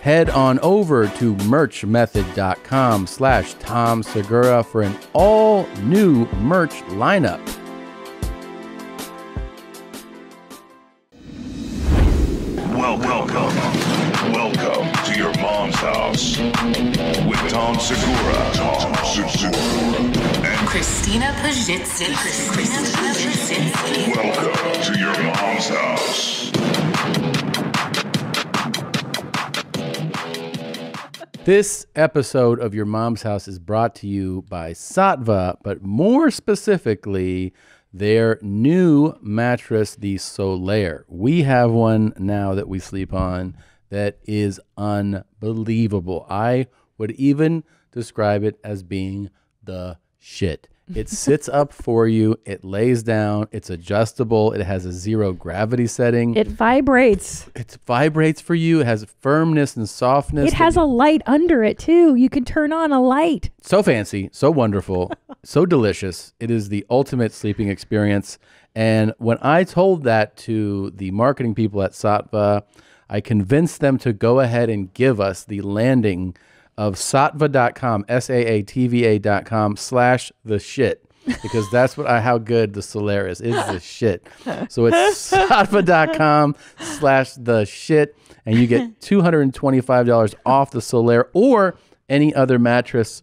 head on over to merchmethod.com slash Tom Segura for an all new merch lineup. Welcome, welcome to your mom's house with Tom Segura, Tom Segura, and Christina Pazsitzky. Christina Pazsitzky. welcome to your mom's house. This episode of Your Mom's House is brought to you by Saatva, but more specifically, their new mattress, the Solaire. We have one now that we sleep on that is unbelievable. I would even describe it as being the shit. It sits up for you, it lays down, it's adjustable, it has a zero gravity setting. It vibrates. it vibrates for you, it has firmness and softness. It has you- a light under it too. You can turn on a light. so fancy, so wonderful, so delicious. It is the ultimate sleeping experience. And when I told that to the marketing people at Saatva, I convinced them to go ahead and give us the landing of saatva.com, S A A T V A.com slash the shit. Because that's what I, how good the Solaire is. The shit. So it's saatva.com slash the shit. And you get $225 off the Solaire or any other mattress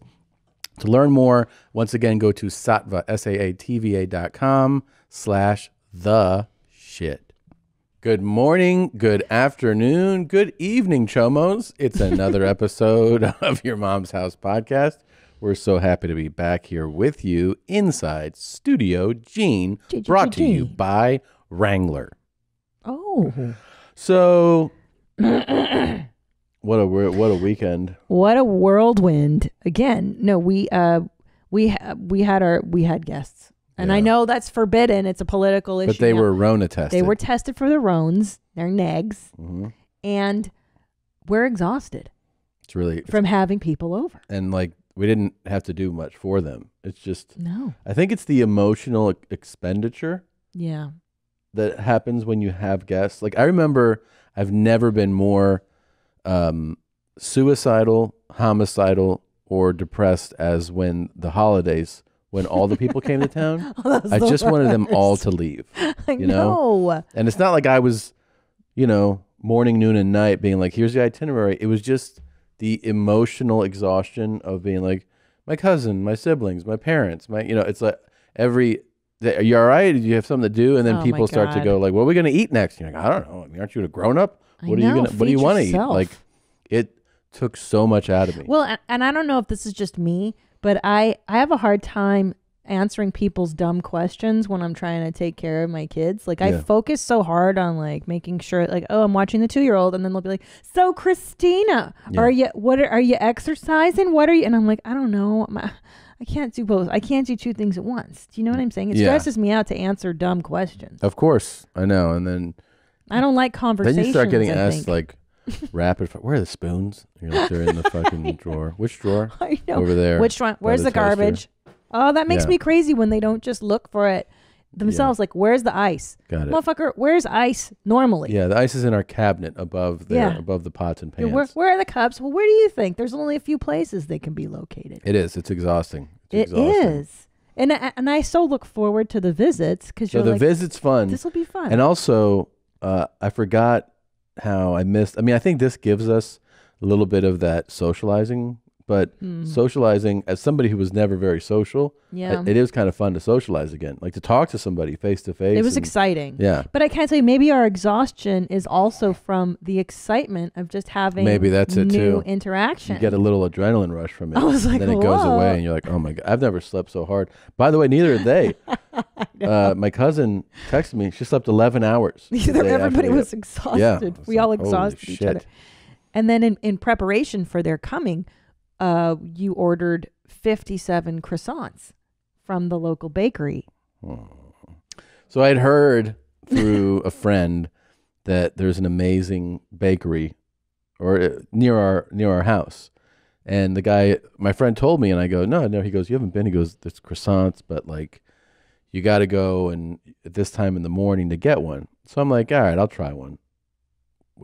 to learn more, once again, go to saatva, S-A-A-T-V-A dot com slash the shit. Good morning, good afternoon, good evening, Chomos. It's another episode of Your Mom's House podcast. We're so happy to be back here with you inside Studio Gene, brought to you by Wrangler. Oh, So, what a what a weekend! what a whirlwind! Again, no, we uh, we ha- we had our we had guests, and I know that's forbidden. It's a political issue. But they now. were Rona tested. they were tested for the Rones, their negs, Mhm. and we're exhausted It's really from having people over. and like we didn't have to do much for them. It's just No, I think it's the emotional ex- expenditure yeah, that happens when you have guests. Like I remember I've never been more um suicidal, homicidal or depressed as when the holidays when all the people came to town. That's I the just wanted them all to leave. I you know? know. And it's not like I was, you know, morning, noon, and night being like, here's the itinerary. It was just the emotional exhaustion of being like, my cousin, my siblings, my parents, my, you know, it's like every, are you all right? Do you have something to do? And then Oh, people start to go like, what are we going to eat next? You're like, I don't know. I mean, aren't you a grown up? I What are you going to, what do you want to eat? Like it took so much out of me. Well, a- and I don't know if this is just me, but I I have a hard time answering people's dumb questions when I'm trying to take care of my kids. Like I focus so hard on like making sure like oh, I'm watching the 2-year-old and then they'll be like, "So Christina, Yeah. are you what are, are you exercising? What are you?" And I'm like, "I don't know. I'm- I can't do both. I can't do two things at once. Do you know what I'm saying? It Yeah. stresses me out to answer dumb questions. of course, I know. And then, I don't like conversations. then you start getting I asked think. like rapid, fi- where are the spoons? You're like, they're in the fucking drawer. Which drawer? I know. Over there. Which one? Where's the, toaster. garbage? Oh, that makes Yeah. me crazy when they don't just look for it themselves. Like, where's the ice? Got it. Motherfucker, where's ice normally? Yeah, the ice is in our cabinet above there, Yeah. above the pots and pans. Where, where are the cups? Well, where do you think? There's only a few places they can be located. It is. It's exhausting. It It's exhausting. is. And, I- and I so look forward to the visits because So you're the like, visit's fun, this will be fun. and also uh, I forgot how I missed. I mean, I think this gives us a little bit of that socializing, but socializing as somebody who was never very social. Yeah. it- it is kind of fun to socialize again, like to talk to somebody face to face. it was and- exciting. Yeah, But I can't tell you, maybe our exhaustion is also from the excitement of just having Maybe that's it, new too. interaction. you get a little adrenaline rush from it. I was like, then it goes away, and you're like, oh my god, I've never slept so hard. By the way, neither did they. uh, my cousin texted me. She slept 11 hours. Everybody was exhausted. Yeah, we all like, holy exhausted each other. And then in, in preparation for their coming, uh, you ordered 57 croissants from the local bakery. So I'd heard through a friend that there's an amazing bakery or uh, near our near our house. And the guy, my friend told me, and I go, no, no. He goes, you haven't been. He goes, there's croissants, but like, you got to go and at this time in the morning to get one. So I'm like, all right, I'll try one.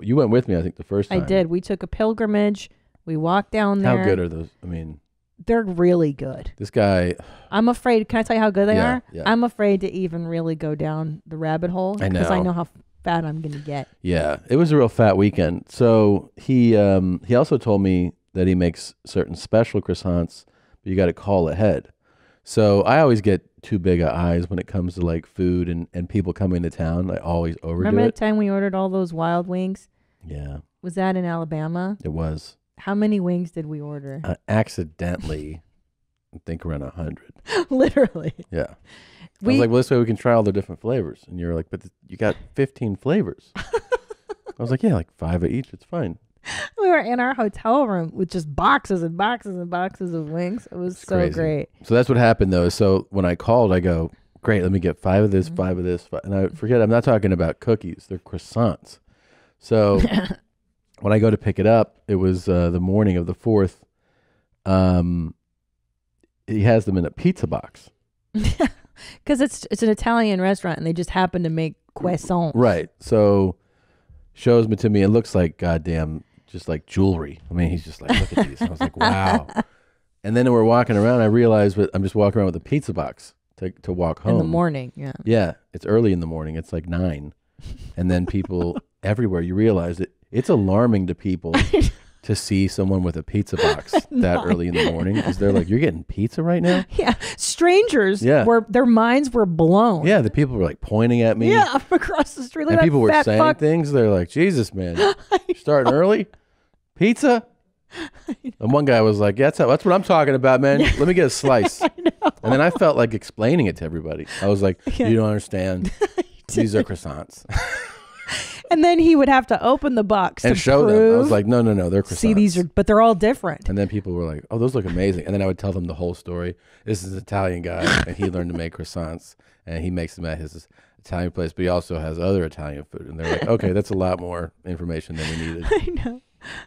You went with me, I think, the first time. I did. We took a pilgrimage. We walk down there. How good are those? I mean, They're really good. this guy. I'm afraid. Can I tell you how good they Yeah, are? yeah. I'm afraid to even really go down the rabbit hole I because I know. know how fat I'm going to get. Yeah, it was a real fat weekend. So he um, he also told me that he makes certain special croissants, but you got to call ahead. So I always get too big of eyes when it comes to like food and, and people coming to town. I always overdo Remember the it. time we ordered all those wild wings? Yeah, Was that in Alabama? it was. How many wings did we order? I accidentally, I think around a hundred. Literally. Yeah. I was like, well, this way we can try all the different flavors. And you're like, but th- you got 15 flavors. I was like, yeah, like five of each. It's fine. we were in our hotel room with just boxes and boxes and boxes of wings. It was so crazy. great. So that's what happened though. So when I called, I go, great, let me get five of this, Mm-hmm. five of this. Five. And I forget, I'm not talking about cookies, they're croissants. So when I go to pick it up, it was uh, the morning of the 4th. Um, he has them in a pizza box. Because it's it's an Italian restaurant and they just happen to make croissants. Right. So shows me to me. It looks like goddamn, just like jewelry. I mean, he's just like, look at these. I was like, wow. And then we're walking around. I realized that I'm just walking around with a pizza box to to walk home In the morning, yeah. Yeah, it's early in the morning. It's like nine, and then people everywhere. You realize it. It's alarming to people to see someone with a pizza box that early in the morning because they're like, "You're getting pizza right now." Yeah, strangers Yeah. were their minds were blown. Yeah, the people were like pointing at me. yeah, across the street. Look and at people that were fat saying fuck. things. They're like, "Jesus, man, you're starting early, pizza." And one guy was like, "Yeah, that's how, that's what I'm talking about, man. Let me get a slice." And then I felt like explaining it to everybody. I was like, "You don't understand. These are croissants." And then he would have to open the box and to show them. I prove, was like, "No, no, no, they're croissants." see these are, but they're all different. And then people were like, "Oh, those look amazing." And then I would tell them the whole story. This is an Italian guy, and he learned to make croissants, and he makes them at his Italian place, but he also has other Italian food. And they're like, "Okay, that's a lot more information than we needed." I know.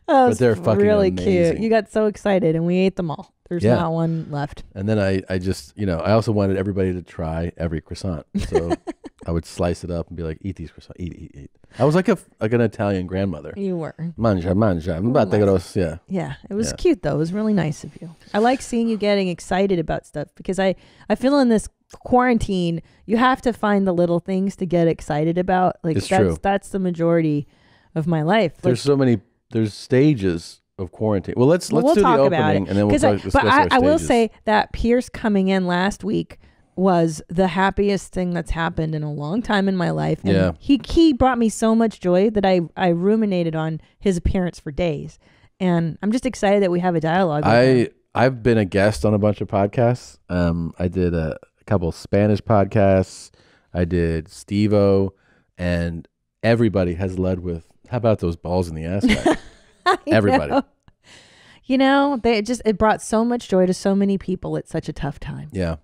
That was they're fucking really cute. amazing. You got so excited, and we ate them all. There's Yeah. not one left. And then I, I just, you know, I also wanted everybody to try every croissant. So I would slice it up and be like, "Eat these croissants, eat, eat, eat." I was like a like an Italian grandmother. You were. Mangia, mangia, oh, mbate gross. Yeah, Yeah, it was Yeah. cute though. It was really nice of you. I like seeing you getting excited about stuff because I I feel in this quarantine you have to find the little things to get excited about. Like It's that's true. that's the majority of my life. Like, there's so many. There's stages of quarantine. Well, let's well, let's do talk the about opening, it. and then we'll 'Cause talk, I, discuss but I, our I will stages. say that Pierce coming in last week was the happiest thing that's happened in a long time in my life. And Yeah. he he brought me so much joy that I I ruminated on his appearance for days. And I'm just excited that we have a dialogue. I I've been a guest on a bunch of podcasts. Um, I did a, a couple Spanish podcasts. I did Steve-O, and everybody has led with, "How about those balls in the ass?" everybody. know. You know, they just it brought so much joy to so many people at such a tough time. yeah,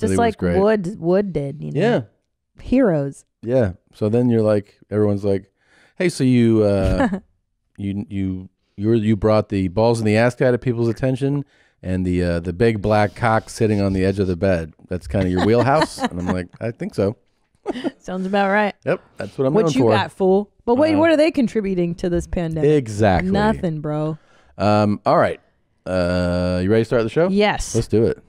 Just really like. Wood Wood did, you know. yeah, Heroes. yeah. So then you're like, everyone's like, "Hey, so you uh, you you you you brought the balls in the ass guy to people's attention." And the uh, the big black cock sitting on the edge of the bed. That's kind of your wheelhouse. and I'm like, I think so. Sounds about right. Yep, that's what I'm what you for. got, fool? But wait, Uh, what are they contributing to this pandemic? Exactly. Nothing, bro. Um, all right. Uh, you ready to start the show? Yes. Let's do it.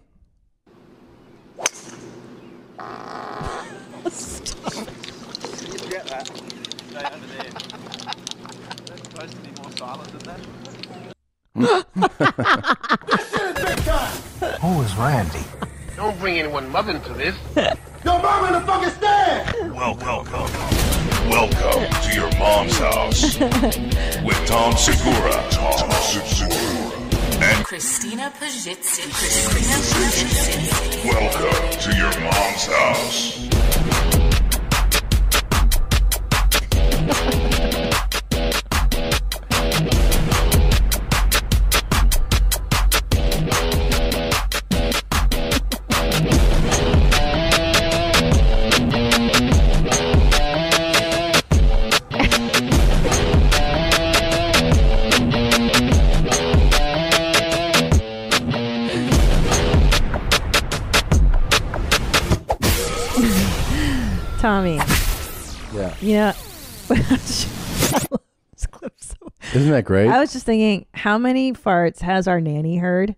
Who is Randy? Don't bring anyone mother into this. Your mom in the fucking stand! Welcome, welcome, welcome to your mom's house with Tom Segura. Tom Segura. And Christina Pajitsin. Christina Pajitsin. welcome to your mom's house. Tommy, Yeah. you know, Isn't that great? I was just thinking, how many farts has our nanny heard?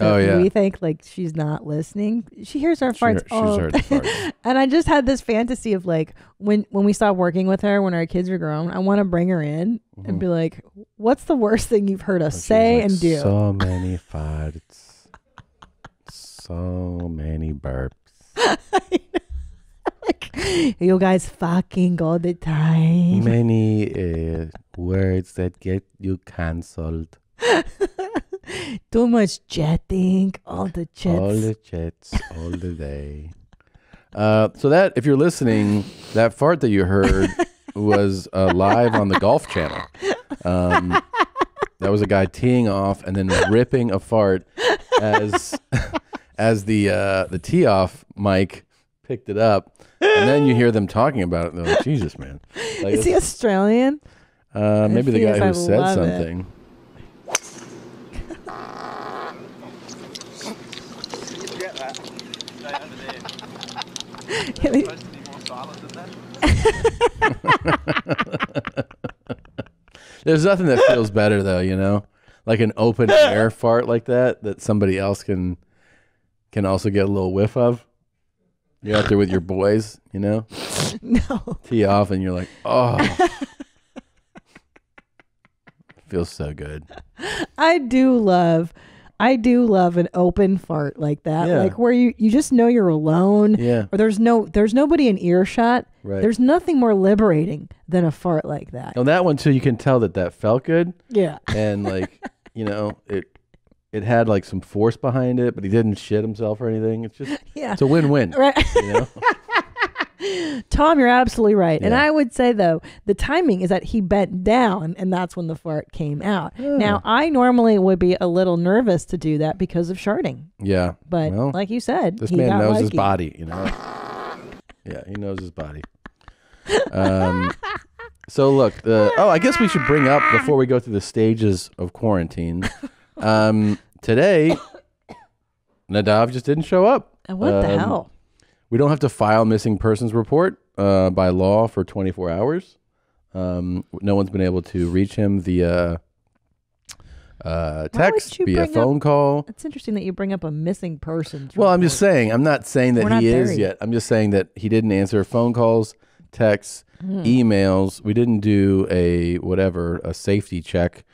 Oh, yeah. We think like she's not listening. She hears our farts. she's all heard the farts. and I just had this fantasy of like when when we stop working with her, when our kids are grown, I want to bring her in and be like, "What's the worst thing you've heard us Mm-hmm. Say and do?" So many farts. so many burps. you guys fucking all the time. Many uh, words that get you cancelled. Too much jetting, all the jets. All the jets, all the day. Uh, so that, if you're listening, that fart that you heard was uh, live on the Golf Channel. Um, that was a guy teeing off and then ripping a fart as as the uh, the tee off mic picked it up, and then you hear them talking about it. And they're like, Jesus, man! Like, Is he Australian? uh, maybe the guy who I said love it. something. There's nothing that feels better though, you know, like an open air fart like that that somebody else can can also get a little whiff of. You're out there with your boys, you know, no. tee off, and you're like, oh, feels so good. I do love I do love an open fart like that. Yeah. Like where you you just know you're alone Yeah, or there's no there's nobody in earshot. right. There's nothing more liberating than a fart like that. on that one too, you can tell that that felt good, Yeah. and like, you know, it it had like some force behind it, but he didn't shit himself or anything. It's just Yeah. it's a win-win, Right. you know. Tom, you're absolutely right. And I would say though, the timing is that he bent down and that's when the fart came out. Now, I normally would be a little nervous to do that because of sharding. Yeah, But well, like you said, This man knows his body, you know. yeah, he knows his body. Um, so look, the oh, I guess we should bring up before we go through the stages of quarantine. Um, today, Nadav just didn't show up. And What the Um, hell? We don't have to file missing persons report uh, by law for 24 hours. Um, no one's been able to reach him via uh, text, you via bring up- phone call. It's interesting that you bring up a missing person. Well, I'm just saying. I'm not saying that We're not he is yet. yet. I'm just saying that he didn't answer phone calls, texts, Hmm. emails. We didn't do a whatever a safety check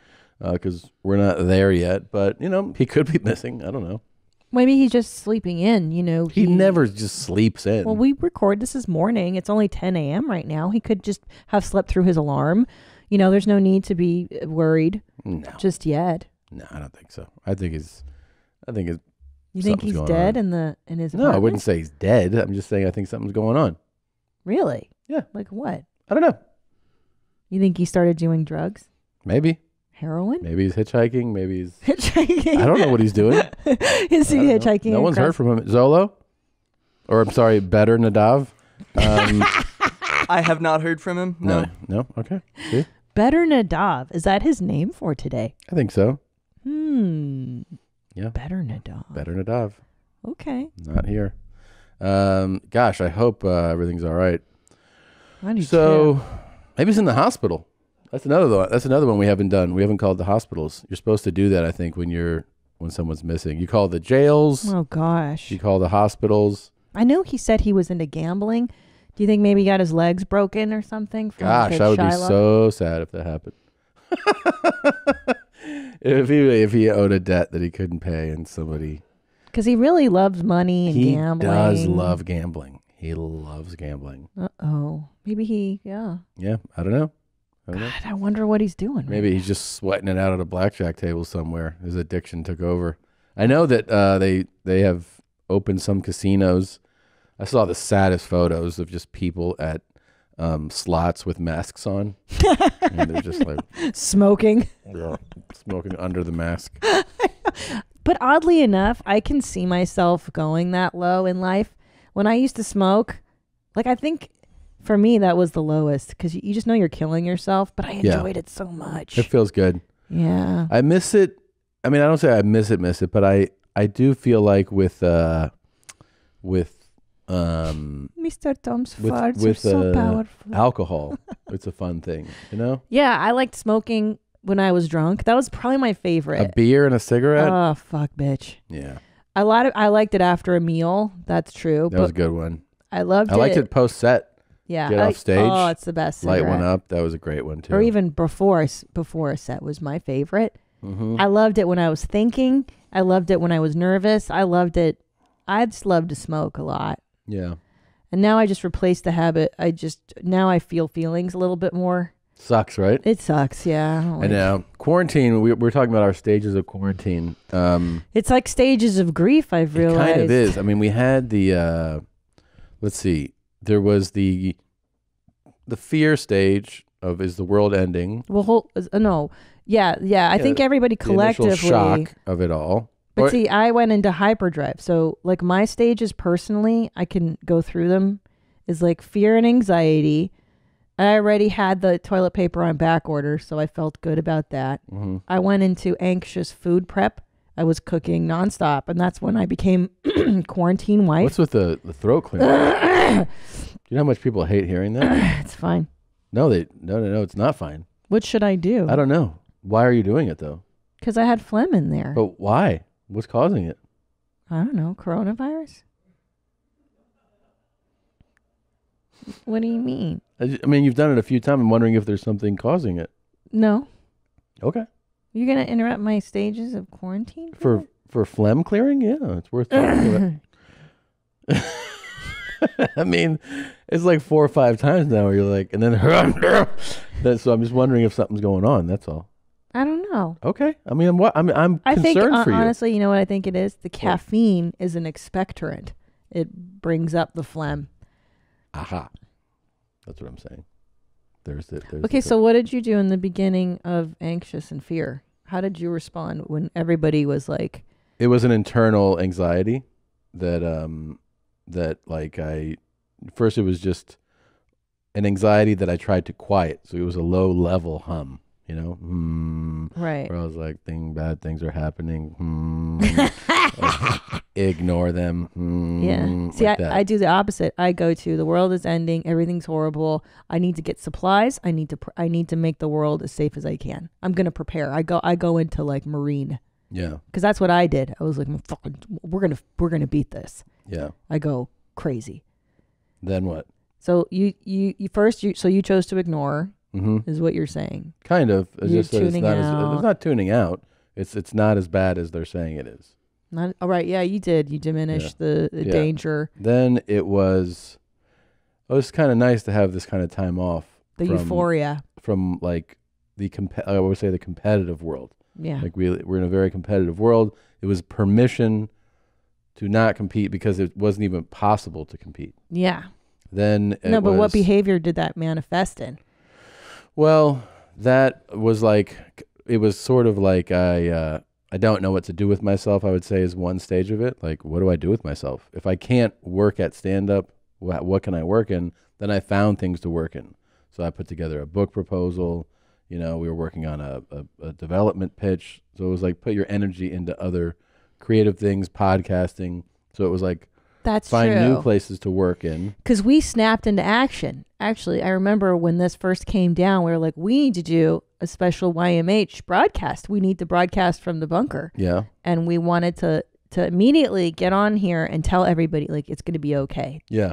because we're not there yet. But you know, he could be missing. I don't know. Maybe he's just sleeping in, you know. He, never just sleeps in. Well, we record this is morning. It's only 10 a.m. right now. He could just have slept through his alarm. You know, there's no need to be uh, worried no, just yet. no, I don't think so. I think he's. I think it's. You think he's dead on. in the in his No, I wouldn't say he's dead. I'm just saying I think something's going on. Really? Yeah. Like what? I don't know. You think he started doing drugs? Maybe. Heroin? Maybe he's hitchhiking. Maybe he's. Hitchhiking? I don't know what he's doing. Is he I know. hitchhiking? No one's heard across- from him. Zolo, or I'm sorry, better Nadav. Um, I have not heard from him. no, No. no. Okay, see, Better Nadav. Is that his name for today? I think so. Hmm. Yeah. Better Nadav. Better Nadav, Okay. not here. Um, gosh, I hope uh, everything's all right. I do So too. maybe he's in the hospital. That's another one. That's another one we haven't done. We haven't called the hospitals. You're supposed to do that, I think, when you're when someone's missing. You call the jails. Oh gosh. You call the hospitals. I know he said he was into gambling. Do you think maybe he got his legs broken or something? From Gosh, that would be so sad if that happened. if he if he owed a debt that he couldn't pay and somebody Because he really loves money and he gambling. does love gambling. He loves gambling. Uh oh. Maybe he. Yeah. Yeah, I don't know. I. God, I wonder what he's doing. right Maybe he's just sweating it out at a blackjack table somewhere. His addiction took over. I know that uh, they they have opened some casinos. I saw the saddest photos of just people at um, slots with masks on, and they're just like. Smoking. yeah, smoking under the mask. But oddly enough, I can see myself going that low in life. When I used to smoke, like I think for me that was the lowest because you, you just know you're killing yourself. But I Yeah. enjoyed it so much. It feels good. yeah. I miss it. I mean, I don't say I miss it, miss it, but I I do feel like with uh with um Mr. Tom's with farts with are so uh, powerful. alcohol, it's a fun thing, you know. Yeah, I liked smoking when I was drunk. That was probably my favorite A beer and a cigarette. Oh fuck, bitch. yeah, A lot of I liked it after a meal. That's true. that was a good one. I loved it. I liked it post set. Yeah. Get off stage. Oh, it's the best. Light one up. That was a great one too. Or even before before a set was my favorite. Mhm. I loved it when I was thinking. I loved it when I was nervous. I loved it. I just love to smoke a lot. yeah, And now I just replaced the habit. I just now I feel feelings a little bit more. sucks, right? It sucks, yeah. I don't like- know. Quarantine. We, we're talking about our stages of quarantine. Um, It's like stages of grief. I've realized. it kind of is. I mean, we had the. Uh, let's see. There was the the fear stage of is the world ending. Well, whole, uh, no, yeah, yeah. I Yeah, think everybody The initial collectively. shock of it all. But Or- see, I went into hyperdrive. So, like, my stages personally, I can go through them, is like fear and anxiety. I already had the toilet paper on back order, so I felt good about that. Mhm. I went into anxious food prep. I was cooking nonstop, and that's when I became quarantine wife. What's with the, the throat clearing? you know how much people hate hearing that? it's fine. no, they no no no. It's not fine. What should I do? I don't know. Why are you doing it though? Because I had phlegm in there. But why? What's causing it? I don't know. Coronavirus? What do you mean? I, ju- I mean, you've done it a few times. I'm wondering if there's something causing it. No. Okay. You're going to interrupt my stages of quarantine? For for phlegm clearing, yeah, it's worth talking about. I mean, it's like four or five times now where you're like, and then that. So I'm just wondering if something's going on. That's all. I don't know. Okay. I mean, I'm what? I mean, I'm I think, concerned uh, for you. honestly, you know what I think it is? The caffeine is an expectorant. It brings up the phlegm. Aha. That's what I'm saying. There's the. There's Okay, the, so what did you do in the beginning of anxious and fear? How did you respond when everybody was like, it was an internal anxiety that um that like I first it was just an anxiety that I tried to quiet. So it was a low level hum, you know, hmm, right? where I was like, "Thing bad things are happening." Hmm, like, ignore them. Hmm, Yeah. See, like I. I do the opposite. I go to the world is ending. Everything's horrible. I need to get supplies. I need to. Pr- I need to make the world as safe as I can. I'm gonna prepare. I go. I go into like marine yeah, because that's what I did. I was like, "Fucking, we're gonna, we're gonna beat this. yeah. I go crazy. Then what? So you, you, you first. You so you chose to ignore hmm is what you're saying. Kind of. It's You're just that it's tuning not as out. it's not tuning out. It's it's not as bad as they're saying it is. Not all right. Yeah, you did. You diminished the, the Yeah. danger, Then it was. It was kind of nice to have this kind of time off. the from, euphoria. from like the comp- I would say the competitive world. Yeah. Like we we're in a very competitive world. It was permission to not compete because it wasn't even possible to compete. yeah. Then No, but what behavior did that manifest in? Well, that was like it was sort of like I uh, I don't know what to do with myself. I would say is one stage of it. Like, what do I do with myself if I can't work at stand up? What, what can I work in? Then I found things to work in. So I put together a book proposal. You know, we were working on a, a, a development pitch. So it was like put your energy into other creative things, podcasting. So it was like That's find true. new places to work in. because we snapped into action. Actually, I remember when this first came down, we were like, we need to do a special YMH broadcast. We need to broadcast from the bunker. Yeah. And we wanted to to immediately get on here and tell everybody like it's going to be okay. Yeah.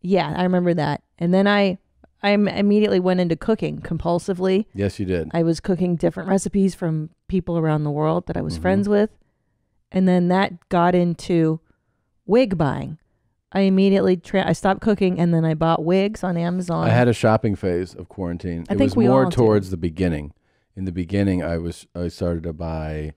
Yeah, I remember that. And then I I immediately went into cooking compulsively. Yes, you did. I was cooking different recipes from people around the world that I was Mhm. friends with. And then that got into wig buying. I immediately tra- I stopped cooking and then I bought wigs on Amazon. I had a shopping phase of quarantine. I it think was we more towards the beginning. In the beginning, I was I started to buy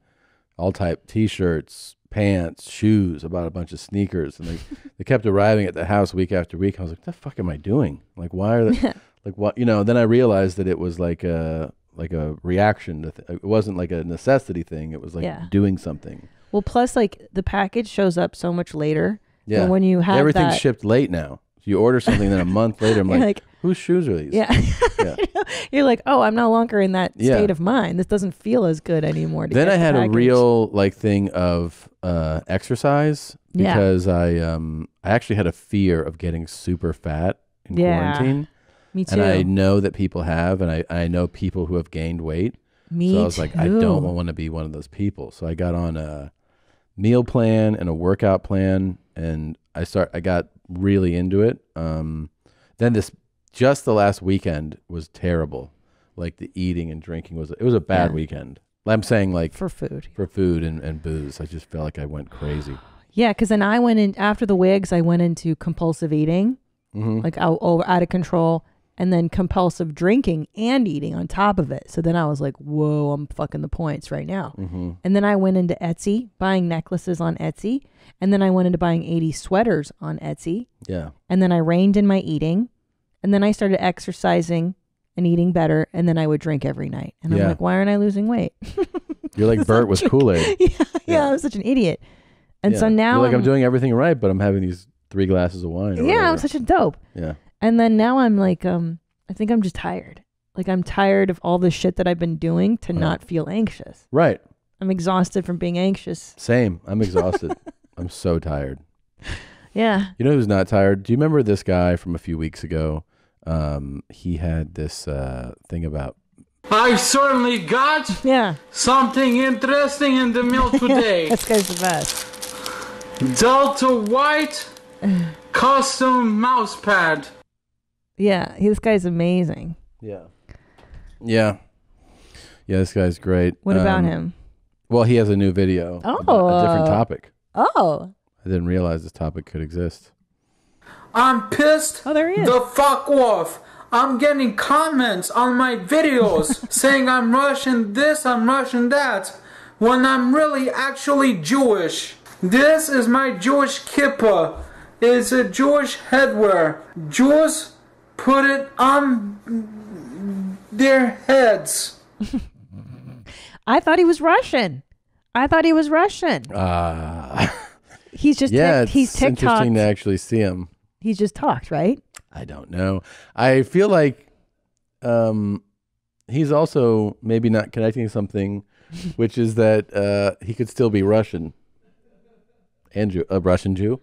all type T-shirts, pants, shoes. I bought a bunch of sneakers, and they they kept arriving at the house week after week. I was like, "What the fuck am I doing? Like, why are they like what? You know?" Then I realized that it was like a like a reaction. To th- it wasn't like a necessity thing. It was like Yeah. doing something. well, plus like the package shows up so much later. Yeah. When you have Everything's that, shipped late now. So you order something, then a month later, I'm like, like- "Whose shoes are these?" yeah, Yeah. you're like, oh, I'm no longer in that Yeah. state of mind. This doesn't feel as good anymore. To then I had a real like thing of uh, exercise Yeah. because I um I actually had a fear of getting super fat in Yeah. quarantine, Me too. and I know that people have, and I I know people who have gained weight, Me so I was like, I don't want to be one of those people. So I got on a meal plan and a workout plan, and I start. I got really into it. Um, then this just the last weekend was terrible. Like the eating and drinking was it was a bad Yeah. weekend. I'm saying like for food. for food and, and booze. I just felt like I went crazy. Yeah, because then I went in after the wigs. I went into compulsive eating, Mm-hmm. like out over out of control, and then compulsive drinking and eating on top of it. So then I was like, "Whoa, I'm fucking the points right now." Mm-hmm. And then I went into Etsy, buying necklaces on Etsy, and then I went into buying 80 sweaters on Etsy, Yeah. and then I reined in my eating, and then I started exercising and eating better, and then I would drink every night. And I'm Yeah. like, "Why aren't I losing weight?" You're like Bert with Kool Aid. yeah, yeah, I was such an idiot. And so now like I'm I'm- doing everything right, but I'm having these three glasses of wine. or yeah, I'm whatever. such a dope. yeah. And then now I'm like, um, I think I'm just tired. Like I'm tired of all the shit that I've been doing to not feel anxious. Right. I'm exhausted from being anxious. Same. I'm exhausted. I'm so tired. Yeah. You know who's not tired? Do you remember this guy from a few weeks ago? Um, he had this uh, thing about I certainly got Yeah. something interesting in the mail today. This guy's the best. Delta White custom mouse pad. Yeah, this guy's amazing. yeah, yeah, yeah. This guy's great. What about Um, him? Well, he has a new video. Oh, a different uh, topic. Oh, I didn't realize this topic could exist. I'm pissed oh, there he is. the fuck off. I'm getting comments on my videos saying I'm Russian this, I'm Russian that, when I'm really actually Jewish. This is my Jewish kippah. It's a Jewish headwear. Jews put it on their heads. I thought he was Russian. I thought he was Russian. Uh, He's just yeah, tic- it's he's TikTok. interesting to actually see him. He's just talked, right? I don't know. I feel like um, he's also maybe not connecting something, which is that uh, he could still be Russian and Jew, a Russian Jew.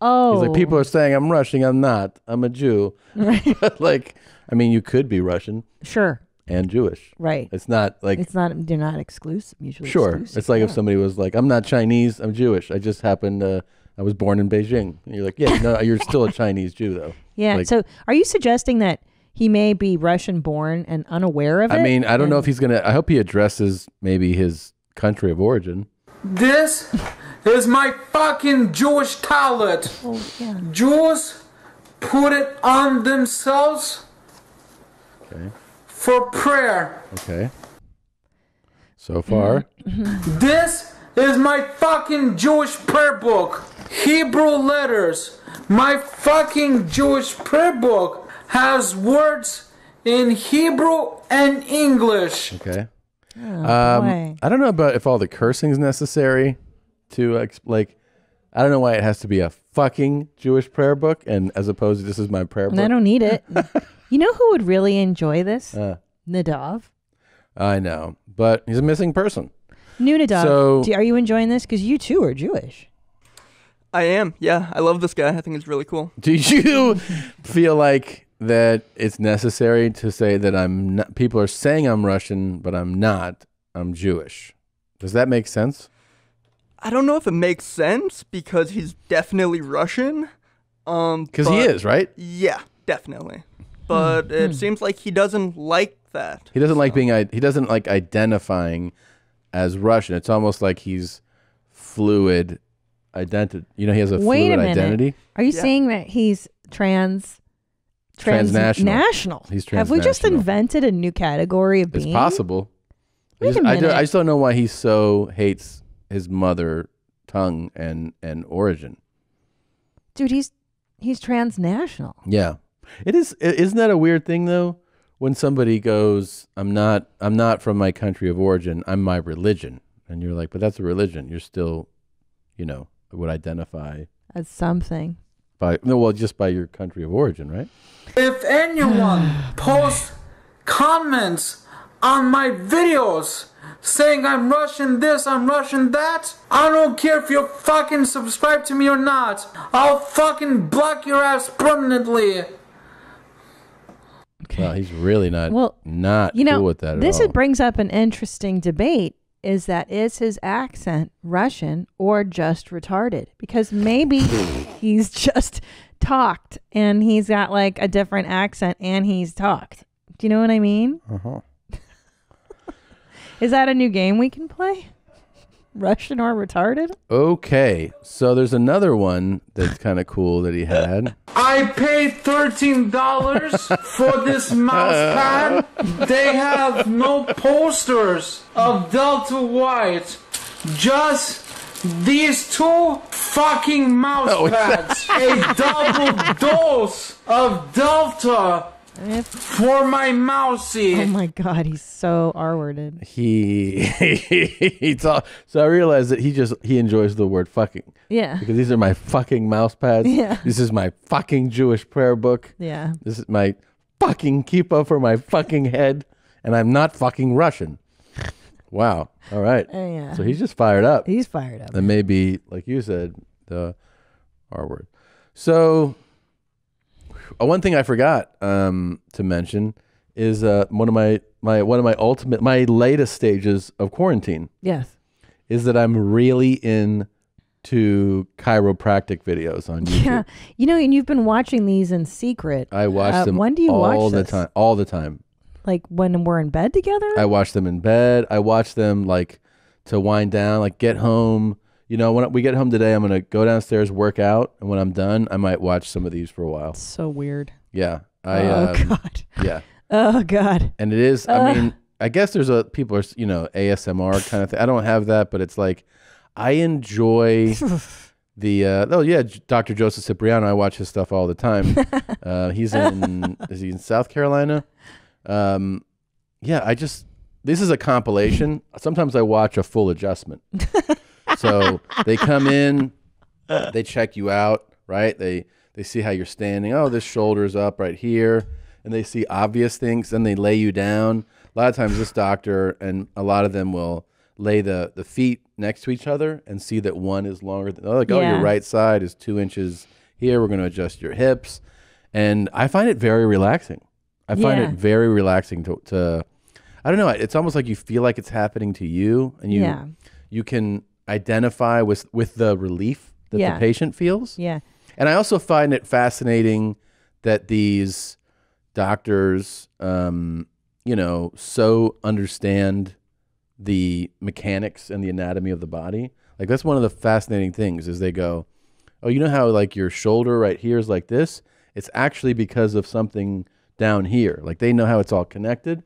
Oh, He's like, people are saying I'm Russian. I'm not. I'm a Jew. Right. but like, I mean, you could be Russian sure, and Jewish. right. It's not like It's not. They're not exclusive. Mutually sure. exclusive. It's like if somebody was like, I'm not Chinese. I'm Jewish. I just happen Uh, I was born in Beijing. And you're like, yeah, no, you're still a Chinese Jew though. Yeah. Like- so, are you suggesting that he may be Russian born and unaware of it? I mean, I don't know if he's gonna. I hope he addresses maybe his country of origin. This is my fucking Jewish toilet. Oh, yeah. Jews put it on themselves Okay. for prayer. Okay. So far, mm-hmm. This is my fucking Jewish prayer book. Hebrew letters. My fucking Jewish prayer book has words in Hebrew and English. okay. Oh, Um. I don't know about if all the cursing is necessary to ex- like. I don't know why it has to be a fucking Jewish prayer book, and as opposed to this is my prayer And book. I don't need it. you know who would really enjoy this? Uh, Nadav. I know, but he's a missing person. New Nadav. So- do, are you enjoying this? Because you too are Jewish. I am. Yeah, I love this guy. I think it's really cool. Do you feel like that it's necessary to say that I'm not? People are saying I'm Russian, but I'm not. I'm Jewish. Does that make sense? I don't know if it makes sense because he's definitely Russian. Um, Because he is, right? Yeah, definitely. But it seems like he doesn't like that. He doesn't like being. He doesn't like identifying as Russian. It's almost like he's fluid identity. You know, he has a Wait fluid a minute. identity. Are you Yeah. saying that he's trans? Transnational. Transnational. He's Have we just transnational. invented a new category of It's being? possible. I Wait just, a I, do, minute. I just don't know why he so hates his mother tongue and and origin. Dude, he's he's transnational. Yeah, it is. i- Isn't that a weird thing though? When somebody goes, "I'm not. I'm not from my country of origin. I'm my religion," and you're like, "But that's a religion. You're still, you know, would identify As something. by no, well, just by your country of origin, right?" If anyone oh, posts comments on my videos saying I'm Russian this, I'm Russian that, I don't care if you're fucking subscribed to me or not. I'll fucking block your ass permanently. Okay. Well, he's really not Well, not you know, cool with that at this all. it brings up an interesting debate. Is that is his accent Russian or just retarded? Because maybe he's just talked and he's got like a different accent and he's talked. Do you know what I mean? uh-huh. Is that a new game we can play? Russian or retarded? Okay, so there's another one that's kind of cool that he had. I paid thirteen dollars for this mouse pad. They have no posters of Delta White, just these two fucking mouse Oh, pads. A double dose of Delta If- for my mousey. oh my god, he's so R worded. He he talk, so I realized that he just he enjoys the word fucking Yeah. because these are my fucking mouse pads. Yeah. This is my fucking Jewish prayer book. Yeah. This is my fucking kippah for my fucking head, and I'm not fucking Russian. Wow. All right. Uh, yeah. So he's just fired up. He's fired up. And maybe, like you said, the R word. So, uh, one thing I forgot um, to mention is uh, one of my my one of my ultimate my latest stages of quarantine Yes. is that I'm really in to chiropractic videos on YouTube. Yeah. You know, and you've been watching these in secret. I watch Uh, them When do you all watch the this? time. All the time. Like when we're in bed together? I watch them in bed. I watch them like to wind down, like get home. You know, when we get home today, I'm gonna go downstairs, work out, and when I'm done, I might watch some of these for a while. so weird. Yeah, I oh um, god. yeah, Oh god. and it is. I mean, I guess there's a people are you know ASMR kind of thing. I don't have that, but it's like I enjoy the. Uh, oh yeah, Dr. Joseph Cipriano. I watch his stuff all the time. uh, he's in. is he in South Carolina? Um, yeah, I just. This is a compilation. Sometimes I watch a full adjustment. So they come in, they check you out, right? They they see how you're standing. Oh, this shoulder's up right here, and they see obvious things. Then they lay you down. A lot of times, this doctor and a lot of them will lay the the feet next to each other and see that one is longer than oh, like oh, Yeah. your right side is two inches here. We're going to adjust your hips, and I find it very relaxing. I find Yeah. it very relaxing to, to I don't know. It's almost like you feel like it's happening to you, and you Yeah. you can identify with with the relief that Yeah. the patient feels. Yeah. And I also find it fascinating that these doctors, um, you know, so understand the mechanics and the anatomy of the body. Like that's one of the fascinating things is they go, "Oh, you know how like your shoulder right here is like this? It's actually because of something down here." Like they know how it's all connected.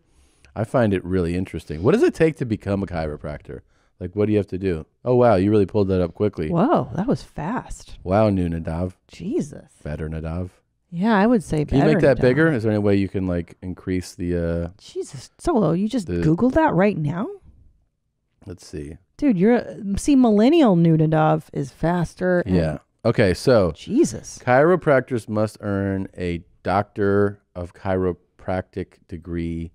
I find it really interesting. What does it take to become a chiropractor? Like what do you have to do? Oh wow, you really pulled that up quickly. Whoa, that was fast. Wow, new Nadav. Jesus. Better Nadav. Yeah, I would say Can you better make that now. bigger? Is there any way you can like increase the uh Jesus. Solo, you just The- Googled that right now? let's see. Dude, you're a- see millennial Nudadov is faster. and- Yeah. Okay, so Jesus. chiropractors must earn a doctor of chiropractic degree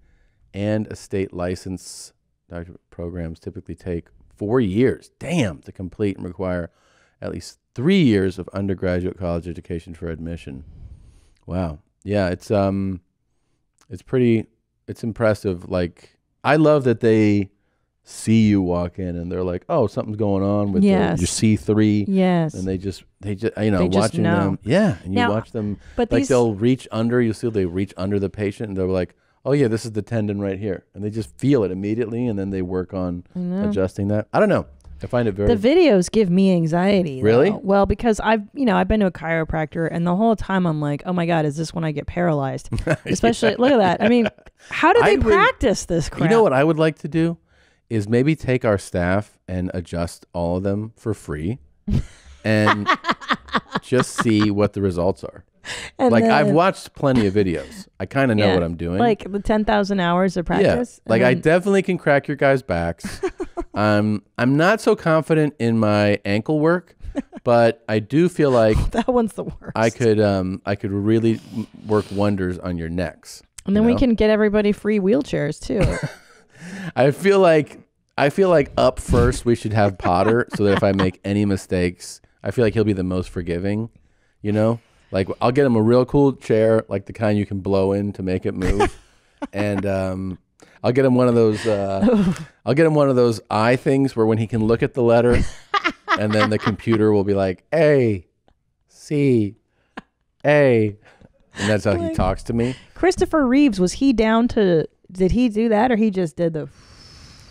and a state license. Doctor programs typically take four years, damn, to complete and require at least three years of undergraduate college education for admission. Wow. Yeah, it's um, it's pretty, it's impressive. Like I love that they see you walk in and they're like, oh, something's going on with Yes. the, your C three Yes. and they just they just you know They watching know. them yeah and you Now, watch them but like these- they'll reach under you see they reach under the patient and they're like oh yeah this is the tendon right here and they just feel it immediately and then they work on know. adjusting that i don't know i find it very The videos give me anxiety. Really? though. Well, because I've you know I've been to a chiropractor, and the whole time I'm like, oh my god, is this when I get paralyzed? Especially look at that. I mean, how do I they would- practice this crap? you know what i would like to do is maybe take our staff and adjust all of them for free and just see what the results are And like i've watched plenty of videos i kind of know Yeah, what i'm doing Like the ten thousand hours of practice. Yeah, like and I definitely can crack your guys' backs. um, I'm not so confident in my ankle work, but I do feel like that one's the worst. I could um I could really work wonders on your necks. and then you we can get everybody free wheelchairs too. I feel like I feel like up first we should have Potter so that if I make any mistakes, I feel like he'll be the most forgiving. You know, Like I'll get him a real cool chair, like the kind you can blow in to make it move, and um, I'll get him one of those. Uh, I'll get him one of those eye things where when he can look at the letter, and then the computer will be like A, C, A, and that's how he talks to me. Christopher Reeves was he down to? Did he do that or he just did the?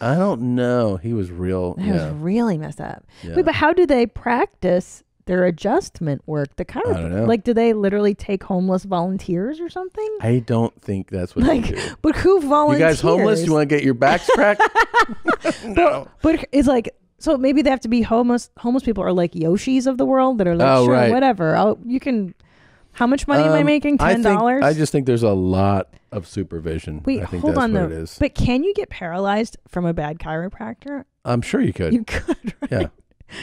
I don't know. He was real. That yeah. was really messed up. Yeah. Wait, but how do they practice their adjustment work? The know. like, do they literally take homeless volunteers or something? I don't think that's what Like, they do. but who volunteers? You guys homeless? You want to get your backs cracked? no. But it's like so maybe they have to be homeless. Homeless people are like Yoshis of the world that are like, Oh, sure, right. whatever. I'll, you can. How much money am I Um, making? Ten dollars. I just think there's a lot of supervision. Wait, I think hold that's on what though. it is. But can you get paralyzed from a bad chiropractor? I'm sure you could. You could, right? Yeah.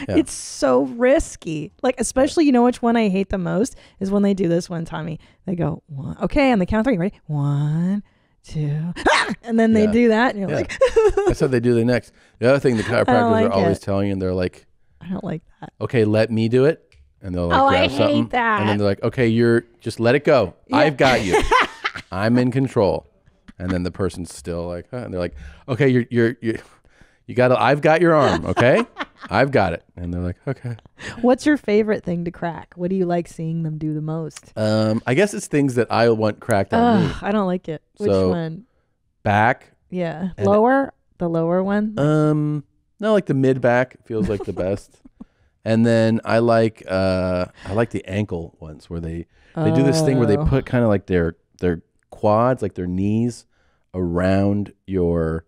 Yeah. It's so risky. Like, especially, you know which one I hate the most is when they do this one, Tommy. They go, one, okay, on the count of three, ready? One, two, ah! and then they Yeah. do that, and you're Yeah. like, That's how they do the next. The other thing the chiropractors like are always it. telling you, and they're like, I don't like that. okay, let me do it. And they'll like Oh, I grab hate something. that. And then they're like, okay, you're just let it go. I've got you. I'm in control. And then the person's still like, huh? and they're like, okay, you're, you're, you're, you got to, I've got your arm. Okay. I've got it. And they're like, okay. What's your favorite thing to crack? What do you like seeing them do the most? Um, I guess it's things that I want cracked on me. Ugh, I don't like it. Which So- one? Back. Yeah, and- lower, the lower one. Um, no, like the mid back feels like the best. And then I like uh I like the ankle ones where they they do this thing where they Oh. put kind of like their their quads, like their knees around your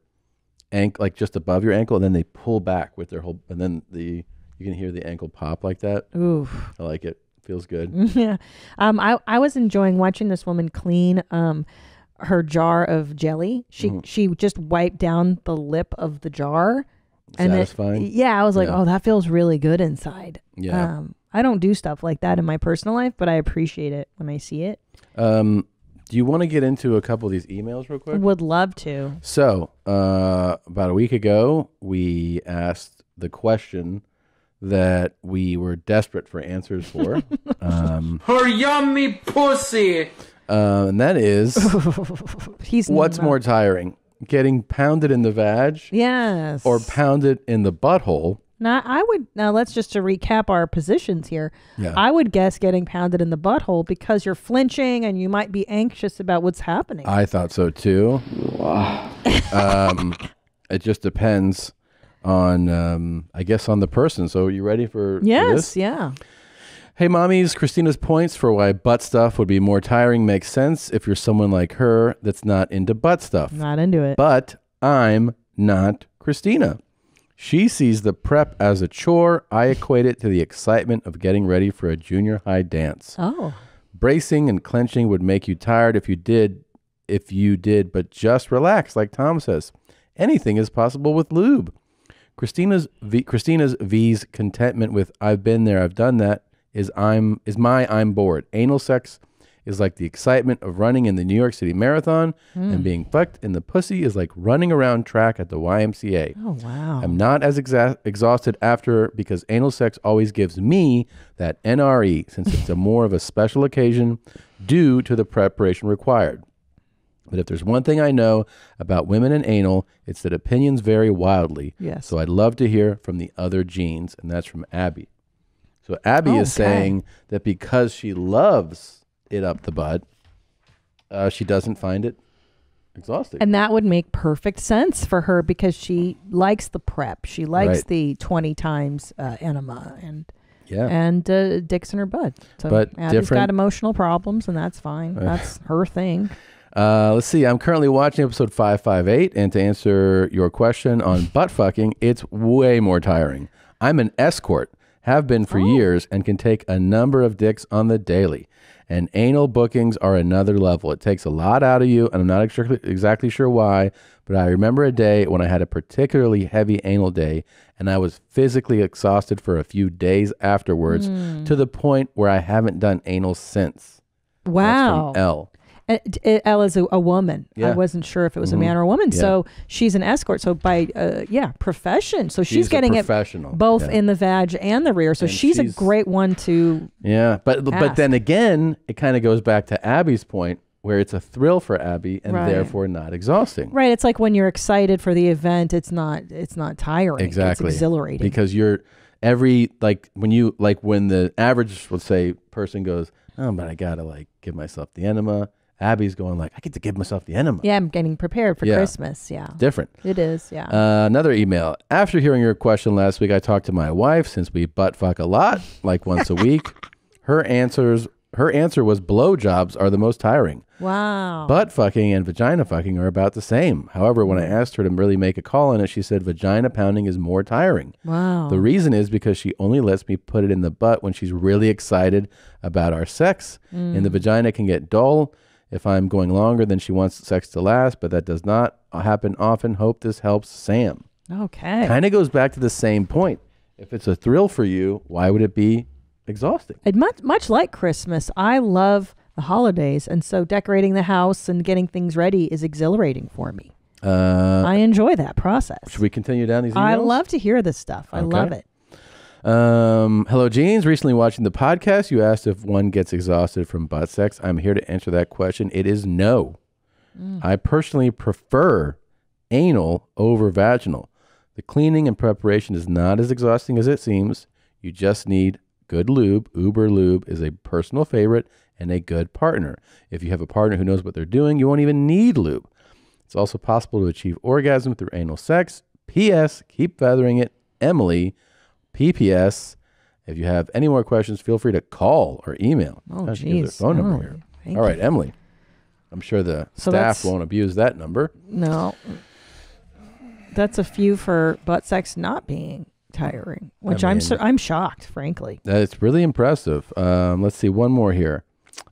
ankle like just above your ankle and then they pull back with their whole and then the you can hear the ankle pop like that. Oof. I like it. Feels good. yeah. Um, I, I was enjoying watching this woman clean um her jar of jelly. She Mm-hmm. she just wiped down the lip of the jar. And it- Satisfying? yeah, I was like, Yeah. oh, that feels really good inside. Yeah. Um, I don't do stuff like that in my personal life, but I appreciate it when I see it. Um do you want to get into a couple of these emails real quick? Would love to. So, uh, about a week ago, we asked the question that we were desperate for answers for. um, Her yummy pussy. uh, and that is He's what's not- more tiring, getting pounded in the vag Yes. or pounded in the butthole? Now I would now let's just to recap our positions here. Yeah. I would guess getting pounded in the butthole because you're flinching and you might be anxious about what's happening. I thought so too. um, it just depends on, um, I guess, on the person. So, you ready for, for yes, this? yeah. Hey, mommies, Christina's points for why butt stuff would be more tiring makes sense if you're someone like her that's not into butt stuff. Not into it. But I'm not Christina. She sees the prep as a chore. I equate it to the excitement of getting ready for a junior high dance. oh. Bracing and clenching would make you tired if you did, if you did, but just relax, like Tom says. Anything is possible with lube. Christina's v, Christina's V's contentment with "I've been there, I've done that" is I'm is my I'm bored. Anal sex is like the excitement of running in the New York City Marathon, and hmm. being fucked in the pussy is like running around track at the YMCA. Oh wow. I'm not as exa- exhausted after because anal sex always gives me that NRE since it's a more of a special occasion due to the preparation required. But if there's one thing I know about women and anal, it's that opinions vary wildly. Yes. So I'd love to hear from the other genes, and that's from Abby. So Abby is saying that because she loves it up the butt, uh, she doesn't find it exhausting. and that would make perfect sense for her because she likes the prep. She likes Right. the 20 times uh, enema and yeah. and uh, dicks in her butt. So But Abby's different- got emotional problems and that's fine. That's her thing. Uh, let's see. I'm currently watching episode 558, and to answer your question on butt fucking, it's way more tiring. I'm an escort, have been for years, and can take a number of dicks on the daily. And anal bookings are another level. It takes a lot out of you, and I'm not exactly, exactly sure why, but I remember a day when I had a particularly heavy anal day, and I was physically exhausted for a few days afterwards hmm. to the point where I haven't done anal since. Wow. L. Uh, uh, Ella's a, a woman. I Yeah. Mm-hmm. wasn't sure if it was a man or a woman. Yeah. So she's an escort. So by uh, yeah, profession. So she's, She's getting it both Yeah. in the vag and the rear. So she's, she's- a great one to. Yeah, but but then again, it kind of goes back to Abby's point, where it's a thrill for Abby and Right. therefore not exhausting. Right. It's like when you're excited for the event, it's not. It's not tiring. Exactly. It's exhilarating. because you're every like when you like when the average let's say person goes, oh, but I gotta like give myself the enema. Abby's going like, I get to give myself the enema. yeah, I'm getting prepared for Yeah. Christmas. Yeah. Different. It is. Yeah. Uh, another email. After hearing your question last week, I talked to my wife since we butt fuck a lot, like once a week. Her answers, her answer was blowjobs are the most tiring. wow. Butt fucking and vagina fucking are about the same. However, when I asked her to really make a call on it, she said vagina pounding is more tiring. wow. The reason is because she only lets me put it in the butt when she's really excited about our sex. And the vagina can get dull if I'm going longer than she wants sex to last, but that does not happen often. Hope this helps Sam. okay. Kind of goes back to the same point. If it's a thrill for you, why would it be exhausting? And much much like Christmas, I love the holidays, and so decorating the house and getting things ready is exhilarating for me. Uh, I enjoy that process. should we continue down these emails? I love to hear this stuff. I Okay. love it. Um, hello, Jeans. Recently watching the podcast, you asked if one gets exhausted from butt sex. I'm here to answer that question. It is no. I personally prefer anal over vaginal. The cleaning and preparation is not as exhausting as it seems. You just need good lube. Uber Lube is a personal favorite and a good partner. If you have a partner who knows what they're doing, you won't even need lube. It's also possible to achieve orgasm through anal sex. P.S. Keep feathering it. Emily. PPS. If you have any more questions, feel free to call or email. Oh, geez. phone number Oh, here. All right, Emily. I'm sure the So staff won't abuse that number. No, that's a few for butt sex not being tiring, which I am mean- so, I'm shocked, frankly. That's really impressive. Um, let's see, one more here.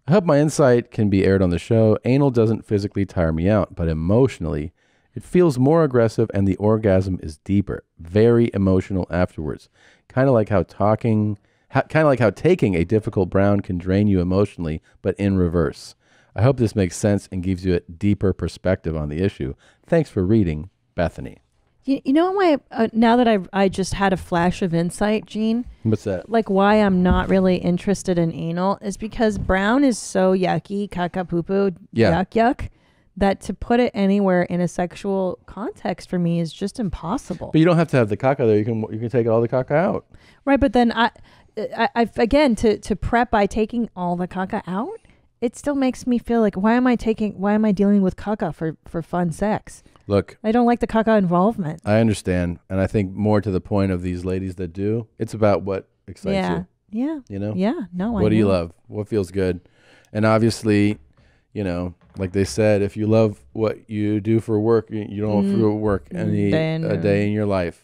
I hope my insight can be aired on the show. Anal doesn't physically tire me out, but emotionally, it feels more aggressive and the orgasm is deeper, very emotional afterwards. Kind of like how talking, ha- kind of like how taking a difficult brown can drain you emotionally, but in reverse. I hope this makes sense and gives you a deeper perspective on the issue. Thanks for reading, Bethany. You, you know why? Uh, now that I I just had a flash of insight, Gene. What's that? like why I'm not really interested in anal is because brown is so yucky, caca poo poo, Yeah. yuck yuck, that to put it anywhere in a sexual context for me is just impossible. But you don't have to have the caca there. You can you can take all the caca out. right, but then I, I, I again to to prep by taking all the caca out, it still makes me feel like why am I taking why am I dealing with caca for for fun sex? Look, I don't like the caca involvement. I understand, and I think more to the point of these ladies that do, it's about what excites yeah, you. yeah, You know, yeah. No, I what do you love? What feels good? And obviously, you know, like they said, if you love what you do for work, you, you don't mm-hmm. have to work any then, a day in your life.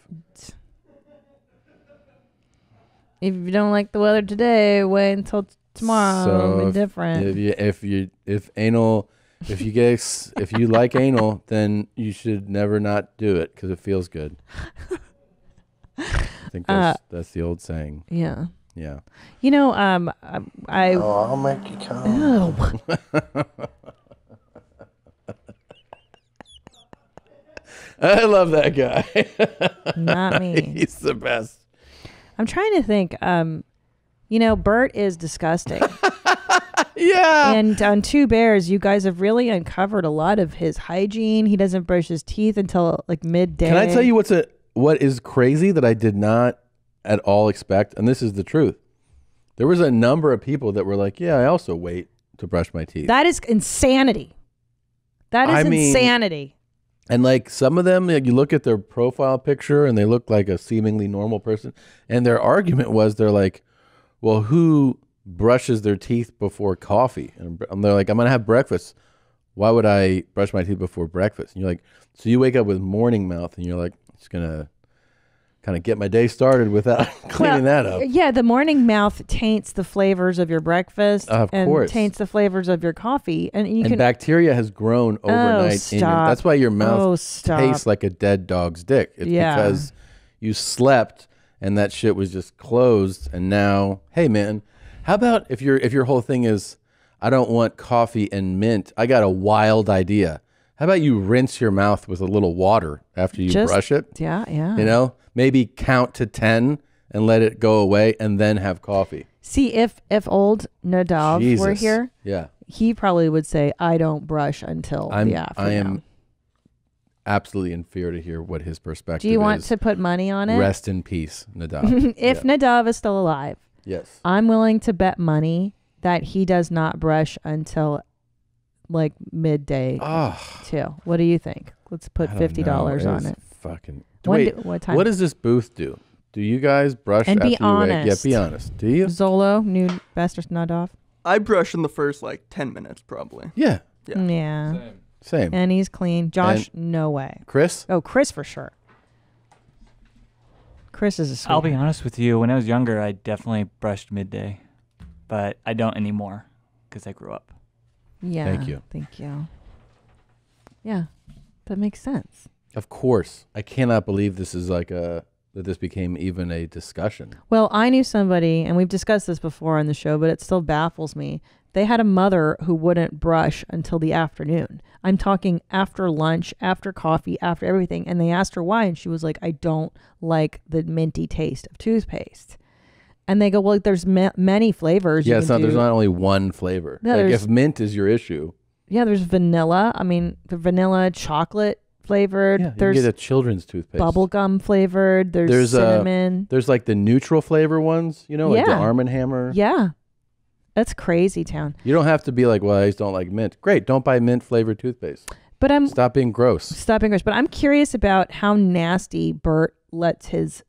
If you don't like the weather today, wait until t- tomorrow. so It'll be if, different. If you if you if anal, if you get ex- if you like anal, then you should never not do it because it feels good. I think that's uh, that's the old saying. yeah. Yeah. You know, um, I, I Oh, I'll make you come. Ew. I love that guy. not me. He's the best. I'm trying to think. Um, you know, Bert is disgusting, Yeah. and on Two Bears, you guys have really uncovered a lot of his hygiene. He doesn't brush his teeth until like midday. Can I tell you what's a what is crazy that I did not at all expect, and this is the truth. There was a number of people that were like, "Yeah, I also wait to brush my teeth," that is insanity. That is I mean- insanity. and like some of them, like, you look at their profile picture and they look like a seemingly normal person, and their argument was they're like, "Well, who brushes their teeth before coffee?" And they're like, "I'm gonna have breakfast. Why would I brush my teeth before breakfast?" And you're like, "So you wake up with morning mouth, and you're like, it's gonna." Kind of get my day started without cleaning Well, that up. Yeah, the morning mouth taints the flavors of your breakfast Of and course. taints the flavors of your coffee, and you and can bacteria has grown oh, overnight. in your, stop. that's why your oh, mouth Oh, tastes like a dead dog's dick. It's Yeah. because you slept and that shit was just closed. And now, hey man, how about if your if your whole thing is, I don't want coffee and mint. I got a wild idea. How about you rinse your mouth with a little water after you Just- brush it? Yeah, yeah. You know, maybe count to 10 and let it go away and then have coffee. See if if old Nadav were here, Yeah. he probably would say, "I don't brush until I'm, the afternoon." I am absolutely in fear to hear what his perspective is. Do you want is. to put money on it? Rest in peace, Nadav. if Yeah. Nadav is still alive, Yes. I'm willing to bet money that he does not brush until like midday Oh, too. What do you think? Let's put I don't fifty dollars know. on It's it. Fucking. When Wait, do- what time? what does this booth do? Do you guys brush And after be you wake? honest. Yeah, be honest. Do you? Zolo, new best Nadav. I brush in the first like ten minutes probably. Yeah. Yeah. Yeah. Same. And he's clean. Josh, no way. Chris? Oh, Chris for sure. Chris is a sweet. I'll be honest with you. When I was younger, I definitely brushed midday, but I don't anymore because I grew up. Yeah. Thank you. Thank you. Yeah, that makes sense. Of course. I cannot believe this is like a that this became even a discussion. Well, I knew somebody, and we've discussed this before on the show, but it still baffles me. They had a mother who wouldn't brush until the afternoon. I'm talking after lunch, after coffee, after everything. And they asked her why, and she was like, I don't like the minty taste of toothpaste. And they go, Well, there's ma- many flavors. you Yeah, it's not, there's not only one flavor. Yeah, like if mint is your issue, Yeah, there's vanilla. I mean, the vanilla chocolate flavored. yeah, you there's get a children's toothpaste. bubblegum flavored. There's, there's uh, cinnamon. there's like the neutral flavor ones, you know, like the Yeah. Arm and Hammer. yeah. That's crazy town. You don't have to be like, well, I just don't like mint. Great, don't buy mint flavored toothpaste. But I'm Stop being gross. Stop being gross. but I'm curious about how nasty Bert lets his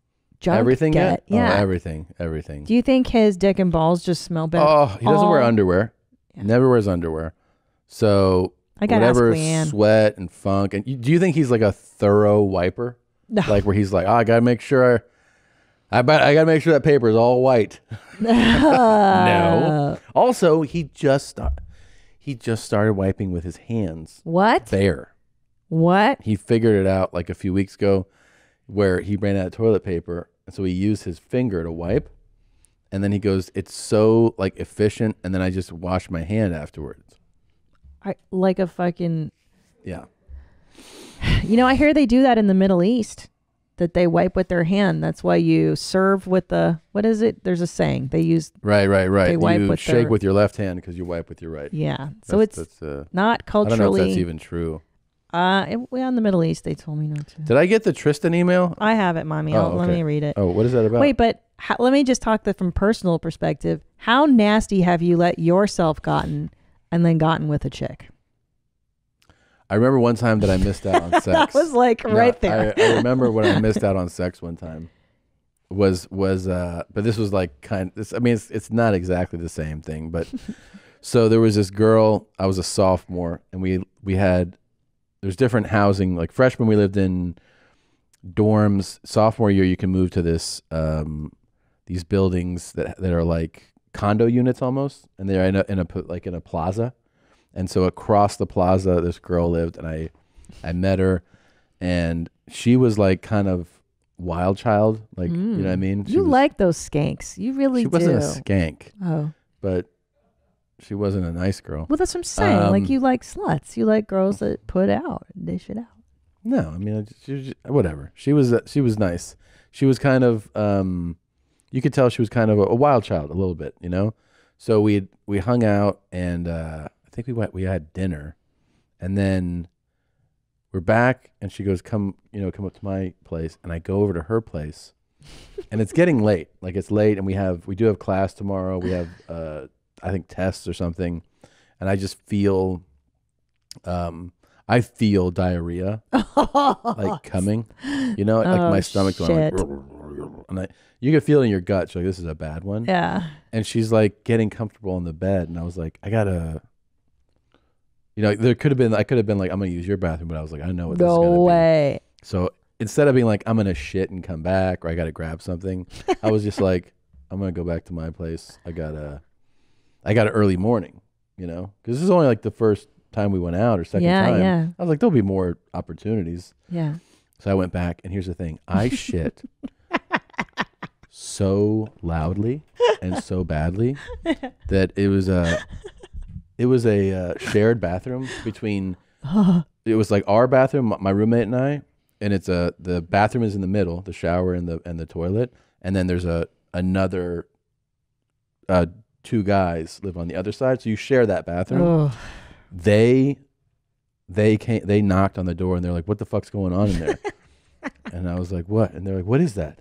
junk everything get. yet? Yeah. Oh, everything, everything. Do you think his dick and balls just smell better? Oh, he doesn't wear underwear. Never wears underwear. So I gotta ask whatever LeeAnn. sweat and funk. And you, do you think he's like a thorough wiper? Like where he's like, oh, I gotta make sure. I bet I gotta make sure that paper is all white. no. Also, he just start, he just started wiping with his hands. What? There. What? He figured it out like a few weeks ago, where he ran out of toilet paper, and so he used his finger to wipe. And then he goes, "It's so like efficient." And then I just wash my hand afterwards. I, like a fucking. Yeah. You know, I hear they do that in the Middle East. That they wipe with their hand. That's why you serve with the what is it? There's a saying they use. Right, right, right. They wipe you with shake their- with your left hand because you wipe with your right. Yeah. So That's- it's that's, uh, not I don't know if culturally- that's even true. Uh, it, well, in the Middle East, they told me not to. Did I get the Tristan email? I have it, mommy. Oh, I'll- Let okay. me read it. Oh, what is that about? Wait, but how, let me just talk the, from personal perspective. How nasty have you let yourself gotten and then gotten with a chick? I remember one time that I missed out on sex. That was, like, right there. I, I remember when I missed out on sex one time. Was was uh but this was like kind this I mean it's it's not exactly the same thing, but so there was this girl, I was a sophomore and we we had there's different housing like freshman we lived in dorms sophomore year you can move to this um these buildings that that are like condo units almost and they're in a, in a like in a plaza and so across the plaza this girl lived and i i met her and she was like kind of wild child like you know what i Mm. mean She You was- like those skanks. You really she do. wasn't a skank Oh. but she wasn't a nice girl Well, that's what I'm saying. Um, like you like sluts. You like girls that put out, dish it out. No, I mean, I just- she was whatever. She was uh, she was nice. She was kind of um, you could tell she was kind of a, a wild child a little bit, you know. So we we hung out and uh, I think we went we had dinner, and then we're back and she goes come you know come up to my place and I go over to her place, and it's getting late. Like it's late and we have we do have class tomorrow. We have uh, I think tests or something, and I just feel um. I feel diarrhea like coming, you know, like Oh, my stomach going like, shit. and I, you can feel it in your gut. She's like, this is a bad one. Yeah. And she's like getting comfortable in the bed, and I was like, I gotta, you know, there could have been, I could have been like, I'm gonna use your bathroom, but I was like, I know what this is No gonna way. be. So instead of being like, I'm gonna shit and come back, or I gotta grab something, I was just like, I'm gonna go back to my place. I gotta, I got an early morning, you know, because this is only like the first time we went out or second Yeah, time. yeah. I was like, there'll be more opportunities. Yeah. So I went back, and here's the thing: I shit so loudly and so badly that it was a It was a uh, shared bathroom between. it was like our bathroom, my- my roommate and I, and it's a the bathroom is in the middle, the shower and the and the toilet, and then there's a another. Uh, two guys live on the other side, so you share that bathroom. Ugh. They, they came, they knocked on the door and they're like, "What the fuck's going on in there?" and I was like, "What?" And they're like, "What is that?"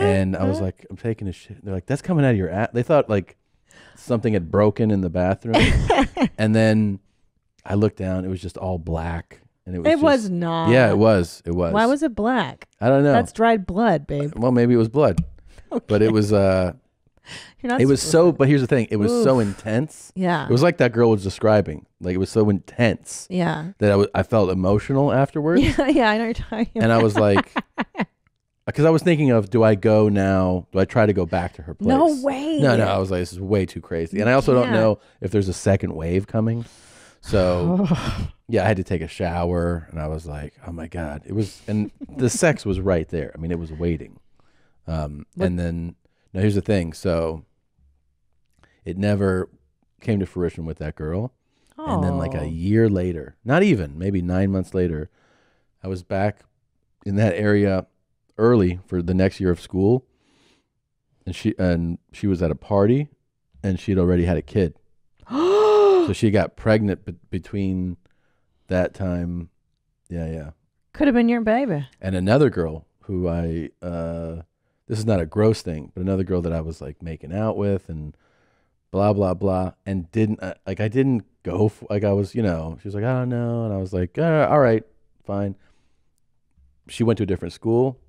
And I was like, I'm taking a shit. They're like, that's coming out of your ass. They thought like something had broken in the bathroom. and then I looked down. It was just all black. And it was It just- was not. Yeah, it was. It was. Why was it black? I don't know. That's dried blood, babe. well, maybe it was blood. But it was uh You're not it was so but here's the thing. It was so intense. Yeah. It was like that girl was describing. Like it was so intense. Yeah. That I was I felt emotional afterwards. Yeah, yeah, I know you're talking and I was like because I was thinking of do I go now? Do I try to go back to her place? No way. No, no. I was like, this is way too crazy. And I also don't know if there's a second wave coming. So yeah, I had to take a shower and I was like, oh my God. It was and the sex was right there. I mean, it was waiting. Um and then now here's the thing. So it never came to fruition with that girl. And then like a year later, not even, maybe nine months later, I was back in that area early for the next year of school. And she and she was at a party and she'd already had a kid. so she got pregnant be- between that time. Yeah, yeah. Could have been your baby. And another girl who I uh this is not a gross thing, but another girl that I was like making out with and blah blah blah and didn't uh, like I didn't go for, like I was, you know, she was like, "I don't know." And I was like, uh, "All right, fine." She went to a different school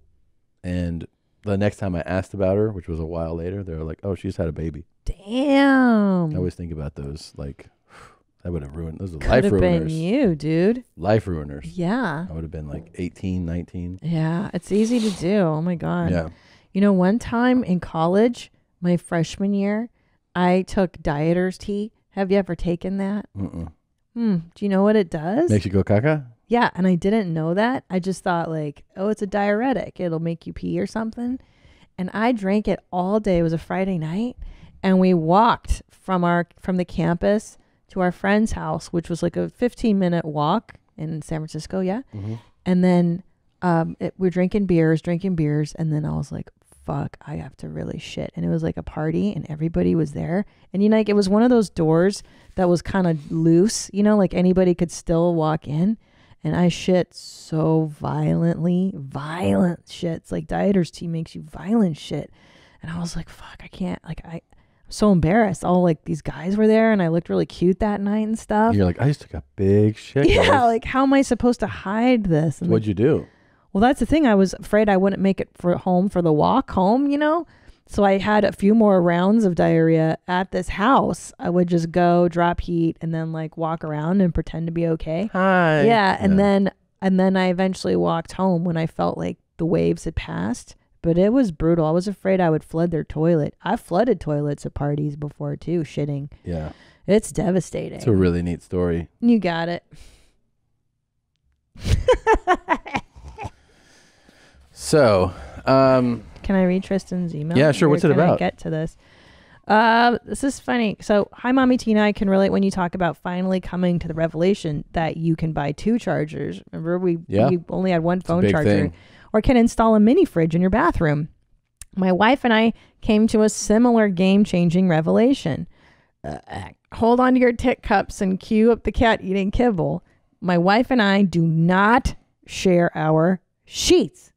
and the next time I asked about her, which was a while later, they were like, "Oh, she's had a baby." Damn. I always think about those like that would have ruined those are Could life have been you, dude. Life ruiners. Yeah. I would have been like 18, 19. Yeah, it's easy to do. Oh my god. Yeah. You know, one time in college, my freshman year, I took dieter's tea. Have you ever taken that? Mm-mm. Hmm. Do you know what it does? Makes you go caca? Yeah, and I didn't know that. I just thought like, oh, it's a diuretic. It'll make you pee or something. And I drank it all day. It was a Friday night, and we walked from our from the campus to our friend's house, which was like a 15 minute walk in San Francisco. Yeah, Mhm. and then um, it, we're drinking beers, drinking beers, and then I was like, fuck, I have to really shit. And it was like a party, and everybody was there. And you know, like it was one of those doors that was kind of loose, you know, like anybody could still walk in. And I shit so violently, violent shits. Like dieter's tea makes you violent shit. And I was like, fuck, I can't. Like I, I'm so embarrassed. All like these guys were there, and I looked really cute that night and stuff. You're like, I just took a big shit. yeah, guys." like how am I supposed to hide this? And What'd you do? Well, that's the thing. I was afraid I wouldn't make it for home for the walk home, you know? So I had a few more rounds of diarrhea at this house. I would just go drop heat and then like walk around and pretend to be okay. Hi. Yeah, and Yeah. then and then I eventually walked home when I felt like the waves had passed. But it was brutal. I was afraid I would flood their toilet. I flooded toilets at parties before too, shitting. Yeah. It's devastating. It's a really neat story. you got it. So, um, Can I read Tristan's email? Yeah, sure. Or What's it can I about? get to this. Uh, this is funny. So, hi, mommy Tina. I can relate when you talk about finally coming to the revelation that you can buy two chargers. Remember, we Yeah. we only had one phone big charger, thing. or can install a mini fridge in your bathroom. My wife and I came to a similar game-changing revelation. Uh, hold on to your tit cups and cue up the cat eating kibble. My wife and I do not share our sheets.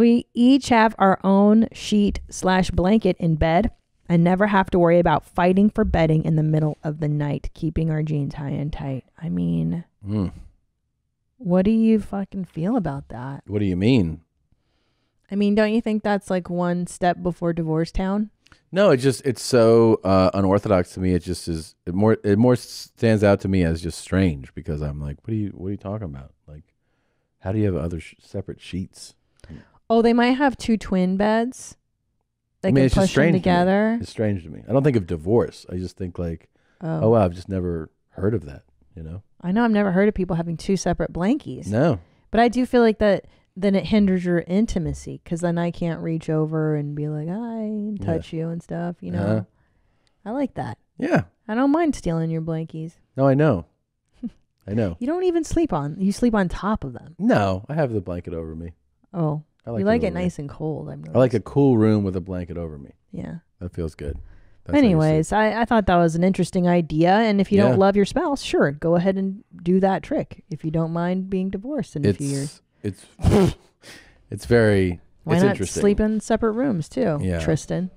We each have our own sheet slash blanket in bed and never have to worry about fighting for bedding in the middle of the night, keeping our jeans high and tight. I mean, mm, what do you fucking feel about that? what do you mean? I mean, don't you think that's like one step before divorce town? No, it just it's so uh, unorthodox to me. It just is it more it more stands out to me as just strange because I'm like, what are you what are you talking about? Like, how do you have other sh- separate sheets? Oh, they might have two twin beds. They I mean, can it's just push them strange to me. together. It's strange to me. I don't think of divorce. I just think like, Oh. oh, wow, I've just never heard of that. You know? I know I've never heard of people having two separate blankies. No. But I do feel like that then it hinders your intimacy because then I can't reach over and be like, and Yeah. touch you and stuff, you know? Uh-huh. I like that. Yeah. I don't mind stealing your blankies. No, I know. I know. You don't even sleep on. You sleep on top of them. No, I have the blanket over me. Oh, I like you like it nice and cold. I'm I like a cool room with a blanket over me. Yeah. That feels good. That's how you sleep. Anyways, I, I thought that was an interesting idea. And if you Yeah. don't love your spouse, sure, go ahead and do that trick. If you don't mind being divorced in a few years. it's it's it's very Why it's not interesting. sleep in separate rooms too, Yeah. Tristan?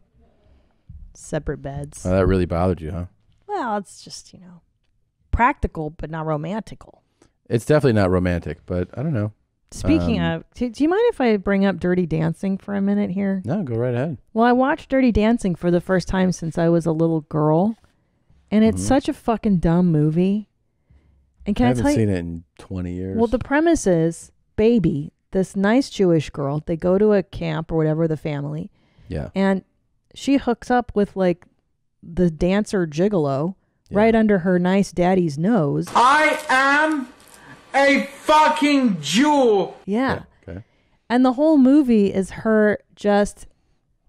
Separate beds. Oh, that really bothered you, huh? well, it's just, you know, practical, but not romantical. It's definitely not romantic, but I don't know. Speaking Um, of, do, do you mind if I bring up Dirty Dancing for a minute here? No, go right ahead. Well, I watched Dirty Dancing for the first time since I was a little girl, and it's Mhm. such a fucking dumb movie. And can I I, haven't tell you? seen it in twenty years. Well, the premise is baby, this nice Jewish girl, they go to a camp or whatever, the family, yeah. and she hooks up with like the dancer gigolo right under her nice daddy's nose. I am a fucking jewel. Yeah. Oh, okay. And the whole movie is her just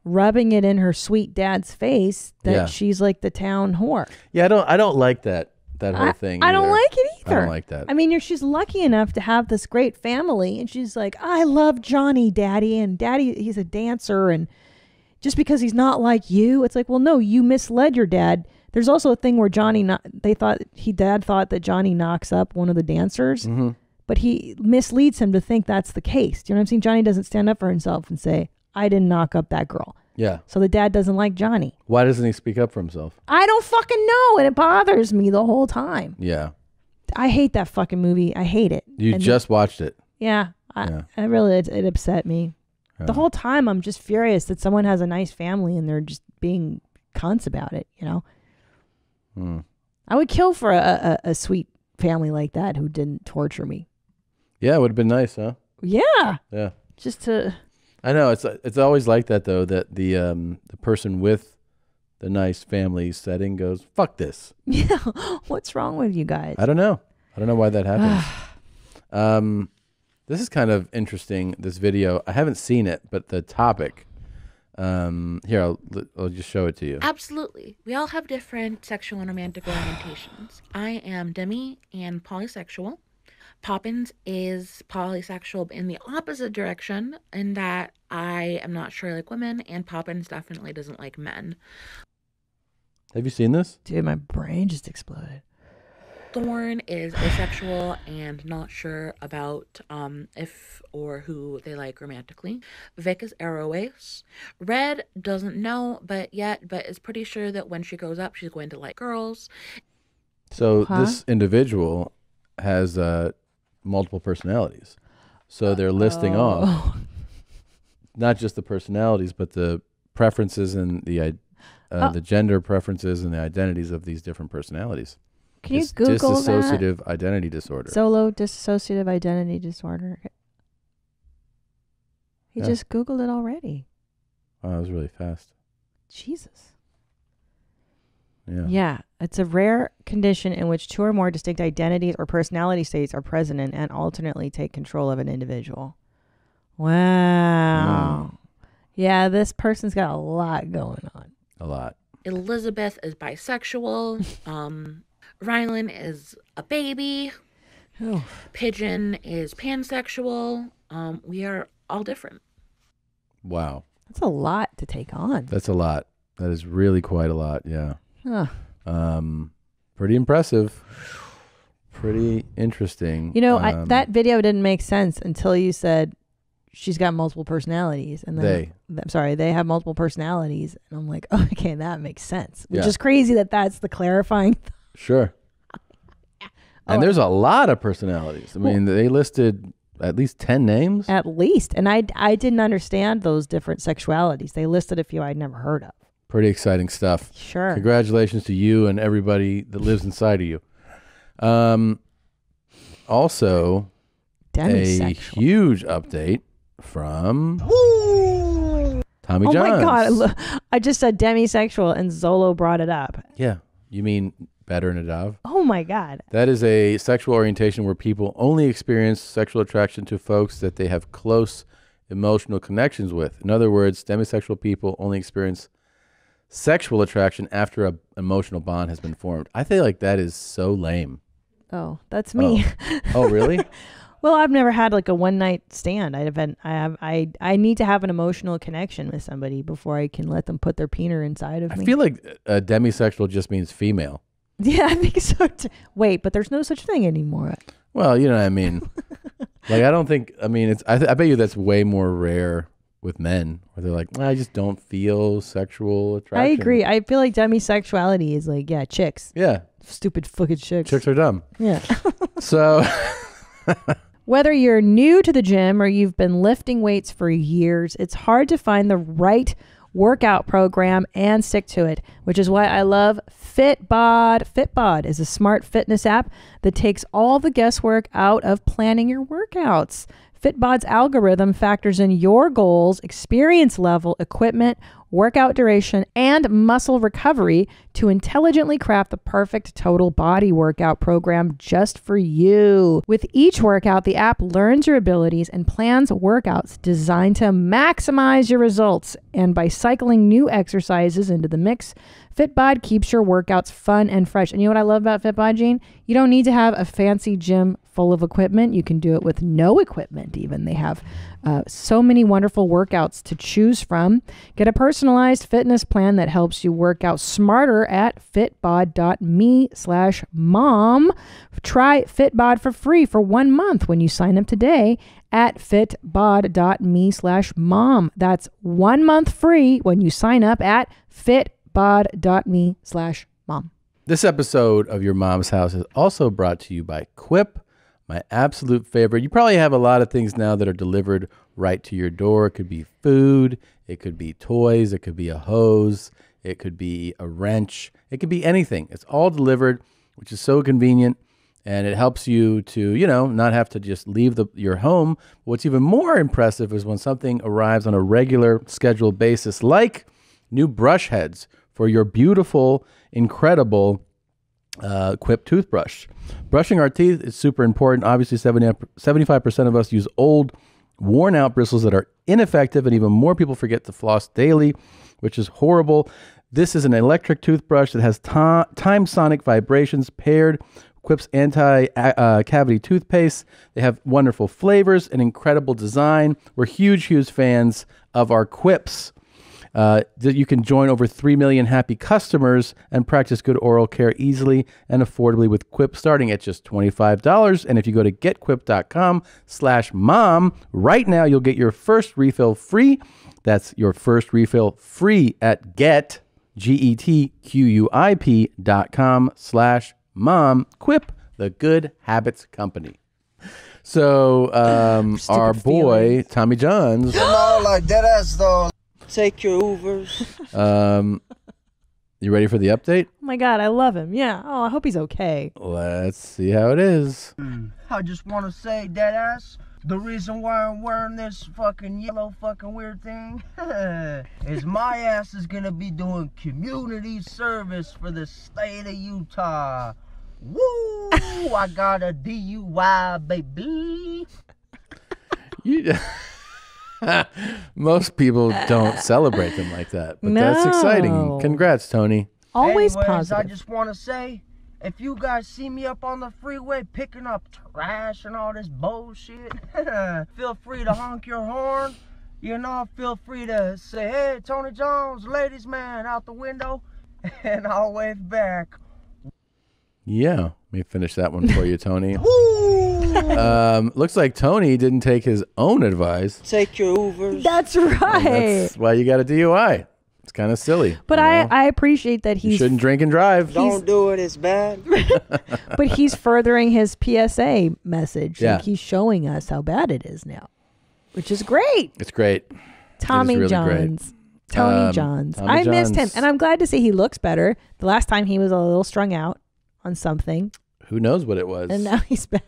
rubbing it in her sweet dad's face that Yeah. she's like the town whore. Yeah, I don't I don't like that that whole I, thing. I don't like it either. I don't like that. I mean, you're, she's lucky enough to have this great family, and she's like, I love Johnny, Daddy, and Daddy, he's a dancer, and just because he's not like you, it's like, well, no, you misled your dad. There's also a thing where Johnny, they thought he dad thought that Johnny knocks up one of the dancers, Mm-hmm. but he misleads him to think that's the case. Do you know what I'm saying? Johnny doesn't stand up for himself and say, I didn't knock up that girl. Yeah. So the dad doesn't like Johnny. Why doesn't he speak up for himself? I don't fucking know, and it bothers me the whole time. Yeah. I hate that fucking movie. I hate it. You And- just watched it. yeah, I, Yeah. I really it, it upset me. The whole time I'm just furious that someone has a nice family and they're just being cunts about it. You know, Hmm. I would kill for a, a, a sweet family like that who didn't torture me. Yeah, it would have been nice, huh? Yeah, Yeah. just to I know it's it's always like that though. That the um the person with the nice family setting goes fuck this. yeah. What's wrong with you guys? I don't know. I don't know why that happens. um, this is kind of interesting. This video I haven't seen it, but the topic. Um, here I'll I'll just show it to you. Absolutely. We all have different sexual and romantic orientations. I am demi and polysexual. Poppins is polysexual but in the opposite direction, in that I am not sure I like women, and Poppins definitely doesn't like men. Have you seen this? Dude, my brain just exploded. Thorn is asexual and not sure about um, if or who they like romantically. Vic is aroace. Red doesn't know, but yet, but is pretty sure that when she grows up, she's going to like girls. So Huh? this individual has uh, multiple personalities. So they're listing off Oh. not just the personalities, but the preferences and the uh, Oh. the gender preferences and the identities of these different personalities. Can you It's Google that? dissociative identity disorder. Zolo dissociative identity disorder. He Yeah. just Googled it already. wow, that was really fast. Jesus. Yeah. Yeah, it's a rare condition in which two or more distinct identities or personality states are present in and alternately take control of an individual. Wow. Yeah, this person's got a lot going on. A lot. Elizabeth is bisexual. um, Rylan is a baby. Oh. Pigeon is pansexual. Um, we are all different. Wow. That's a lot to take on. That's a lot. That is really quite a lot. Yeah. Huh. Um, pretty impressive. Pretty interesting. You know, I, Um, that video didn't make sense until you said she's got multiple personalities, and then They. I'm sorry, they have multiple personalities, and I'm like, oh, okay, that makes sense. Which Yeah. is crazy that that's the clarifying. Sure. And Oh, there's a lot of personalities. I mean, they listed at least 10 names. At least, and I I didn't understand those different sexualities. They listed a few I'd never heard of. Pretty exciting stuff. Sure. Congratulations to you and everybody that lives inside of you. Um, also, Demisexual. a huge update from Tommy oh my god! I just said demisexual, and Zolo brought it up. Yeah. You mean better Nadav? Oh my god! That is a sexual orientation where people only experience sexual attraction to folks that they have close emotional connections with. In other words, demisexual people only experience sexual attraction after a emotional bond has been formed. I feel like that is so lame. Oh, that's me. Oh, really? well, I've never had like a one night stand. I've been, I have, I, I need to have an emotional connection with somebody before I can let them put their peener inside of I me. I feel like uh, demisexual just means female. yeah, I think so. Too. Wait, but there's no such thing anymore. Well, you know what I mean. like I don't think. I mean, it's. I, th- I bet you that's way more rare with men, where they're like, I just don't feel sexual attraction. I agree. I feel like demisexuality is like, yeah, chicks. Yeah, Stupid fucking chicks. chicks are dumb. Yeah. So Whether you're new to the gym or you've been lifting weights for years, it's hard to find the right workout program and stick to it, which is why I love Fitbod. Fitbod is a smart fitness app that takes all the guesswork out of planning your workouts. Fitbod's algorithm factors in your goals, experience level, equipment, workout duration, and muscle recovery to intelligently craft the perfect total body workout program just for you. With each workout, the app learns your abilities and plans workouts designed to maximize your results. And by cycling new exercises into the mix, Fitbod keeps your workouts fun and fresh. And you know what I love about Fitbod, Gene? You don't need to have a fancy gym full of equipment. You can do it with no equipment, even. They have uh, so many wonderful workouts to choose from. Get a personalized fitness plan that helps you work out smarter at fitbod.me slash mom. Try Fitbod for free for one month when you sign up today at fitbod.me slash mom. That's one month free when you sign up at fitbod.me slash mom. This episode of Your Mom's House is also brought to you by Quip, my absolute favorite. You probably have a lot of things now that are delivered right to your door. It could be food, it could be toys, it could be a hose, it could be a wrench, it could be anything. It's all delivered, which is so convenient. And it helps you to, you know, not have to just leave the, your home. What's even more impressive is when something arrives on a regular scheduled basis, like new brush heads for your beautiful, incredible uh, Quip toothbrush. Brushing our teeth is super important. Obviously, 70, 75% of us use old, worn out bristles that are ineffective, and even more people forget to floss daily, which is horrible. This is an electric toothbrush that has ti- time sonic vibrations paired Quip's anti uh, cavity toothpaste. They have wonderful flavors and incredible design. We're huge, huge fans of our Quips. Uh, that you can join over 3 million happy customers and practice good oral care easily and affordably with Quip starting at just $25. And if you go to getquip.com slash mom, right now you'll get your first refill free. That's your first refill free at get, G-E-T-Q-U-I-P dot com slash mom. Quip, the good habits company. So um, our boy, Tommy Johns, No, like dead ass though. Take your Ubers. um, you ready for the update? Oh my God, I love him. Yeah. Oh, I hope he's okay. Let's see how it is. I just want to say, dead ass. The reason why I'm wearing this fucking yellow fucking weird thing is my ass is gonna be doing community service for the state of Utah. Woo! I got a DUI, baby. You, most people don't celebrate them like that, but that's exciting. No. Congrats, Tony. Always Anyways, positive. I just want to say, if you guys see me up on the freeway picking up trash and all this bullshit, feel free to honk your horn. You know, feel free to say, hey, Tony Johns, ladies man, out the window, and I'll wave back. Yeah, let me finish that one for you, Tony. Um, looks like Tony didn't take his own advice. Take your Ubers. That's and right. That's why you got a DUI. It's kind of silly. but you I, know? I appreciate that he shouldn't drink and drive. Don't do it, it's bad. but he's furthering his PSA message. Yeah. Like he's showing us how bad it is now, which is great. It's great. Tommy really great. Johns. Tony Um, Johns. Tommy I missed him, and I'm glad to see he looks better. The last time he was a little strung out on something, Who knows what it was? and now he's back.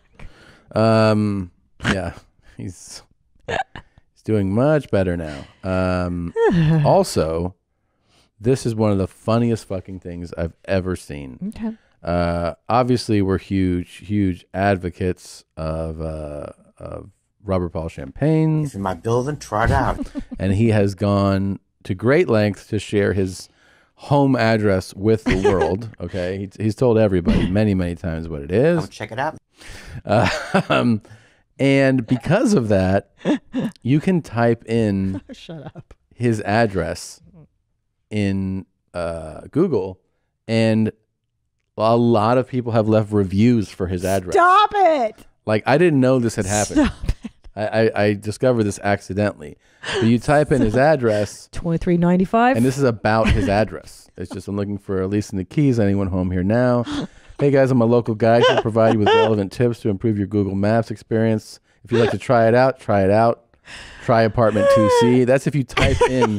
Um, yeah, he's he's doing much better now. Um, also, this is one of the funniest fucking things I've ever seen. Okay. Uh, obviously, we're huge, huge advocates of uh, of Robert Paul Champagne. in my building, try it out. and he has gone to great lengths to share his home address with the world. okay, he's, he's told everybody many, many times what it is. I'll check it out. Uh, um, and because of that, you can type in Shut up. his address in uh, Google, and a lot of people have left reviews for his address. Stop it. Like I didn't know this had happened. I, I, I discovered this accidentally. So you type in his address, Twenty three ninety five. and this is about his address. It's just I'm looking for a Elise and the keys. Anyone home here now? Hey guys, I'm a local guide to provide you with relevant tips to improve your Google Maps experience. If you'd like to try it out, try it out. Try apartment 2C. That's if you type in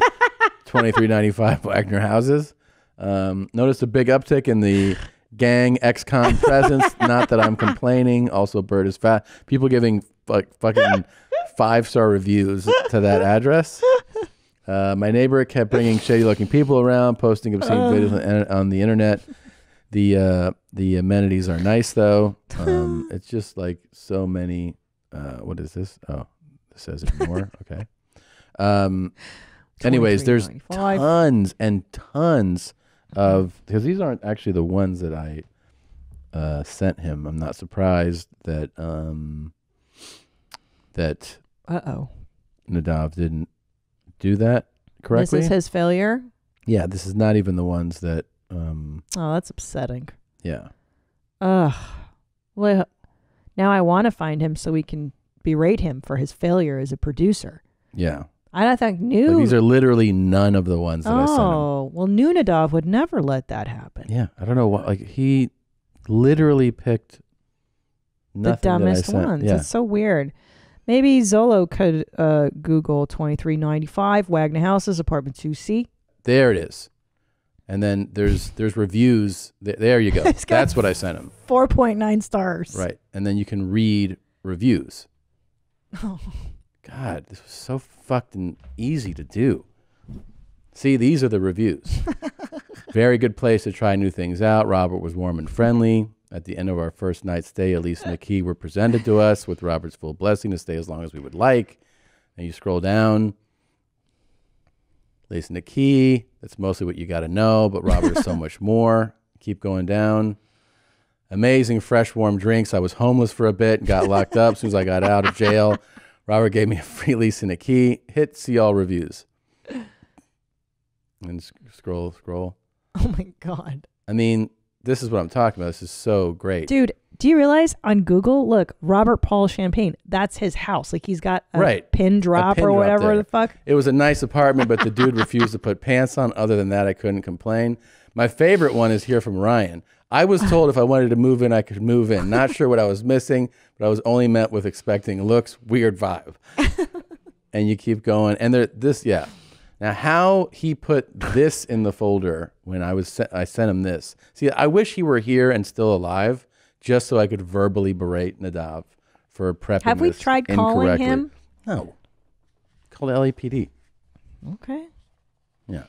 2395 Wagner houses. Um, notice a big uptick in the gang ex-con presence. Not that I'm complaining. Also, Bird is fat. People giving fuck, fucking five-star reviews to that address. Uh, my neighbor kept bringing shady-looking people around, posting obscene videos on, on the internet. The uh, the amenities are nice though. Um, it's just like so many. Uh, what is this? Oh, it says ignore. okay. Um, anyways, there's $23.95. tons and tons of because these aren't actually the ones that I uh, sent him. I'm not surprised that um, that Uh oh. Nadav didn't do that correctly. This is his failure. yeah, this is not even the ones that. Um, Oh, that's upsetting. yeah. Ugh. Well, now I want to find him so we can berate him for his failure as a producer. Yeah. I don't think Like, new. these are literally none of the ones that I sent him. oh well, Nunadov would never let that happen. Yeah, I don't know what. Like he literally picked nothing the dumbest that I sent. ones. Yeah, It's so weird. Maybe Zolo could uh, Google twenty three ninety five Wagner Houses apartment two C. there it is. And then there's there's reviews. Th- There you go. It's got That's what I sent him. Four point nine stars. Right, and then you can read reviews. Oh. God, this was so fucking easy to do. See, these are the reviews. Very good place to try new things out. Robert was warm and friendly. At the end of our first night stay, Elise and the key were presented to us with Robert's full blessing to stay as long as we would like. And you scroll down. Elise and the key. That's mostly what you got to know, but Robert is so much more. Keep going down. Amazing fresh warm drinks. I was homeless for a bit and got locked up as soon as I got out of jail. Robert gave me a free lease and a key. Hit see all reviews. And sc- scroll, scroll. Oh my god. I mean, this is what I'm talking about. This is so great. Dude, do you realize on Google, look, Robert Paul Champagne, that's his house. Like he's got a right. pin drop pin or drop whatever there. the fuck. It was a nice apartment, but the dude refused to put pants on. Other than that, I couldn't complain. My favorite one is here from Ryan. I was told if I wanted to move in, I could move in. Not sure what I was missing, but I was only met with expecting looks, weird vibe. and you keep going. And there, this, yeah. Now, how he put this in the folder when I was I sent him this. See, I wish he were here and still alive, just so I could verbally berate Nadav for prepping. Have we tried calling him? No. Call the LAPD. Okay. Yeah.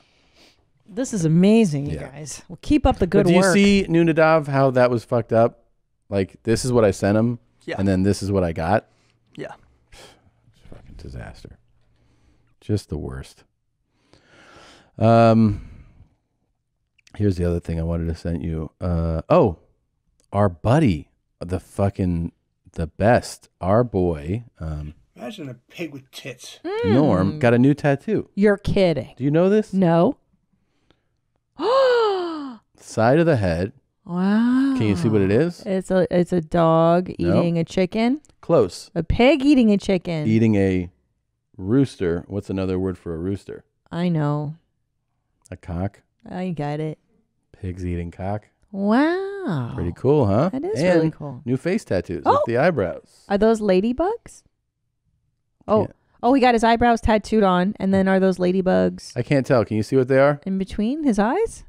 This is amazing, you Yeah. guys. Well, keep up the good but do you work. see Nunadav how that was fucked up? Like this is what I sent him, Yeah. and then this is what I got. Yeah. Fucking disaster. Just the worst. Um. Here's the other thing I wanted to send you. Uh oh, our buddy, the fucking the best, our boy, um, Imagine a pig with tits. Norm, got a new tattoo. You're kidding. Do you know this? No. Side of the head. Wow. Can you see what it is? It's a it's a dog eating a chicken. Close. A pig eating a chicken. Eating a rooster. What's another word for a rooster? I know. A cock. I got it. Pigs eating cock. Wow. Pretty cool, huh? That is And really cool. New face tattoos Oh. with the eyebrows. Are those ladybugs? Oh, oh, he got his eyebrows tattooed on, and then are those ladybugs I can't tell. Can you see what they are? in between his eyes?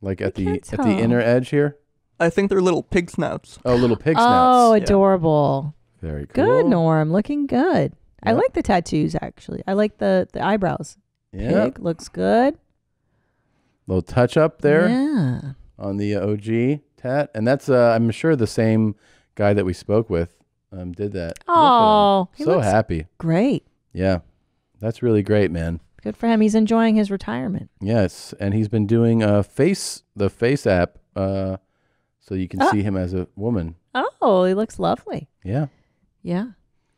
Like at the at tell. the inner edge here? I think they're little pig snouts. Oh, little pig snouts. Oh, snouts. adorable. Very cool. Good, Norm. Looking good. I Yep. like the tattoos actually. I like the the eyebrows. Yeah. Pig looks good. Little touch up there Yeah. on the uh, OG tat, and that's uh, I'm sure the same guy that we spoke with um, did that. Look at him. Oh, he so looks happy. Great. Yeah, that's really great, man. Good for him. He's enjoying his retirement. Yes, and he's been doing uh, face the face app, uh, so you can Ah. see him as a woman. Oh, he looks lovely. Yeah, Yeah.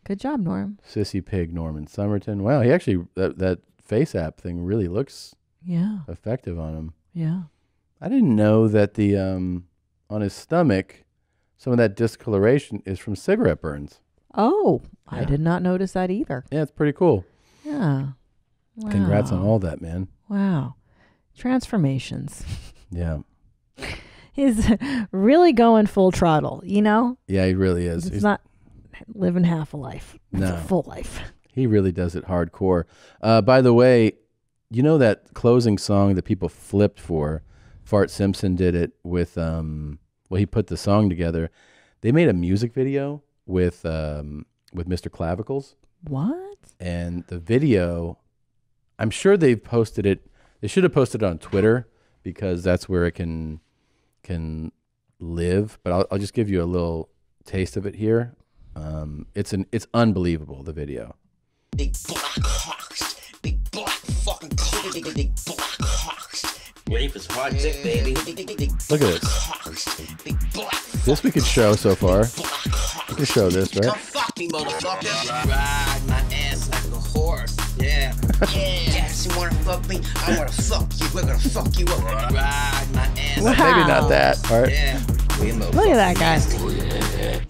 Good job, Norm. sissy pig Norman Summerton. Wow, he actually that that face app thing really looks Yeah. effective on him. Yeah. I didn't know that the um on his stomach, some of that discoloration is from cigarette burns. Oh, I did not notice that either. Yeah, it's pretty cool. Yeah. Congrats on all that, man. Wow. Transformations. Yeah, He's really going full throttle, you know? yeah, he really is. It's He's- not living half a life. It's No. a full life. He really does it hardcore. Uh, by the way, you know that closing song that people flipped for? Fart Simpson did it with, um, well, he put the song together. They made a music video with, um, with Mr. Clavicles. What? And the video, I'm sure they've posted it. They should have posted it on Twitter because that's where it can can live. But I'll, I'll just give you a little taste of it here. Um, it's an it's unbelievable the video. Big black hawks. Big black fucking cocks. Big, big black hawks. Ready for some hard dick, baby? Look at this. This we could show so far. We can show this, right? Fuck me, motherfucker. Ride my ass Yes, you wanna fuck me? I wanna fuck you. We're gonna fuck you up. Ride my ass. Maybe not that. part. Yeah. Look at that guy.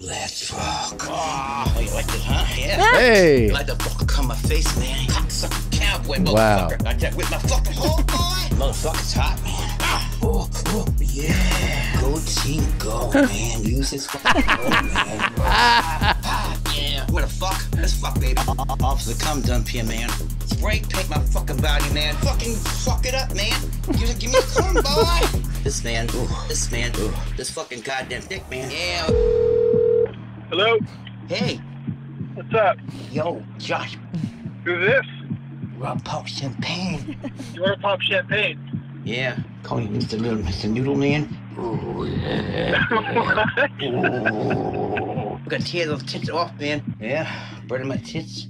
Let's fuck. Oh, you like it, huh? Yeah. Hey. You like the fuck on my face, man. Cocksucker cowboy, Wow. motherfucker. Like that with my fucking hole, boy. Motherfucker's hot, man. Oh, oh, yeah. Go team, go, man. Use this fucking go, man. yeah. What the fuck? Let's fuck, baby. Uh, officer, come dump here, man. Spray paint my fucking body, man. Fucking fuck it up, man. Give, give me a cum, boy. This man, ooh, this man, ooh, this fucking goddamn dick, man. Yeah. Hello? Hey. What's up? Yo, Josh. Who's this? Rob pop champagne. You want to pop champagne? Yeah. Call you Mr. Little Mr. Noodle Man. Ooh, yeah. Ooh. I'm gonna tear those tits off, man. Yeah, burning my tits.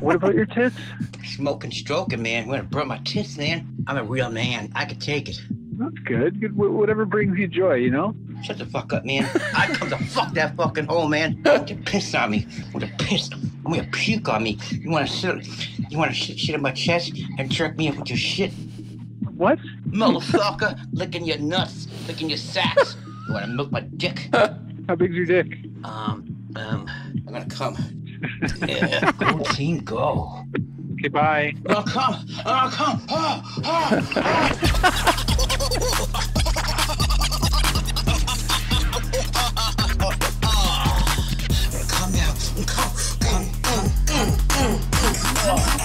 what about your tits? Smoking, stroking, man. I'm gonna burn my tits, man. I'm a real man. I can take it. That's good. good. Whatever brings you joy, you know? Shut the fuck up, man. I come to fuck that fucking hole, man. I want you piss on me. I want you to piss. I want you to puke on me. You wanna sit you wanna shit shit in my chest and jerk me up with your shit? What? Motherfucker, licking your nuts, licking your sacks. You wanna milk my dick? How big's your dick? Um, um, I'm gonna come. Yeah, go team, go. Okay, bye. Gonna come. Gonna come. Ah, ah, ah. Come now. Come, come, come, come,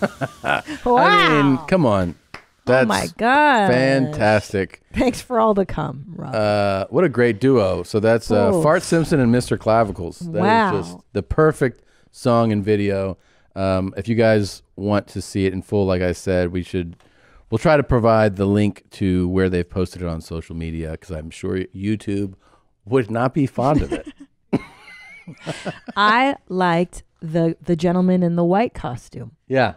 come, I mean, come on. That's oh my god. fantastic. Thanks for all the come, Rob. Uh, what a great duo. So that's uh, Oof. Fart Simpson and Mr. Clavicles. That is Wow. just the perfect song and video. Um, if you guys want to see it in full, like I said, we should. We'll try to provide the link to where they've posted it on social media because I'm sure YouTube would not be fond of it. I liked the the gentleman in the white costume. yeah,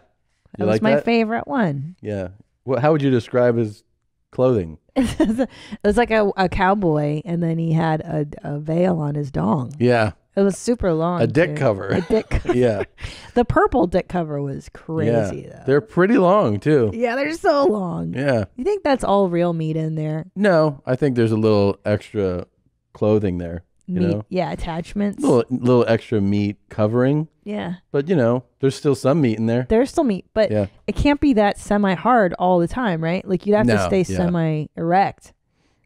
That was like my that? favorite one. Yeah. What? How would you describe his clothing? it was like a, a cowboy, and then he had a, a veil on his dong. Yeah. It was super long. A dick too. cover. A dick. co- yeah. the purple dick cover was crazy yeah. though. They're pretty long too. Yeah, they're so long. Yeah. You think that's all real meat in there? No, I think there's a little extra clothing there. Meat, know, yeah, attachments. little little extra meat covering. Yeah. But you know, there's still some meat in there. There's still meat, but Yeah. it can't be that semi hard all the time, right? Like you'd have to stay yeah. semi erect.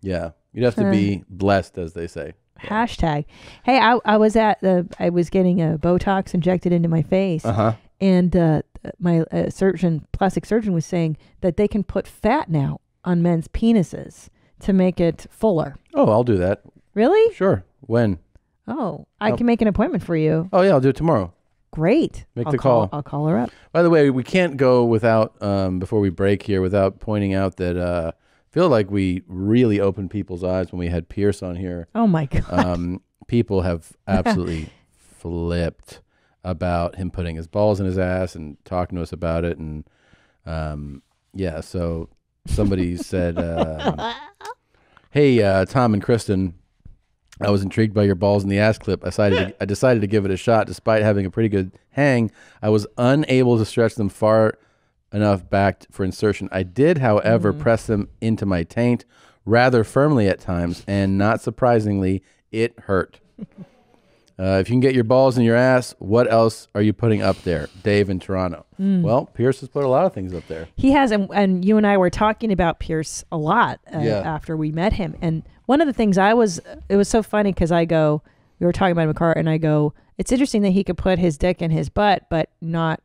Yeah, you'd have to Uh. be blessed, as they say. Hashtag. Hey, I, I was at the I was getting a Botox injected into my face, Uh-huh. and uh, my uh, surgeon, plastic surgeon, was saying that they can put fat now on men's penises to make it fuller. Oh, I'll do that. Really? Sure. When? Oh, I Oh. can make an appointment for you. Oh yeah, I'll do it tomorrow. Great. Make I'll the call. I'll call her up. By the way, we can't go without um, before we break here without pointing out that uh, I feel like we really opened people's eyes when we had Pierce on here. Oh my God. Um, people have absolutely flipped. about him putting his balls in his ass and talking to us about it. And um, yeah, so somebody said, uh, "Hey, uh, Tom and Kristen." I was intrigued by your balls in the ass clip. I decided to, I decided to give it a shot. Despite having a pretty good hang, I was unable to stretch them far enough back for insertion. I did, however, press them into my taint rather firmly at times, and not surprisingly, it hurt. Uh, if you can get your balls in your ass, what else are you putting up there? Dave in Toronto. Mm. Well, Pierce has put a lot of things up there. He has, and, and you and I were talking about Pierce a lot uh, Yeah. after we met him. And one of the things I was, it was so funny because I go, we were talking about him in the car, and I go, it's interesting that he could put his dick in his butt, but not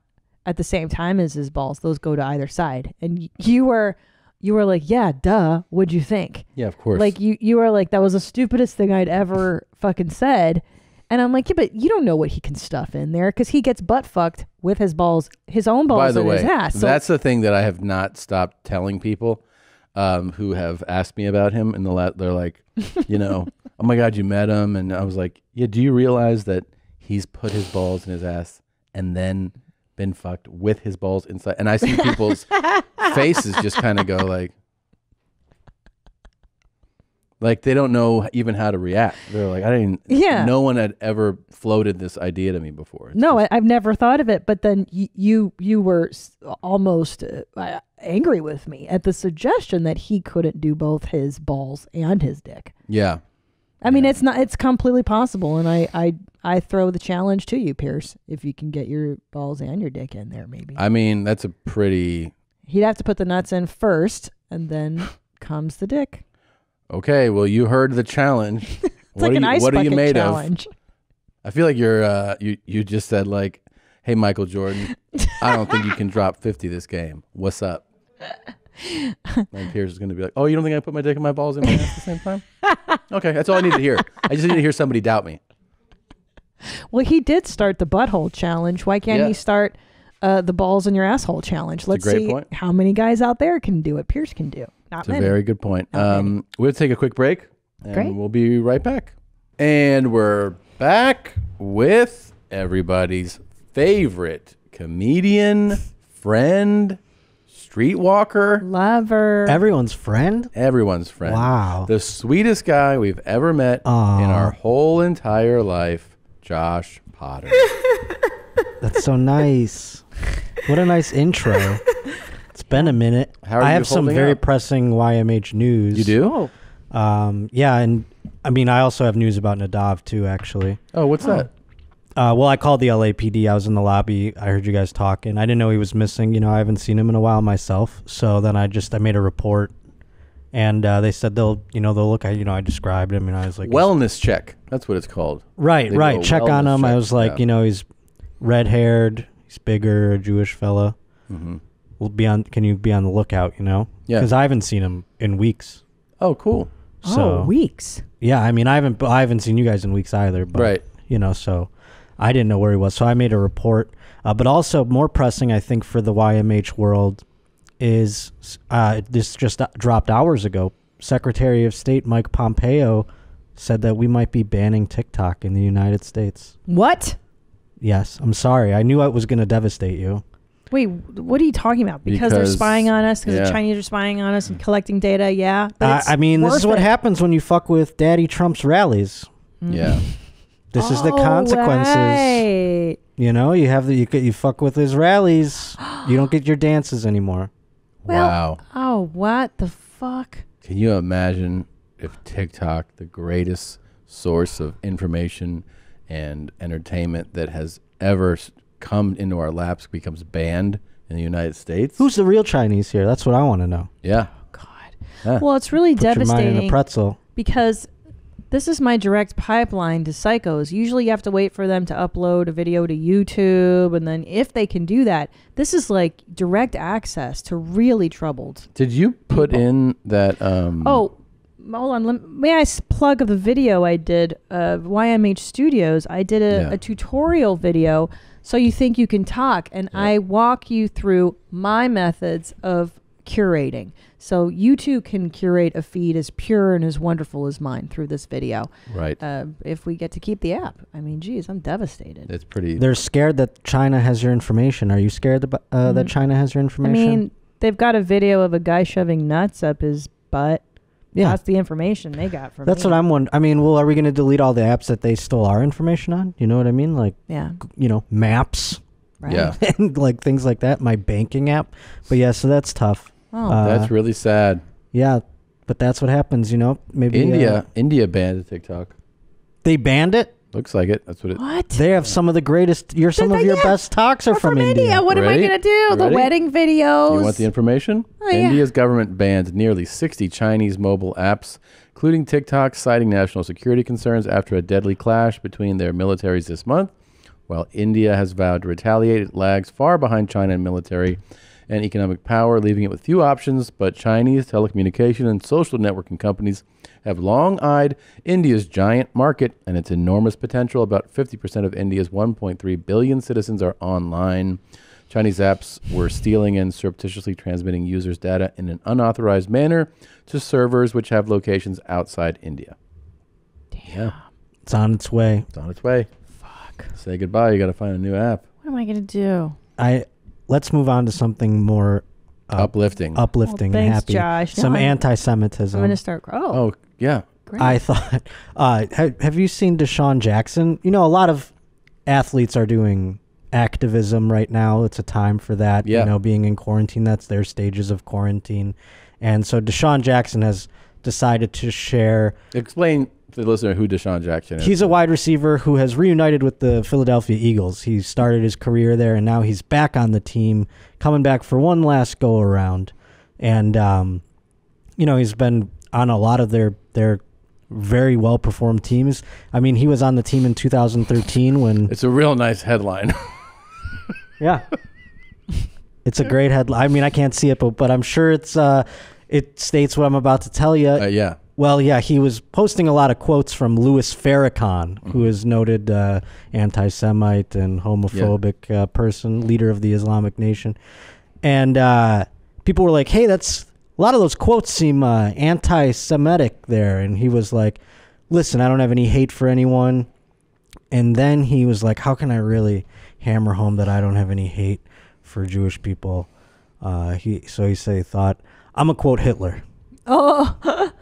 at the same time as his balls. Those go to either side. And you were, you were like, yeah, duh. What'd you think? Yeah, of course. Like you, you were like, that was the stupidest thing I'd ever fucking said. And I'm like, yeah, but you don't know what he can stuff in there because he gets butt fucked with his balls, his own balls By the in way, his ass. So that's the thing that I have not stopped telling people um, who have asked me about him. And the la- they're like, you know, oh my god, you met him, and I was like, yeah. Do you realize that he's put his balls in his ass and then been fucked with his balls inside? And I see people's faces just kind of go like. Like they don't know even how to react. They're like, I didn't. Yeah. No one had ever floated this idea to me before. No, I, I've never thought of it. But then y- you you were s- almost uh, angry with me at the suggestion that he couldn't do both his balls and his dick. Yeah. I mean, it's not. It's completely possible, and I I I throw the challenge to you, Pierce. If you can get your balls and your dick in there, maybe I mean, that's a pretty he'd have to put the nuts in first, and then comes the dick. Okay, well, you heard the challenge. It's what like are an you, ice what are you bucket made challenge. of? I feel like you're uh, you you just said like, "Hey, Michael Jordan, I don't think you can drop 50 this game. What's up?" And Pierce is going to be like, "Oh, you don't think I put my dick and my balls in my ass at the same time?" Okay, that's all I need to hear. I just need to hear somebody doubt me. Well, he did start the butthole challenge. Why can't Yeah. he start uh, the balls in your asshole challenge? Let's great see point. how many guys out there can do what Pierce can do. Not It's a many. very good point. Um, we'll take a quick break, and Great. we'll be right back. And we're back with everybody's favorite comedian, friend, streetwalker, lover, Everyone's friend? everyone's friend. Wow. The sweetest guy we've ever met in our whole entire life, Josh Potter. That's so nice. What a nice intro. It's been a minute. How are I you have some holding very up? pressing YMH news. You do? Um, yeah, and I mean, I also have news about Nadav too, actually. Oh, what's that? Uh, well, I called the LAPD. I was in the lobby. I heard you guys talking. I didn't know he was missing. You know, I haven't seen him in a while myself. So then I just I made a report, and uh, they said they'll you know they'll look at you know I described him and I was like Wellness check. That's what it's called. Right, They do right. a Check on wellness him. I check. was like, Yeah. you know, he's red haired, he's bigger, a Jewish fella. Mhm. We'll be on. Can you be on the lookout? You know, Yeah. because I haven't seen him in weeks. Oh, cool. So oh, weeks. yeah, I mean, I haven't. I haven't seen you guys in weeks either. But, Right. You know, so I didn't know where he was. So I made a report. Uh, but also more pressing, I think, for the YMH world is uh, this just dropped hours ago. Secretary of State Mike Pompeo said that we might be banning TikTok in the United States. What? Yes, I'm sorry. I knew it was going to devastate you. Wait, what are you talking about? Because, they're spying on us. Because yeah. the Chinese are spying on us and collecting data. Yeah. But I, I mean, this is worth what it. happens when you fuck with Daddy Trump's rallies. Yeah. This is the Oh, consequences. right. You know, you have the you get you fuck with his rallies. you don't get your dances anymore. Well, wow. Oh, what the fuck? Can you imagine if TikTok, the greatest source of information and entertainment that has ever come into our laps, becomes banned in the United States? Who's the real Chinese here? That's what I want to know. Yeah. Oh, yeah. Well, it's really Put your mind in a devastating. pretzel. Because this is my direct pipeline to psychos. Usually you have to wait for them to upload a video to YouTube. And then if they can do that, this is like direct access to really troubled. Did you put in that? Um, Oh, hold on. Let, may I plug the video I did of YMH Studios? I did a, Yeah. a tutorial video. So you think you can talk, and I walk you through my methods of curating. So you too can curate a feed as pure and as wonderful as mine through this video. Right. Uh, if we get to keep the app, I mean, geez, I'm devastated. It's pretty. They're scared that China has your information. Are you scared about, uh, that Mm. China has your information? I mean, they've got a video of a guy shoving nuts up his butt. Yeah. That's the information they got from That's me. what I'm wondering. I mean, well, are we going to delete all the apps that they stole our information on? You know what I mean? Like, Yeah. g- you know, maps. Right. Yeah. and like things like that. My banking app. But yeah, so that's tough. Oh. Uh, That's really sad. Yeah, but that's what happens. You know, maybe India, uh, India banned TikTok. they banned it. Looks like it. That's what it. What? They have some of the greatest. Your some of your best talks are We're from, from India. India. What am I gonna do? The wedding videos. You want the information? Oh, yeah. India's government banned nearly 60 Chinese mobile apps, including TikTok, citing national security concerns after a deadly clash between their militaries this month. While India has vowed to retaliate, it lags far behind China in military and economic power, leaving it with few options. But Chinese telecommunication and social networking companies have long eyed India's giant market and its enormous potential. About 50% of India's 1.3 billion citizens are online. Chinese apps were stealing and surreptitiously transmitting users' data in an unauthorized manner to servers which have locations outside India. Yeah, It's on its way. it's on its way. Fuck. Say goodbye. You got to find a new app. What am I gonna do? I let's move on to something more uh, Uplifting. uplifting Well, and happy. Josh. Some No, anti-Semitism. I'm gonna start. Oh, Oh, yeah. great. I thought. Uh, have, have you seen DeSean Jackson? You know, a lot of athletes are doing activism right now. It's a time for that. Yeah. You know, being in quarantine, that's their stages of quarantine. And so DeSean Jackson has decided to share. Explain to the listener who DeSean Jackson is. He's a wide receiver who has reunited with the Philadelphia Eagles. He started his career there, and now he's back on the team, coming back for one last go around. And um, you know, he's been on a lot of their their very well performed teams. I mean, he was on the team in 2013 when it's a real nice headline. yeah. It's a great headline. I mean, I can't see it, but but I'm sure it's uh, it states what I'm about to tell you. Uh, yeah. Well, yeah, he was posting a lot of quotes from Louis Farrakhan, who is noted uh, anti-Semite and homophobic uh, person, leader of the Islamic Nation, and uh, people were like, "Hey, that's a lot of those quotes seem uh, anti-Semitic there," and he was like, "Listen, I don't have any hate for anyone." And then he was like, "How can I really hammer home that I don't have any hate for Jewish people?" Uh, he so he say thought, "I'm gonna quote Hitler." Oh.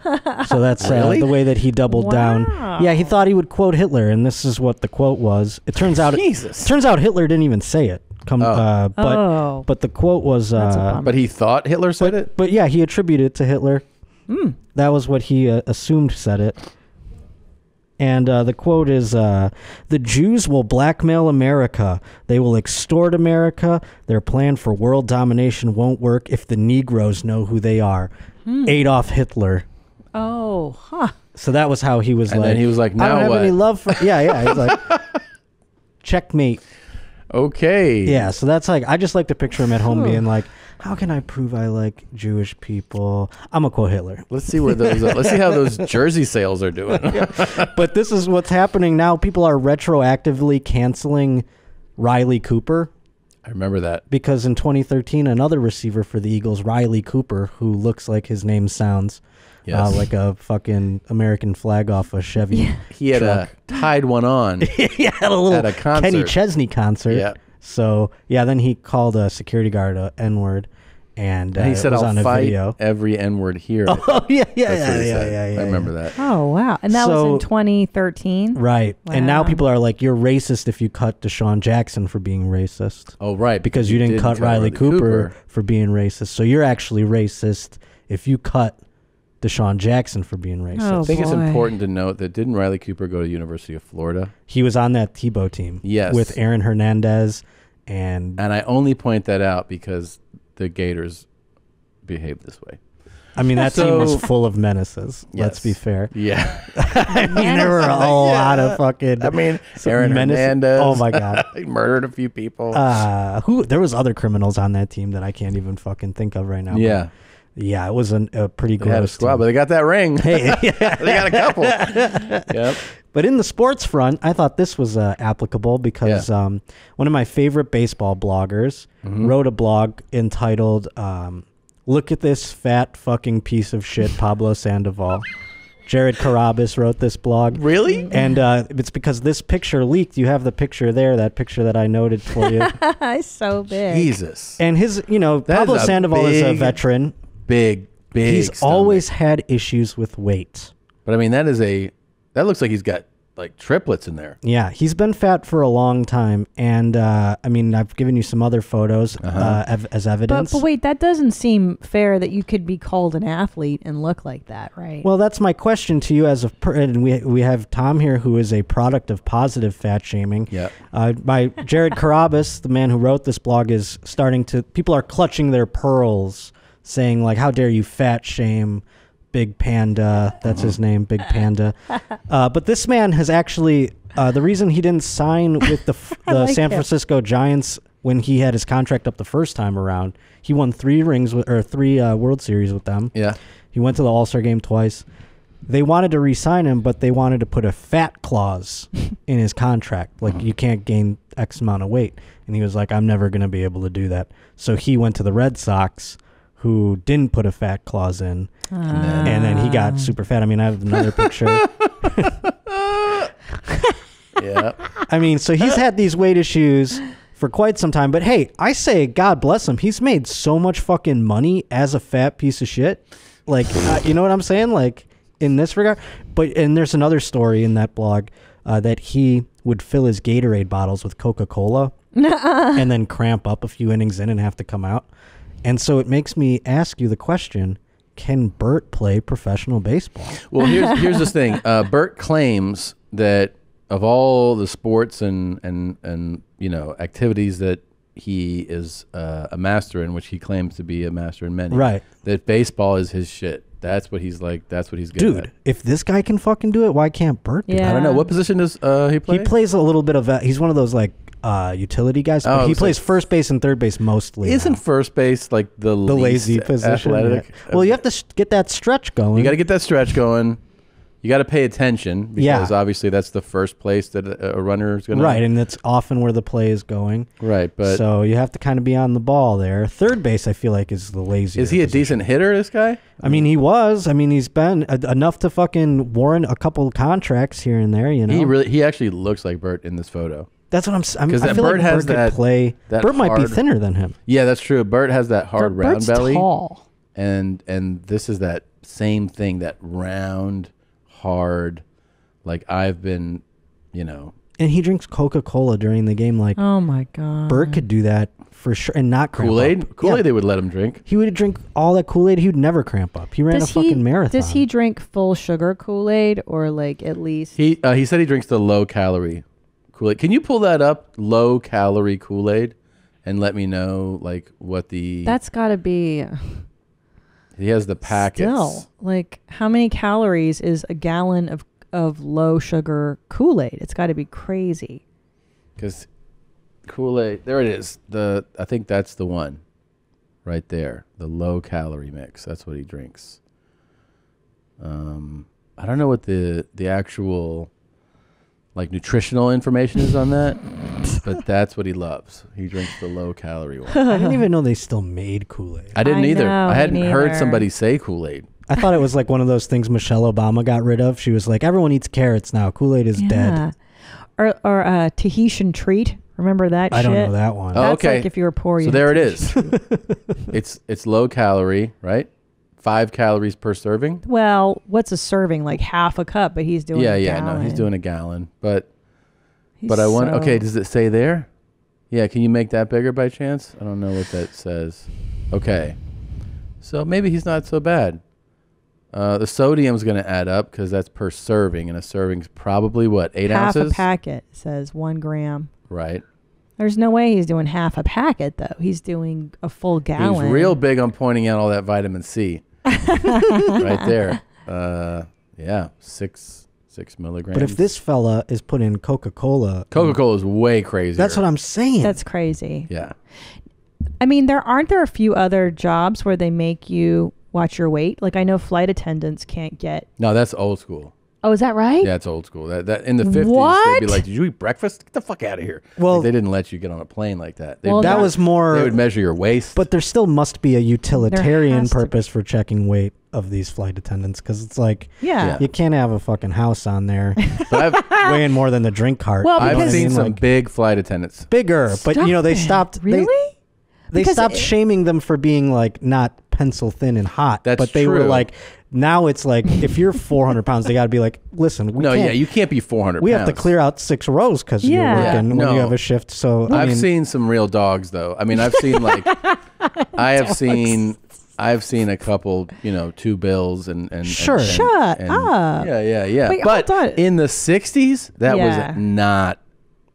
So that's uh, Really? the way that he doubled down. Yeah, he thought he would quote Hitler, and this is what the quote was. It turns out, Jesus. turns out Hitler didn't even say it. Come, Oh. uh, but Oh. but the quote was. That's a Uh, bummer. but he thought Hitler said it? but yeah, he attributed it to Hitler. Hmm. That was what he uh, assumed said it. And uh, the quote is uh, The Jews will blackmail America. They will extort America. Their plan for world domination won't work if the Negroes know who they are. Hmm. Adolf Hitler. Oh, huh. So that was how he was And like. then he was like, I "Now don't have what?" any love for. Yeah, yeah. He's like, checkmate. Okay. Yeah, so that's like I just like to picture him at home being like, "How can I prove I like Jewish people?" I'm gonna quote Hitler. Let's see where those. let's see how those jersey sales are doing. but this is what's happening now. People are retroactively canceling Riley Cooper I remember that. because in 2013, another receiver for the Eagles, Riley Cooper, who looks like his name sounds Yes. uh, like a fucking American flag off a Chevy. He had a tied one on. he had a little At a concert. Kenny Chesney concert. Yeah. So yeah, then he called a security guard a N word, and, uh, And he it said, was "I'll on a fight video. every N word here." Oh yeah, yeah, That's yeah, what yeah, yeah, yeah. I remember that. Oh, wow. And that was in 2013. Right, and now people are like, "You're racist if you cut DeSean Jackson for being racist." Oh, right. because you didn't, cut, Riley Cooper, for being racist. So you're actually racist if you cut DeSean Jackson for being racist. Oh, I think it's important to note that didn't Riley Cooper go to University of Florida? He was on that Tebow team. Yes. with Aaron Hernandez and And I only point that out because the Gators behave this way. I mean that team was full of menaces. Let's be fair. Yeah. I mean there were a lot of fucking. I mean, Aaron menace- Hernandez. Oh my god. he murdered a few people. Uh, who there was other criminals on that team that I can't even fucking think of right now. yeah. yeah, it was an, a pretty They had a gross squad, team. but they got that ring. Hey, they got a couple. yep. But in the sports front, I thought this was uh, applicable because um, one of my favorite baseball bloggers Mm-hmm. wrote a blog entitled um, Look at this fat fucking piece of shit, Pablo Sandoval. Jared Carrabis wrote this blog. Really? And uh, it's because this picture leaked. You have the picture there, that picture that I noted for you. it's so big. Jesus. and his, you know, That is Pablo a Sandoval is a veteran. Big, big. He's stomach. always had issues with weight. But I mean, that is a. That looks like he's got like triplets in there. Yeah, he's been fat for a long time, and uh, I mean, I've given you some other photos uh Uh-huh. ev- as But, evidence. but wait, that doesn't seem fair that you could be called an athlete and look like that, right? Well, that's my question to you as a per- and we we have Tom here who is a product of positive fat shaming. Yeah. Uh, by Jared Carrabis, the man who wrote this blog, is starting to people are clutching their pearls, saying like, "How dare you fat shame Big Panda?" That's his name, Big Panda. Uh, but this man has actually uh, the reason he didn't sign with the f- I the like San it. Francisco Giants when he had his contract up the first time around. He won three rings with, or three uh, World Series with them. Yeah. He went to the All Star game twice. They wanted to re-sign him, but they wanted to put a fat clause in his contract, like you can't gain X amount of weight. And he was like, "I'm never going to be able to do that." So he went to the Red Sox, who didn't put a fat clause in, and then he Ah. got super fat. I mean, I have another picture. Yeah. I mean, so he's had these weight issues for quite some time. But hey, I say God bless him. He's made so much fucking money as a fat piece of shit. Like, uh, you know what I'm saying? Like in this regard. But and there's another story in that blog uh, that he would fill his Gatorade bottles with Coca Cola and then cramp up a few innings in and have to come out. And so it makes me ask you the question: Can Bert play professional baseball? Well, here's here's this thing. Uh, Bert claims that of all the sports and and and you know activities that he is uh, a master in, which he claims to be a master in many, Right. That baseball is his shit. That's what he's like. That's what he's good Dude, at. if this guy can fucking do it, why can't Bert do it? I don't know what position does uh, he play. He plays a little bit of a, he's one of those like uh, utility guys. Oh, but he it's plays first base and third base mostly. Isn't now. first base like the the lazy position? Athletic? yeah. Well, you have to get that stretch going. You got to get that stretch going. You got to pay attention because Yeah. obviously that's the first place that a, runner is going to right, and that's often where the play is going. Right, but so you have to kind of be on the ball there. Third base, I feel like, is the lazy. is he a decent hitter? This guy? I mean, he was. I mean, he's been enough to fucking warrant a couple contracts here and there. You know, He really he actually looks like Bert in this photo. That's what I'm. s- I'm I Because feel Bert like has Bert that could play. That Bert might be thinner than him. Yeah, that's true. Bert has that hard Bert- round Bert's belly, tall. and and this is that same thing. That round, hard, like I've been, you know, And he drinks Coca Cola during the game. Like Oh my god. Bert could do that for sure, and not cramp Kool Aid. up. Kool Aid Yeah. they would let him drink. He would drink all that Kool Aid. He would never cramp up. He ran does a fucking marathon. Does he drink full sugar Kool Aid or like at least? He uh, he said he drinks the low calorie Kool Aid. Can you pull that up? Low calorie Kool Aid, and let me know like what the That's got to be he has the packets. still like how many calories is a gallon of of low sugar Kool Aid? It's got to be crazy. Because Kool Aid, there it is. The I think that's the one, right there. The low calorie mix. That's what he drinks. Um, I don't know what the the actual like nutritional information is on that, but that's what he loves. He drinks the low calorie one. I didn't even know they still made Kool Aid. I didn't I either. know, I me hadn't heard neither. somebody say Kool Aid. I thought it was like one of those things Michelle Obama got rid of. She was like, everyone eats carrots now. Kool Aid is Yeah. dead. Or or uh, Tahitian treat. Remember that? I shit? don't know that one. Oh, That's okay. like if you were poor. So you there had it is. it's it's low calorie, right? Five calories per serving. Well, what's a serving? Like half a cup, but he's doing. yeah, a yeah, no, he's gallon. doing a gallon. But He's but I want so- okay, does it say there? Yeah, can you make that bigger by chance? I don't know what that says. Okay. So maybe he's not so bad. Uh, the sodium's going to add up because that's per serving, and a serving's probably what eight half ounces, a packet says one gram. right? There's no way he's doing half a packet though. He's doing a full gallon. He's real big on pointing out all that vitamin C, right there. Uh, yeah, six six milligrams. But if this fella is put in Coca Cola, Coca Cola is way crazy. that's what I'm saying. That's crazy. Yeah. I mean, there aren't there a few other jobs where they make you watch your weight. Like I know flight attendants can't get. No, that's old school. Oh, is that right? Yeah, it's old school. That, that in the fifties, they'd be like, "Did you eat breakfast? Get the fuck out of here!" Well- Like, they didn't let you get on a plane like that. They, Well, that was more- They would measure your waist. But there still must be a utilitarian has to purpose for checking weight of these flight attendants because it's like, Yeah. Yeah. you can't have a fucking house on there But I've, weighing more than the drink cart. Well, you know I've what I seen mean? some Like, big flight attendants. bigger, but you know they Stop it. stopped. Really? They, they Because stopped it- shaming them for being like not pencil thin and hot. That's but they were true. like, now it's like if you're 400 pounds, they got to be like, listen, we no, can't, yeah, you can't be four hundred. we have to clear out six rows because Yeah. you're working when No. you have a shift. So I I've mean, seen some real dogs, though. I mean, I've seen like, I have seen, I've seen a couple, you know, two bills and and and- Sure. and- Shut and- up. Yeah, yeah, yeah. Wait, but hold on. in the '60s, that Yeah. was not,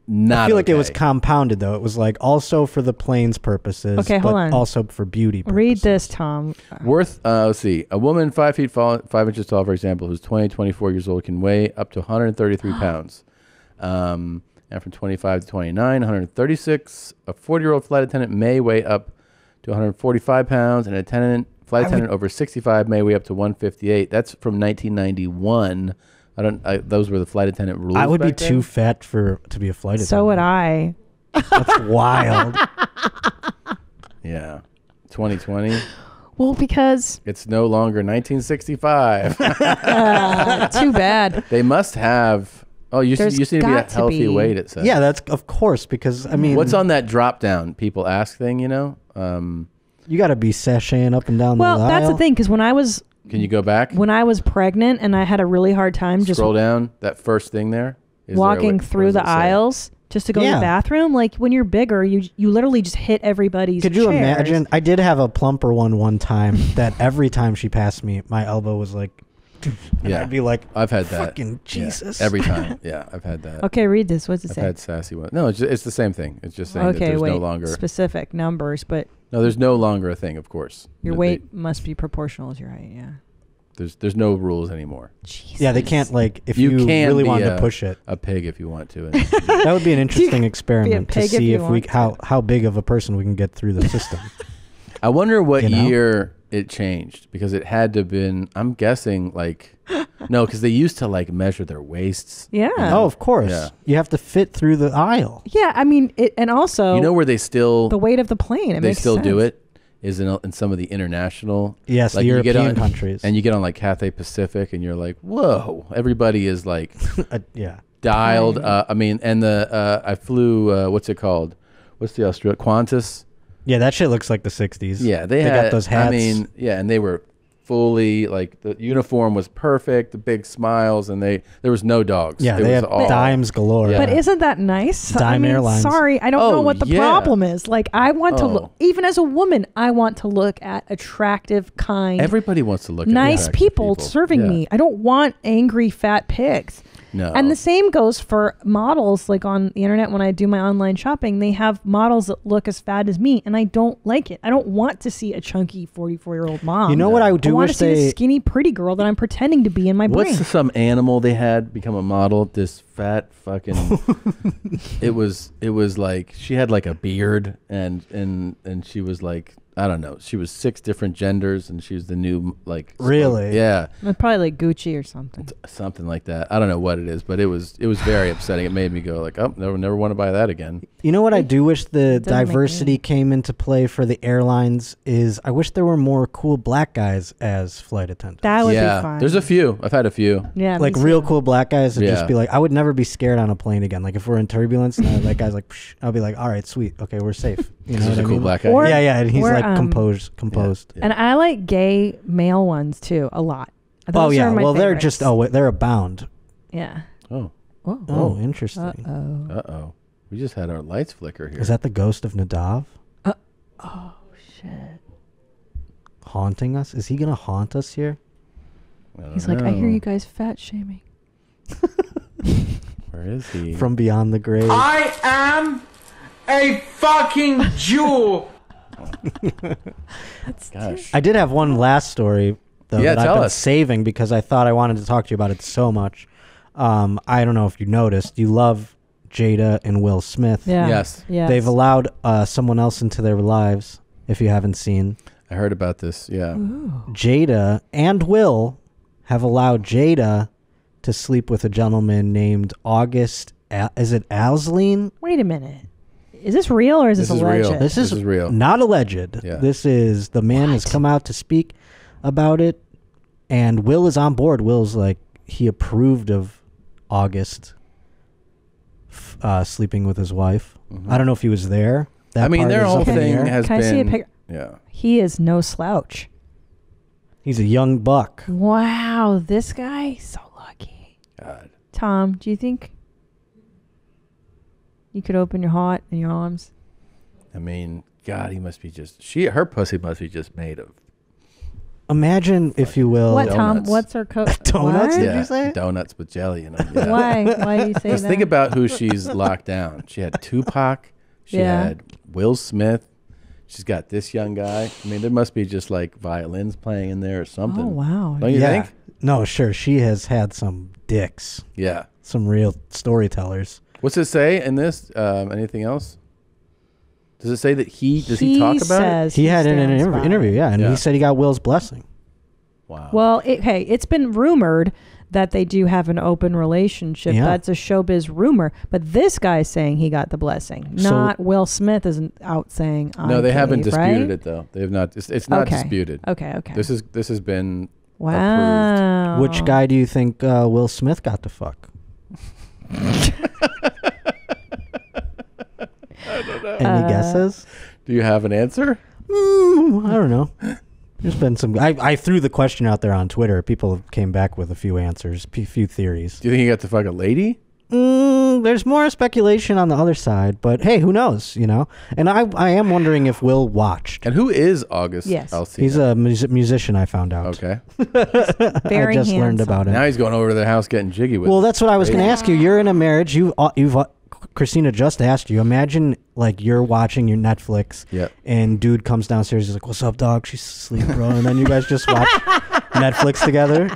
not. I feel like it was compounded though. It was like also for the planes purposes, Okay, hold but on. also for beauty. Purposes. Read this, Tom. Worth, uh, let's see, a woman five feet fall, five inches tall, for example, who's 20, 24 years old, can weigh up to 133 pounds. Um, and from 25 to 29, 136. A 40 year old flight attendant may weigh up to 145 pounds, and a attendant, flight attendant over 65 may weigh up to 158. That's from 1991. I don't. I, those were the flight attendant rules. I would be back then. too fat for to be a flight attendant. So would I. That's wild. Yeah, 2020. Well, because It's no longer 1965. uh, too bad. They must have. Oh, you, There's you seem to be a got to healthy be. weight. It says. yeah, that's of course because I mean, What's on that drop down? People ask thing. You know. Um, You got to be sashaying up and down the ladder. Well, the that's the thing. Because when I was can you go back? when I was pregnant and I had a really hard time just Scroll down. That first thing there. Is there a- walking what through does the say? aisles just to go to Yeah. the bathroom. Like when you're bigger, you you literally just hit everybody's. Could you chairs. imagine? I did have a plumper one one time that every time she passed me, my elbow was like, and Yeah, I'd be like, I've had that. fucking Yeah, Jesus. every time. Yeah, I've had that. Okay, read this. What's it I've say? had sassy one. No, it's, just, it's the same thing. It's just saying that there's wait. no longer. specific numbers, but no, there's no longer a thing. Of course. your That they- weight must be proportional to your height. Yeah. there's there's no rules anymore. Jesus. yeah, they can't like if you, can really want to push it. a pig if you want to. And That would be an interesting experiment to pig if see if we want how how big of a person we can get through the system. I wonder what You know? year it changed because it had to have been. I'm guessing like no, because they used to like measure their waists. Yeah. oh, of course. Yeah. You have to fit through the aisle. Yeah, I mean, it, and also you know where they still the weight of the plane. It they makes still do sense. it is in, in some of the international Yes, the you get European on- countries. and you get on like Cathay Pacific and you're like whoa everybody is like Uh, yeah. dialed uh, I mean and the uh, I flew uh, what's it called what's the Australia Qantas Yeah, that shit looks like the 60s. yeah they, they had, got those hats. I mean yeah and they were fully like the uniform was perfect the big smiles and they there was no dogs yeah, it they was have all dimes galore. Yeah. But isn't that nice? I Dime mean, Airlines. Sorry, I don't know Oh, what the yeah. problem is. Like, I want to Oh. look, even as a woman, I want to look at attractive, kind, everybody wants to look at nice attractive people, serving Yeah. me. I don't want angry, fat pigs. no And the same goes for models. Like on the internet, when I do my online shopping, they have models that look as fat as me, and I don't like it. I don't want to see a chunky forty-four-year-old mom. You know what I I do want to see they the skinny, pretty girl that I'm pretending to be in my What's brain. some animal they had become a model? This fat fucking. it was. It was like she had like a beard and and and she was like I don't know. She was six different genders and she was the new like. Really? Yeah, Probably like Gucci or something. something like that. I don't know what it is, but it was it was very upsetting. It made me go like, oh, never never want to buy that again. You know what I do wish the diversity came into play for the airlines is I wish there were more cool black guys as flight attendants. That would yeah, be fun. there's a few. I've had a few. yeah, like real cool black guys and Yeah. just be like, I would never be scared on a plane again. Like if we're in turbulence and that guy's like, Psh, I'll be like, all right, sweet, okay, we're safe. You know He's what a I cool mean? black guy. Or- yeah, yeah, and he's or, like um, composed, composed. Yeah. And I like gay male ones too a lot. oh yeah, are my well they're just oh they're abound. yeah. Oh, Whoa. Oh, interesting. Uh oh. uh oh. We just had our lights flicker here. Is that the ghost of Nadav Oh shit. haunting us? Is he gonna haunt us here? I don't He's like, I hear you guys fat shaming. Where is he? From beyond the grave. I am a fucking Jew. Gosh. I did have one last story though Yeah, that I've been us. saving because I thought I wanted to talk to you about it so much. Um, I don't know if you noticed, you love Jada and Will Smith. Yeah. Yes. Yes. They've allowed uh, someone else into their lives. If you haven't seen, I heard about this. Yeah. Jada and Will have allowed Jada to sleep with a gentleman named August. Al- is it Alsleen? Wait a minute. Is this real or is this, This is alleged? real. This is, This is real. not alleged. Yeah. This is the man has come out to speak about it, and Will is on board. Will's like he approved of August f- uh, sleeping with his wife. I don't know if he was there. That Mm-hmm. I mean, part their is whole up in thing air. has Can I see a been. pic- Yeah. He is no slouch. He's a young buck. Wow, this guy so lucky. God. Tom, do you think you could open your heart and your arms? I mean, God, he must be just. She, her pussy must be just made of Imagine, if you will, what, Tom? donuts. What's her coat? Donuts? What? Did you say? donuts with jelly in them. Yeah. Why? Why do you say Because that? think about who she's locked down. She had Tupac. She Yeah. had Will Smith. She's got this young guy. I mean, there must be just like violins playing in there or something. Oh wow. Don't you yeah. think? No, sure. She has had some dicks, Yeah. some real storytellers. What's it say in this? Um, anything else? Does it say that he does he, talk about says He had it in an stands interview, by interview, yeah, and Yeah. he said he got Will's blessing. Wow. Well, it, hey, it's been rumored that they do have an open relationship. Yeah. That's a showbiz rumor. But this guy's saying he got the blessing. So- Not Will Smith isn't out saying. no, I they haven't gave, disputed right? it though. They have not. It's, it's not Okay. disputed. Okay, okay. This is this has been Wow. Which guy do you think uh, Will Smith got to fuck? Any Uh, guesses? Do you have an answer? Mm, I don't know. There's been some. I, I threw the question out there on Twitter. People came back with a few answers, a few theories. Do you think he got to fuck a lady? Mm, there's more speculation on the other side, but hey, who knows? You know. And I I am wondering if Will watched. And who is August? Yes. Alsina? He's a mus- musician. I found out. okay. Very I just learned handsome. about him. Now he's going over to their house getting jiggy with. Well, it. that's what I was going to ask you. You're in a marriage. You, uh, you've, uh, Christina just asked you. Imagine like you're watching your Netflix, Yep. and dude comes downstairs. He's like, "What's up, dog?" She's asleep, bro. And then you guys just watch Netflix together.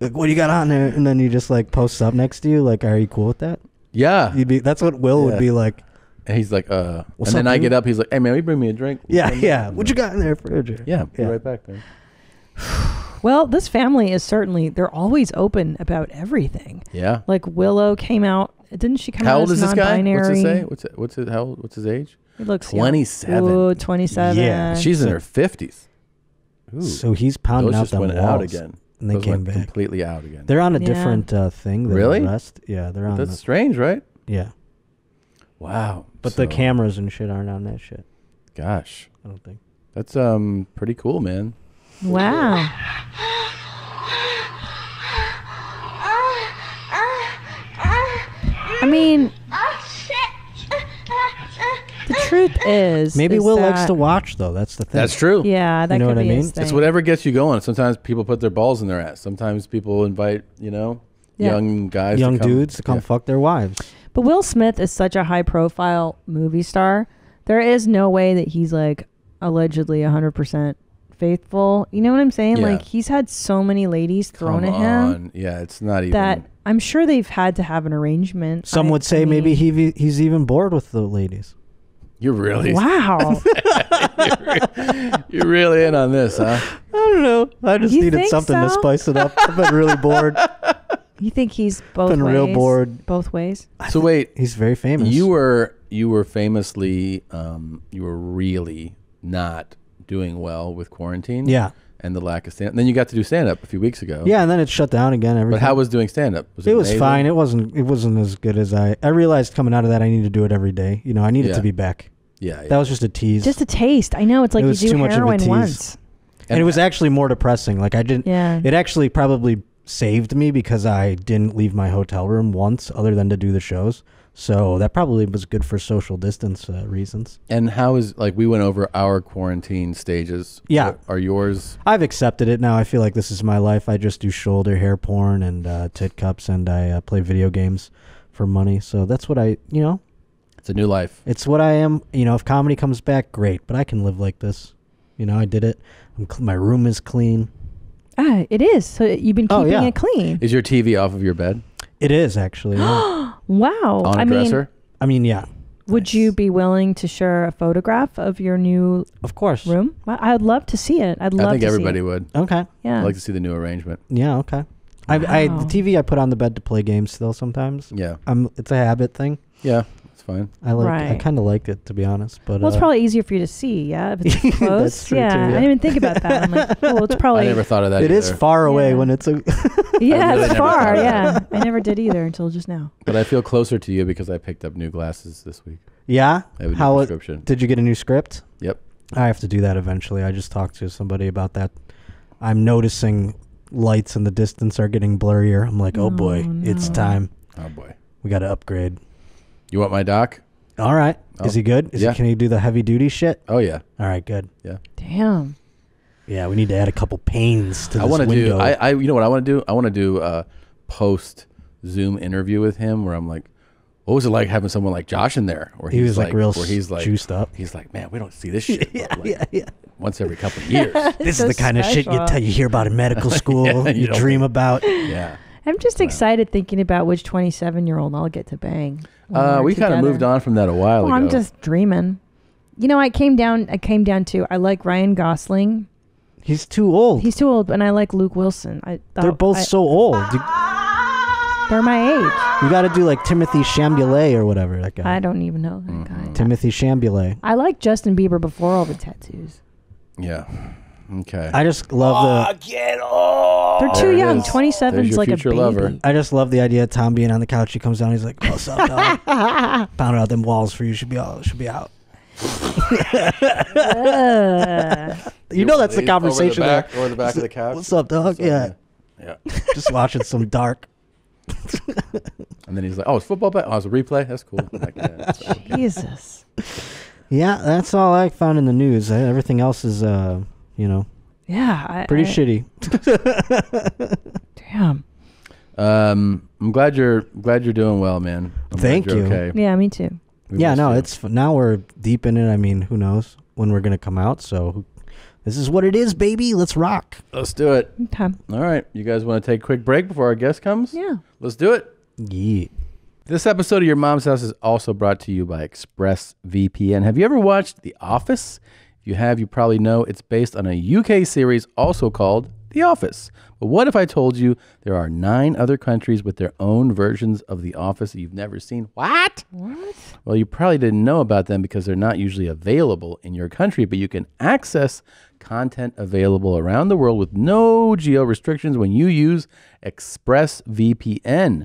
Like, what do you got on there? And then you just like posts up next to you. Like, are you cool with that? Yeah. You'd be. That's what Will Yeah. would be like. And he's like, uh, What's and then up, I dude? get up. He's like, hey man, will you bring me a drink? Yeah, yeah. What you got in there, fridge? Yeah, be Yeah. right back then. Well, this family is certainly they're always open about everything. Yeah. Like Willow came out. Didn't she come How out old as is this guy? non-binary? What's it say? What's it, what's it? How old, what's his age? He looks young. 27. Ooh, 27. Yeah, she's in her fifties. So he's pounding Those out just them went out again. and they Those came went back. completely out again. They're on a Yeah. different uh, thing than Really? the rest. Yeah, they're on. That's the- strange, right? yeah, Wow. but the So- cameras and shit aren't on that shit. Gosh, I don't think. that's um pretty cool, man. Wow. I mean, the truth is, Maybe is Will likes to watch though. That's the thing. That's true. Yeah, that You know could what I be mean? his It's thing. It's whatever gets you going. Sometimes people put their balls in their ass. Sometimes people invite, you know, Yeah. young guys, Young to come, dudes to come Yeah. fuck their wives. But Will Smith is such a high profile movie star. There is no way that he's like allegedly 100% faithful. You know what I'm saying? Yeah. Like he's had so many ladies thrown Come at him on. Yeah, it's not even. that I'm sure they've had to have an arrangement. Some I- would say I maybe he he's even bored with the ladies. You're really. Wow. You're really in on this, huh? I don't know. I just You needed think something to spice it up. I've been really bored. you think he's both Been ways? real bored. Both ways? So wait, He's very famous. you were you were famously um you were really not doing well with quarantine. Yeah. And the lack of stand. Then you got to do stand up a few weeks ago. Yeah, and then it shut down again. Everything. But how was doing stand up? it was fine. It wasn't. It wasn't as good as I. I realized coming out of that, I need to do it every day. You know, I needed Yeah. to be back. Yeah, yeah. That was just a tease. Just a taste. I know it's like It you do too much of a heroin tease. once. and it was actually more depressing. Like I didn't. Yeah. It actually probably saved me because I didn't leave my hotel room once, other than to do the shows. So that probably was good for social distance uh, reasons. And how is like we went over our quarantine stages. Yeah. What Are yours? I've accepted it now. I feel like this is my life. I just do shoulder hair porn and uh, tit cups, and I uh, play video games for money. So that's what I, you know, It's a new life. it's what I am. You know, if comedy comes back, great. But I can live like this. You know, I did it. I'm cl- my room is clean. Ah, it is. So you've been Oh, keeping yeah. it clean. Is your TV off of your bed It is actually. yeah. wow. on a I mean. I mean, yeah, would you be willing to share a photograph of your new of course. room? Well, I'd love to see it. I'd love I think to everybody see it. would. Okay. Yeah. I'd like to see the new arrangement. Yeah. Okay. I, I Wow. the TV I put on the bed to play games still sometimes. Yeah. I'm. It's a habit thing. Yeah, it's fine. I like. I kind of liked it to be honest. But Well, it's uh, probably easier for you to see. Yeah, if it's close. true, yeah, too, I didn't even think about that. I'm like, oh, it's probably. I never thought of that. It is either. far away Yeah. when it's a. Yeah, really it's far. Yeah. I never did either until just now. But I feel closer to you because I picked up new glasses this week. yeah. I have a new How it, did you get a new script? Yep. I have to do that eventually. I just talked to somebody about that. I'm noticing lights in the distance are getting blurrier. I'm like, oh, boy, it's time. Oh boy. We got to upgrade. You want my doc? All right. Is Oh, he good? Is yeah. he, can he do the heavy duty shit? Oh yeah. All right, good. Yeah. Damn. Yeah, we need to add a couple panes to I this want to do. I, I. You know what I want to do? I want to do a post Zoom interview with him where I'm like, what was it like having someone like Josh in there? Where He he's was, like, real where he's like juiced up. He's like, man, we don't see this shit. yeah, like, yeah, yeah. Once every couple of years. This So is the kind of shit you special. tell you hear about in medical school. Yeah, you you dream think- about. yeah. I'm just excited thinking about which 27 year old I'll get to bang. When Uh, we're kind of moved on from that a while Well, ago. I'm just dreaming. You know, I came down. I came down to. I like Ryan Gosling. He's too old. He's too old, and I like Luke Wilson. I They're both I- so old. You, They're my age. you got to do like Timothy Chamboulet or whatever that guy. I don't even know that Mm-hmm. guy. Timothy Chamboulet. I like Justin Bieber before all the tattoos. yeah. Okay. I just love the. They're There too it young. is. 27 There's is your like a future baby. lover. I just love the idea of Tom being on the couch. He comes down. He's like, "What's up, dog? Pounding out them walls for you. Should be all. Should be out." Ugh. You know that's the Over conversation. the back, there. or the back of the couch. What's up, dog? Yeah. Yeah. just watching some dark. And then he's like, "Oh, it's football back. Oh, it's a replay. That's cool." Like, yeah, so. Jesus. Yeah, that's all I found in the news. Uh, Everything else is, uh, you know, Yeah. I, pretty I- shitty. Damn. Um, I'm glad you're glad you're doing well, man. I'm Thank you're. Okay. Yeah, me too. We yeah, no, you. it's now we're deep in it. I mean, who knows when we're gonna come out? So this is what it is, baby. Let's rock. Let's do it. Okay. All right, you guys want to take a quick break before our guest comes? Yeah. Let's do it. Yeah. This episode of Your Mom's House is also brought to you by ExpressVPN. Have you ever watched The Office? You have, you probably know it's based on a UK series also called The Office. But what if I told you there are nine other countries with their own versions of The Office that you've never seen? What? What? Well, you probably didn't know about them because they're not usually available in your country, but you can access content available around the world with no geo restrictions when you use ExpressVPN.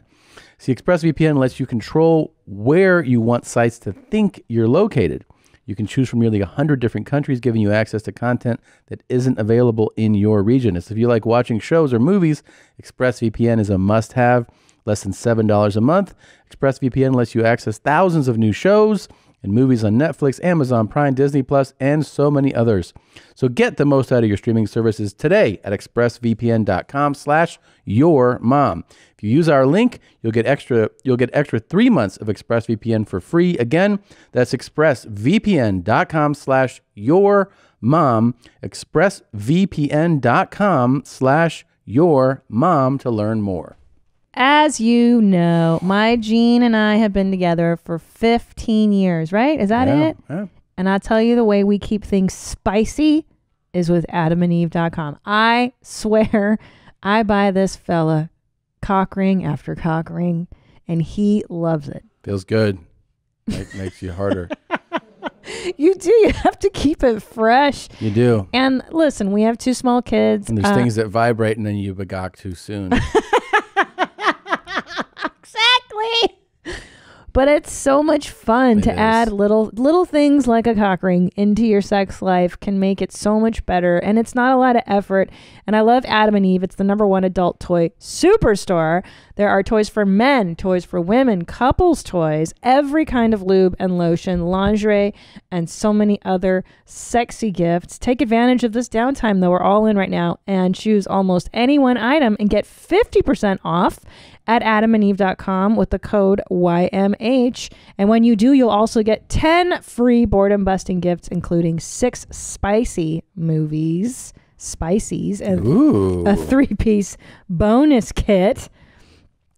See, ExpressVPN lets you control where you want sites to think you're located. You can choose from nearly 100 different countries, giving you access to content that isn't available in your region. So if you like watching shows or movies, ExpressVPN is a must have. Less than $7 a month. ExpressVPN lets you access thousands of new shows and movies on Netflix, Amazon Prime, Disney Plus, and so many others. So get the most out of your streaming services today at expressvpn.com slash your mom. If you use our link, you'll get extra you'll get extra three months of ExpressVPN for free. Again, that's expressvpn.com slash your mom. expressvpn.com slash your mom to learn more. As you know, my Gene and I have been together for 15 years, right? Is that Yeah, it? yeah. And I'll tell you the way we keep things spicy is with adamandeve.com. I swear I buy this fella cock ring after cock ring and he loves it. Feels good. Make, makes you harder. You do. You have to keep it fresh. You do. And listen, we have two small kids. And there's Uh, things that vibrate and then you begok too soon. exactly. But it's so much fun to It is. add little little things like a cock ring into your sex life can make it so much better and it's not a lot of effort. And I love Adam and Eve. It's the number one adult toy superstore. There are toys for men, toys for women, couples toys, every kind of lube and lotion, lingerie, and so many other sexy gifts. Take advantage of this downtime though. We're all in right now and choose almost any one item and get 50% off at adamandeve.com with the code YMH. And when you do, you'll also get 10 free boredom busting gifts, including six spicy movies, spicies, and Ooh. a three piece bonus kit.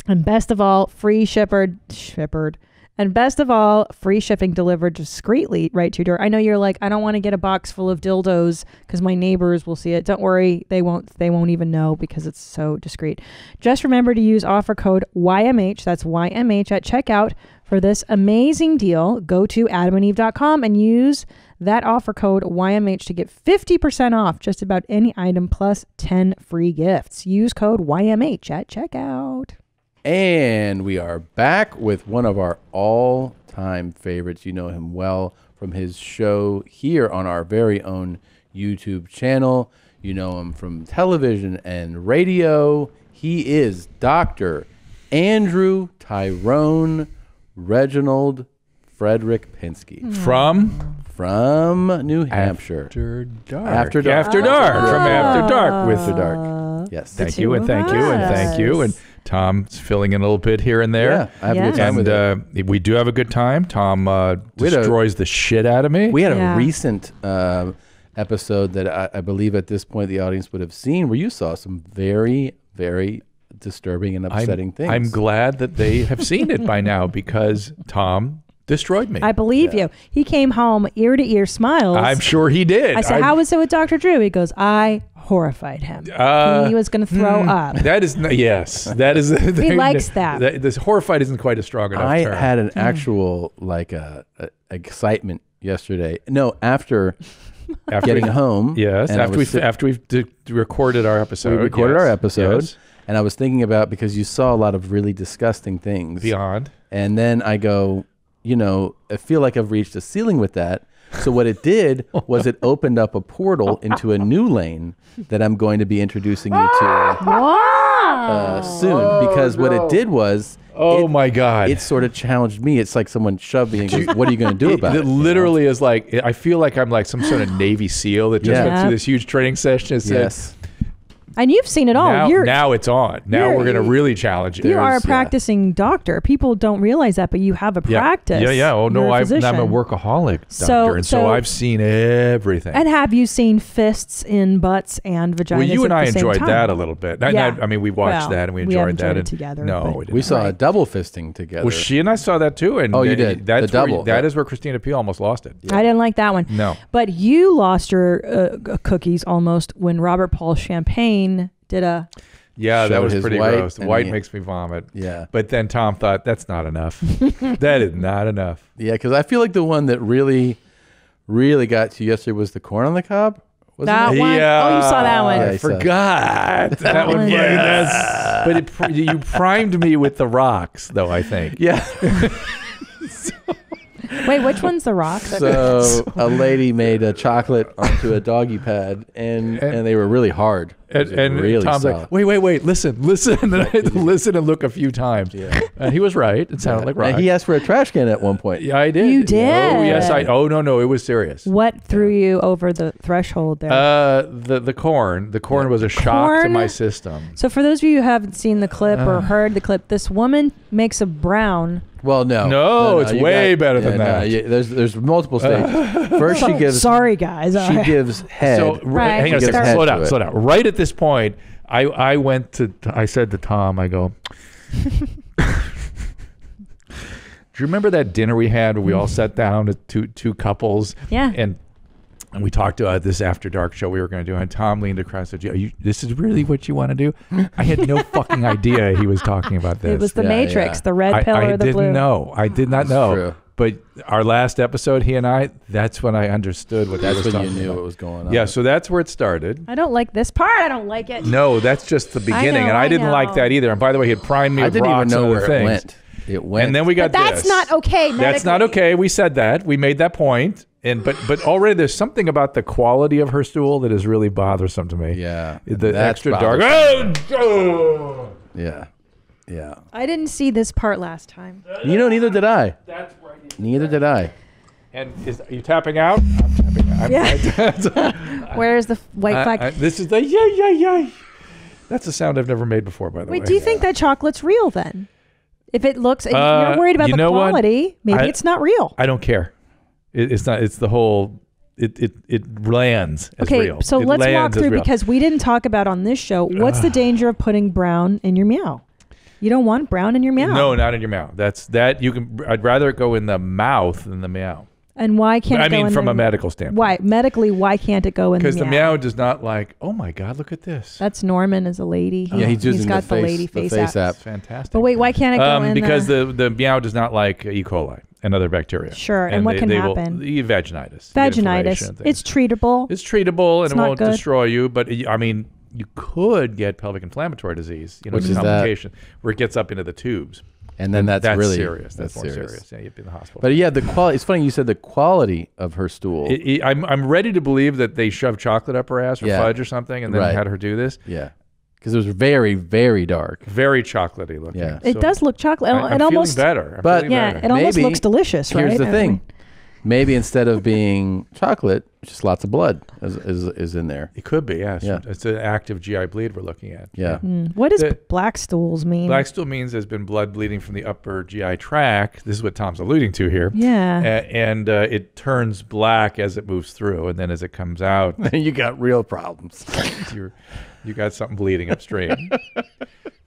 And best of all, free shepherd, shepherd, And best of all, free shipping delivered discreetly right to your door. I know you're like, I don't want to get a box full of dildos because my neighbors will see it. Don't worry, they won't. They won't even know because it's so discreet. Just remember to use offer code YMH. That's YMH at checkout for this amazing deal. Go to AdamandEve.com and use that offer code YMH to get 50% off just about any item plus 10 free gifts. Use code YMH at checkout. And we are back with one of our all time favorites. You know him well from his show here on our very own YouTube channel. You know him from television and radio. He is Dr. Andrew Tyrone Reginald Frederick Pinsky. Mm. From? From New Hampshire. After dark. After dark. After dark. From After Dark with the dark. Yes. Thank you and thank you and thank you. And Tom's filling in a little bit here and there. Yeah, I have a good time and, with uh, we do have a good time. Tom uh, We had a- destroys the shit out of me. We had a recent uh, episode that I, I believe at this point the audience would have seen where you saw some very, very disturbing and upsetting I'm, things. I'm glad that they have seen it by now because Tom destroyed me. I believe you. He came home ear to ear smiles. I'm sure he did. I said, I- How was it with Dr. Drew? He goes, I horrified him. Uh, he was going to throw hmm, up. That is n- yes. That is. He likes that. This horrified isn't quite a strong enough I term. had an Hmm. actual like uh, uh, excitement yesterday. No, after, After getting we- home. Yes, after we sit- after we've d- recorded our episode. we recorded yes, our episode, yes. and I was thinking about because you saw a lot of really disgusting things Beyond. and then I go, you know, I feel like I've reached a ceiling with that. So what it did was it opened up a portal into a new lane that I'm going to be introducing you to uh, soon. because what it did was, oh it- my god, it sort of challenged me. It's like someone shoved me and goes, "What are you going to do about it? it?" you know? literally is like I feel like I'm like some sort of Navy SEAL that just Yeah. went through this huge training session. And said, Yes. And you've seen it all. Now, you're now it's on. Now we're going to really challenge it. you are a There's- yeah. practicing doctor. People don't realize that, but you have a Yeah. practice. Yeah, yeah. Oh no, You're a I'm, I'm a workaholic doctor, So- and so, so- I've seen everything. And have you seen fists in butts and vaginas? well, you and at I the enjoyed time? that a little bit. I, Yeah. I, I mean, we watched Well, that and we we enjoyed haven't that. enjoyed it and, together, No, we, didn't. We saw a double fisting together. Well, she and I saw that too. And Oh, you did? That's The where- double. that is where Christina P almost lost it. I didn't like that one. No. But you lost your uh, cookies almost when Robert Paul Champagne did a. Yeah, that was pretty white gross. And white he- makes me vomit. Yeah. But then Tom thought that's not enough. that is not enough. Yeah, because I feel like the one that really, really got to you yesterday was the corn on the cob. Wasn't That it? one? Oh, you saw that one. Yeah, I I saw it. forgot. that one. one. fucking- that's- But it, pr- you primed me with the rocks, though. I think. Yeah. Wait, which one's the rock? So a lady made a chocolate onto a doggy pad, and and, they were really hard. It And, and really Tom's solid. like, wait, wait, wait, listen, listen. And I had to listen and look a few times. Yeah. And he was right. It sounded like rock. He asked for a trash can at one point. yeah, I did. You Oh, yes, I. did. Oh, no, no, it was serious. What threw you over the threshold there? Uh, the the corn, the corn was a shock to my system. so, for those of you who haven't seen the clip or Uh. heard the clip, this woman makes a brown. Well, no, No, it's you way better than yeah, no, that. yeah, there's there's multiple stages. First, she gives Sorry, guys. she gives head. So Right. hang on a second. Slow down. Slow down. Right at this point, I I went to I said to Tom, I go. Do you remember that dinner we had where we all sat down, as two two couples, Yeah. and and we talked about this after dark show we were going to do, and Tom leaned across and said, "Are you, "This is really what you want to do?" I had no fucking idea he was talking about this. It was the Yeah, Matrix, yeah. the red pill I or the didn't blue. know. I did not know. true. But our last episode, he and I, that's when I understood what he That's was when you knew about. what was going on. Yeah, so that's where it started. I don't like this part. I don't like it. No, that's just the beginning, know, and I, I didn't like that either. And by the way, he had primed me I didn't even know where other it things. went. It went. And then we got But that's this. not okay. That's not okay. We said that. We made that point. And but but already there's something about the quality of her stool that is really bothersome to me. Yeah, The extra dark. bothersome. Oh! Yeah, yeah. I didn't see this part last time. You know, neither did I. Neither did I. And is are you tapping out? I'm tapping out. Yeah. Where's the white flag? I- this is the yay yay yay. That's a sound I've never made before, by the Wait, way. do you think that chocolate's real then? If it looks, if Uh, you're worried about you the know what? quality, maybe I- it's not real. I don't care. It, it's not. It's the whole. It it it lands as Okay, real. so It let's walk through because we didn't talk about on this show what's the danger of putting brown in your meow. You don't want brown in your meow. No, not in your mouth. That's that you can. I'd rather it go in the mouth than the meow. And why can't I it go mean, in from the, a medical standpoint. Why medically? Why can't it go in Because the the meow? meow does not like. Oh my God! Look at this. That's Norman as a lady. Yeah, he's using the got the, face- lady the face, face apps. app. Fantastic. But wait, why can't it go Um, in because the, the the meow does not like E. coli and other bacteria. Sure, and what can will- happen? the vaginitis. You get inflammation vaginitis? It's treatable. It's treatable and It's it won't good. destroy you. But I mean, you could get pelvic inflammatory disease. You know, Which it's a is that? complication where it gets up into the tubes. And then that's, really serious. That's, That's, more serious. serious. Yeah, you'd be in the hospital. But yeah, the quality. It's funny you said the quality of her stool. It- it- I'm I'm ready to believe that they shoved chocolate up her ass or Yeah. fudge or something, and then Right. had her do this. yeah, because it was very, very dark. Very chocolatey looking. Yeah. It So does look chocolate. I- it I'm feeling almost better. I'm But yeah, better. it almost Maybe- looks delicious, Here's right? the I thing. mean- Maybe instead of being chocolate, just lots of blood is is, is in there. It could be, yes. Yeah. It's an active GI bleed we're looking at. Yeah. Mm. What does The- black stools mean? Black stool means there's been blood bleeding from the upper GI tract. This is what Tom's alluding to here. Yeah. A- and uh, it turns black as it moves through, and then as it comes out, you got real problems. you're, you got something bleeding upstream.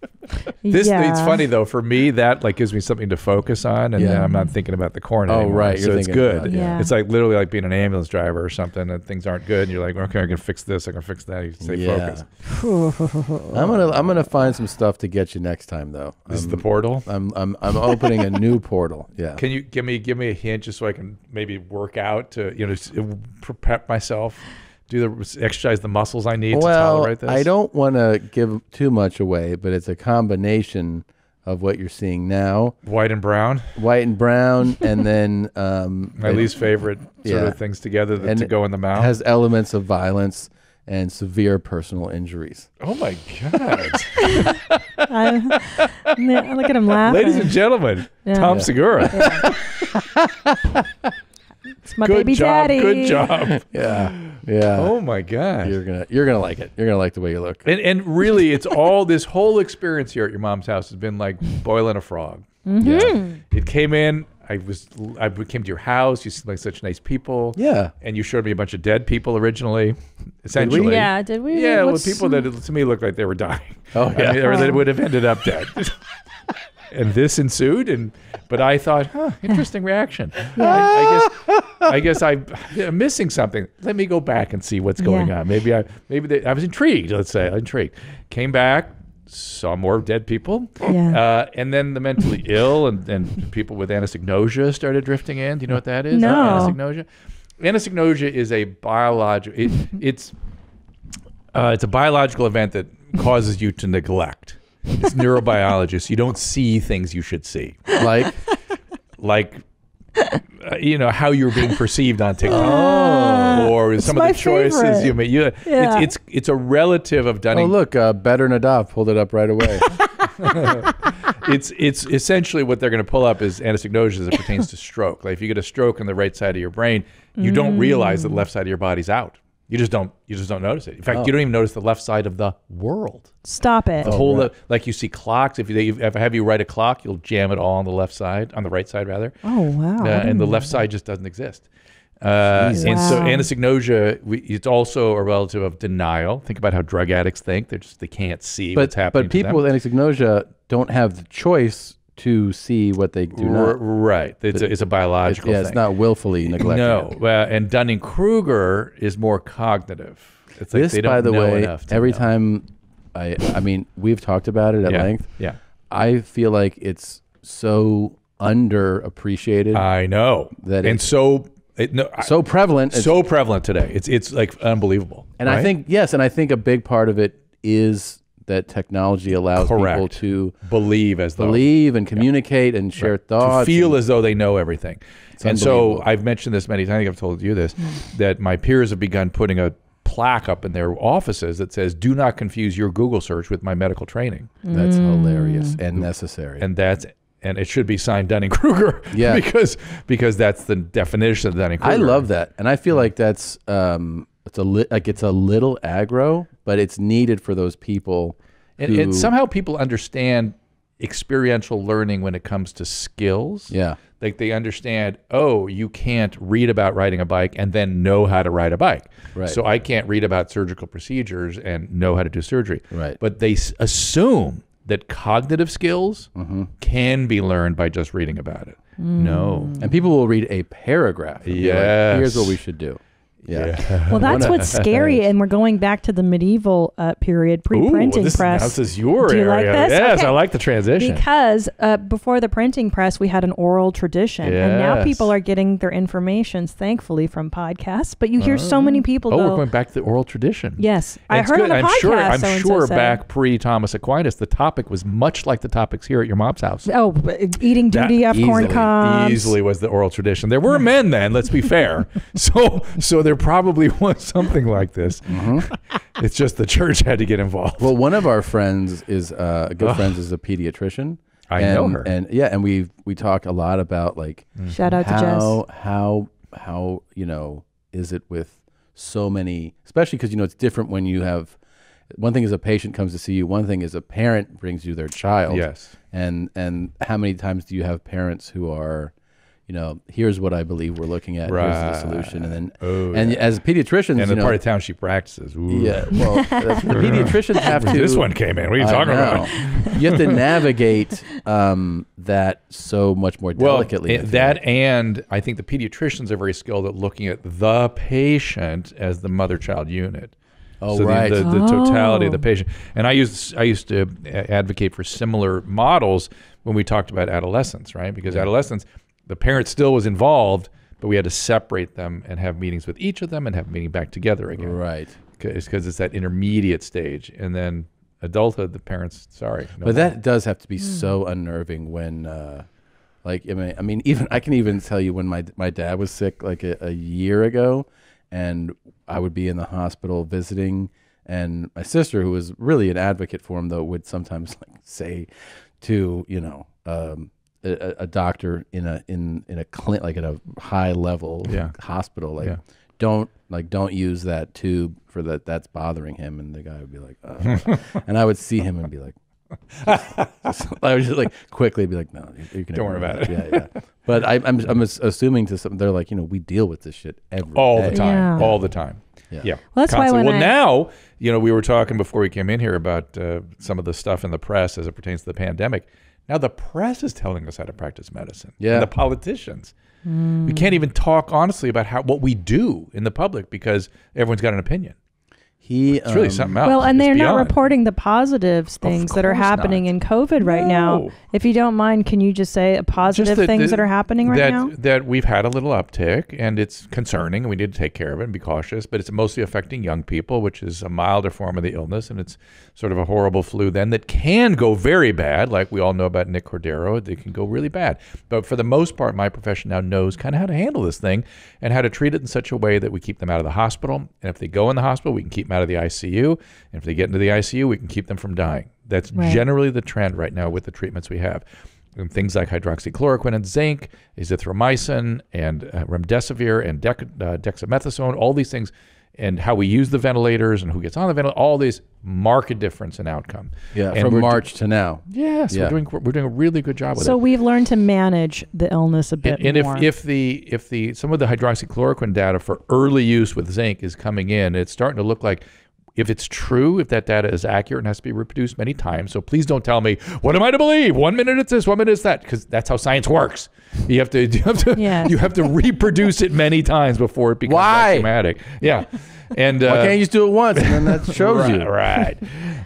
This it's funny though for me that like gives me something to focus on, and Yeah. then I'm not thinking about the corn Oh, anymore. right, so you're it's good. about Yeah. It's like literally like being an ambulance driver or something, and things aren't good, and you're like, okay, I can fix this, I can fix that. You stay Yeah. focused. I'm gonna I'm gonna find some stuff to get you next time though. This is I'm- the portal. I'm I'm I'm opening a new portal. Yeah. Can you give me give me a hint just so I can maybe work out to you know s- prep myself, do the exercise the muscles I need to tolerate this? I don't want to give too much away, but it's a combination of what you're seeing now, White and brown, white and brown, and then um, my it- least favorite sort yeah. of things together that, And to go in the mouth. has elements of violence and severe personal injuries. oh my god, I, I look at him laughing. ladies and gentlemen, Yeah. Tom Yeah. Segura. it's my good baby job, daddy. good job. Yeah, yeah. Oh my god. You're gonna you're gonna like it. You're gonna like the way you look. And, and really, it's all this whole experience here at your mom's house has been like boiling a frog. Mm-hmm. Yeah. It came in. I was. I came to your house. You seemed like such nice people. Yeah. And you showed me a bunch of dead people originally. Essentially. Yeah, did we? Yeah, well, people that to me looked like they were dying. Oh, I yeah. mean, or that would have ended up dead. and this ensued, and but I thought, huh, interesting reaction. I, I guess I guess I, am missing something. Let me go back and see what's going Yeah. on. Maybe I maybe they, I was intrigued. Let's say intrigued. Came back, saw more dead people. Yeah. Uh, and then the mentally ill and, and people with anosognosia started drifting in. Do you know what that is? No. Anosognosia. Anosognosia is a biological. It, it's uh, it's a biological event that causes you to neglect. It's neurobiology. so you don't see things you should see, Like like uh, you know how you're being perceived on TikTok, Oh. or some of the choices favorite. you make. You, Yeah. it's, it's it's a relative of Dunning. oh Dunning. look, uh, Better Nadav pulled it up right away. it's it's essentially what they're going to pull up is anosognosia as it pertains to stroke. Like if you get a stroke on the right side of your brain, you don't realize that the left side of your body's out. You just don't you just don't notice it. In fact, Oh. you don't even notice the left side of the world. Stop it. The whole le- like you see clocks. If you if I have you write a clock, you'll jam it all on the left side, on the right side rather, oh wow. uh, and the left that. side just doesn't exist. Uh, Jesus. and so Wow. anosognosia, we, it's also a relative of denial. Think about how drug addicts think; they're just they can't see but what's happening. but to people them. with anosognosia don't have the choice to see what they do not. right. It's, a, it's a biological yeah, thing. it's not willfully neglected. No, uh, and Dunning Kruger is more cognitive. It's like this, by the way, every know. time I, I mean, we've talked about it at Yeah, length. yeah. I feel like it's so underappreciated, I know That and so it, no, so prevalent. So prevalent today. It's it's like unbelievable. and I think yes, and I think a big part of it is that technology allows people to believe as though believe and communicate and share Right. thoughts. to feel and- as though they know everything. And so. I've mentioned this many times. I think I've told you this that my peers have begun putting a plaque up in their offices that says, "Do not confuse your Google search with my medical training." that's Mm. hilarious and necessary. and that's and it should be signed Dunning Kruger. Yeah. because because that's the definition of Dunning Kruger. I love that, and I feel like that's um, it's a li- like it's a little aggro, but it's needed for those people. and, who, and somehow people understand experiential learning when it comes to skills. yeah, Like they understand, oh, you can't read about riding a bike and then know how to ride a bike. Right. So I can't read about surgical procedures and know how to do surgery. Right. But they s- assume that cognitive skills Mm-hmm. can be learned by just reading about it. No. And people will read a paragraph. and be like, Here's what we should do. Yeah. Well, that's what's scary, and we're going back to the medieval uh, period, pre-printing Ooh, this, press. This is your Do you area. like this? Yes, Okay. I like the transition. Because uh, before the printing press, we had an oral tradition, and now people are getting their information, thankfully, from podcasts. But you hear so many people oh, go, we're going back to the oral tradition. Yes, I heard good. on a I'm sure. podcast I'm so-and-so sure said- back pre Thomas Aquinas, the topic was much like the topics here at your mom's house. "Oh, eating That duty off corn easily- cobs." Easily was the oral tradition. There were men then. Let's be fair. so, so there probably was something like this. It's just the church had to get involved. Mm-hmm. Well, one of our friends is uh, good Ugh. friends is a pediatrician. I and, know her. and yeah, and we we talk a lot about like Shout out to Jess. how how how you know is it with so many, especially because you know it's different when you have one thing is a patient comes to see you, one thing is a parent brings you their child. Yes. and and how many times do you have parents who are you know, here's what I believe we're looking at. Right. Here's the solution, and then, Oh, and yeah. as pediatricians, and you the know, part of town she practices. Ooh. yeah, well, the pediatricians have to. This one came in. What are you I talking know. about? you have to navigate um, that so much more delicately. I it- feel that like. and I think the pediatricians are very skilled at looking at the patient as the mother-child unit. Oh, so the- right. the, the, totality of the Oh. patient. And I used I used to advocate for similar models when we talked about adolescence, right? Because adolescents, the parent still was involved, but we had to separate them and have meetings with each of them and have a meeting back together again. Right. Because it's that intermediate stage, and then adulthood, the parents, sorry, no but more. that does have to be so unnerving when, uh, like, I mean, I mean, even I can even tell you when my my dad was sick like a, a year ago, and I would be in the hospital visiting, and my sister, who was really an advocate for him, though, would sometimes like say to you know. Um, a, a- a doctor in a in in a clinic like at a high level Yeah. hospital like Yeah. don't like don't use that tube for that that's bothering him and the guy would be like uh, and I would see him and be like just- I would just like quickly be like no you can Don't worry about it. yeah yeah but I, I'm I'm assuming to some they're like you know we deal with this shit every all the time, Yeah. all the time. Yeah. Yeah. Well, that's why Constantly. when well, I- now, you know, we were talking before we came in here about uh, some of the stuff in the press as it pertains to the pandemic. Now the press is telling us how to practice medicine. Yeah. And the politicians. We can't even talk honestly about how what we do in the public because everyone's got an opinion. He It's really um, something else. Well, and It's they're not reporting the positives things that are happening not. in COVID right now. If you don't mind, can you just say a positive Just things that, are happening right that, now? That we've had a little uptick, and it's concerning, and we need to take care of it and be cautious. But it's mostly affecting young people, which is a milder form of the illness, and it's sort of a horrible flu then that can go very bad, like we all know about Nick Cordero. They can go really bad. But for the most part, my profession now knows kind of how to handle this thing and how to treat it in such a way that we keep them out of the hospital. And if they go in the hospital, we can keep them out of the ICU. And if they get into the ICU, we can keep them from dying. That's Right. generally the trend right now with the treatments we have. And things like hydroxychloroquine and zinc, azithromycin and uh, remdesivir and dec- uh, dexamethasone, all these things, and how we use the ventilators and who gets on the ventilator, all these marked difference in outcome. yeah And from we're do- March to now Yes, Yeah. we're doing we're doing a really good job with So it. we've learned to manage the illness a bit And, and more. if, if the if the some of the hydroxychloroquine data for early use with zinc is coming in, it's starting to look like if it's true, if that data is accurate and has to be reproduced many times. So please don't tell me what am I to believe. One minute it's this, one minute it's that, because that's how science works. You have to you have to Yes. you have to reproduce it many times before it becomes Why? axiomatic. Yeah, and uh, why can't you just do it once and then that shows right, you right.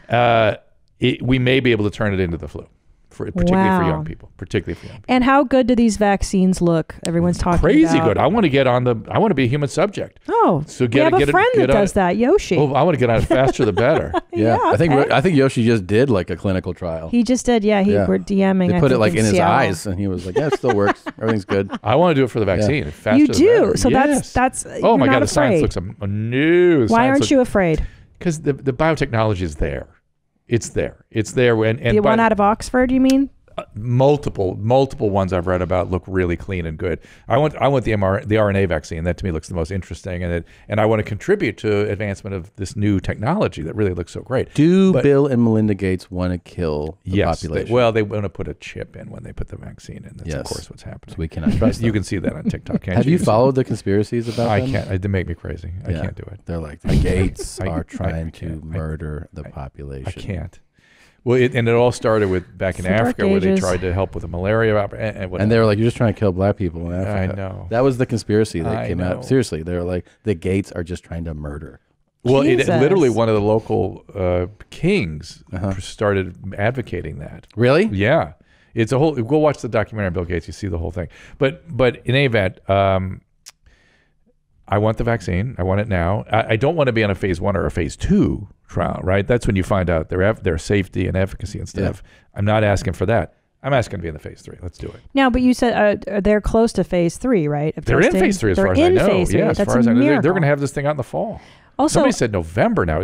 Uh, it, we may be able to turn it into the flu, for particularly for young people, particularly for young people. and how good do these vaccines look? Everyone's talking Crazy about. good. I want to get on the. I want to be a human subject. Oh, So we get have it- a get it- friend get that on does it. that, Yoshi. Oh, I want to get on it faster the better. yeah, Yeah, I think. I think Yoshi just did like a clinical trial He just did, yeah. He Yeah. were DMing. they I put it like in his eyes and he was like yeah it still works everything's good I want to do it for the vaccine. Faster You do. better. So Yes. that's that's. Oh my you're god, not the science looks a, uh, new. Why aren't you afraid? Because the the biotechnology is there. It's there. It's there. And, and the by- one out of Oxford, you mean? Multiple multiple ones I've read about look really clean and good. I want I want the MR, the RNA vaccine. That to me looks the most interesting, and it, and I want to contribute to advancement of this new technology that really looks so great. do But- Bill and Melinda Gates want to kill the yes, they- population well, they want to put a chip in when they put the vaccine in. That's of course what's happening. so we cannot trust you can see that on TikTok. Can't have you see- followed the conspiracies about I them? can't. They make me crazy. I can't do it. They're like the Gates I- are I- I trying to. I- murder the population. I can't. Well, it, and it all started with back in The Dark Africa where they Ages. tried to help with the malaria outbreak and, and, And they were like, "You're just trying to kill black people in Africa." I know. That was the conspiracy that I came know. out. Seriously, they were like, "The Gates are just trying to murder." Well, it, literally one of the local uh, kings started advocating that. Uh-huh. Really? Yeah. It's a whole. Go watch the documentary on Bill Gates. You see the whole thing. But but in any event, um, I want the vaccine. I want it now. I, I don't want to be on a phase one or a phase two trial. Right. That's when you find out their their safety and efficacy and stuff. I'm not asking for that. I'm asking to be in the phase three. Let's do it. Now, but you said uh, they're close to phase three, right? They're in phase three as They're far as I know. phase three. Yeah, as That's far a as I know, they're, they're going to have this thing out in the fall. Also- somebody said November now.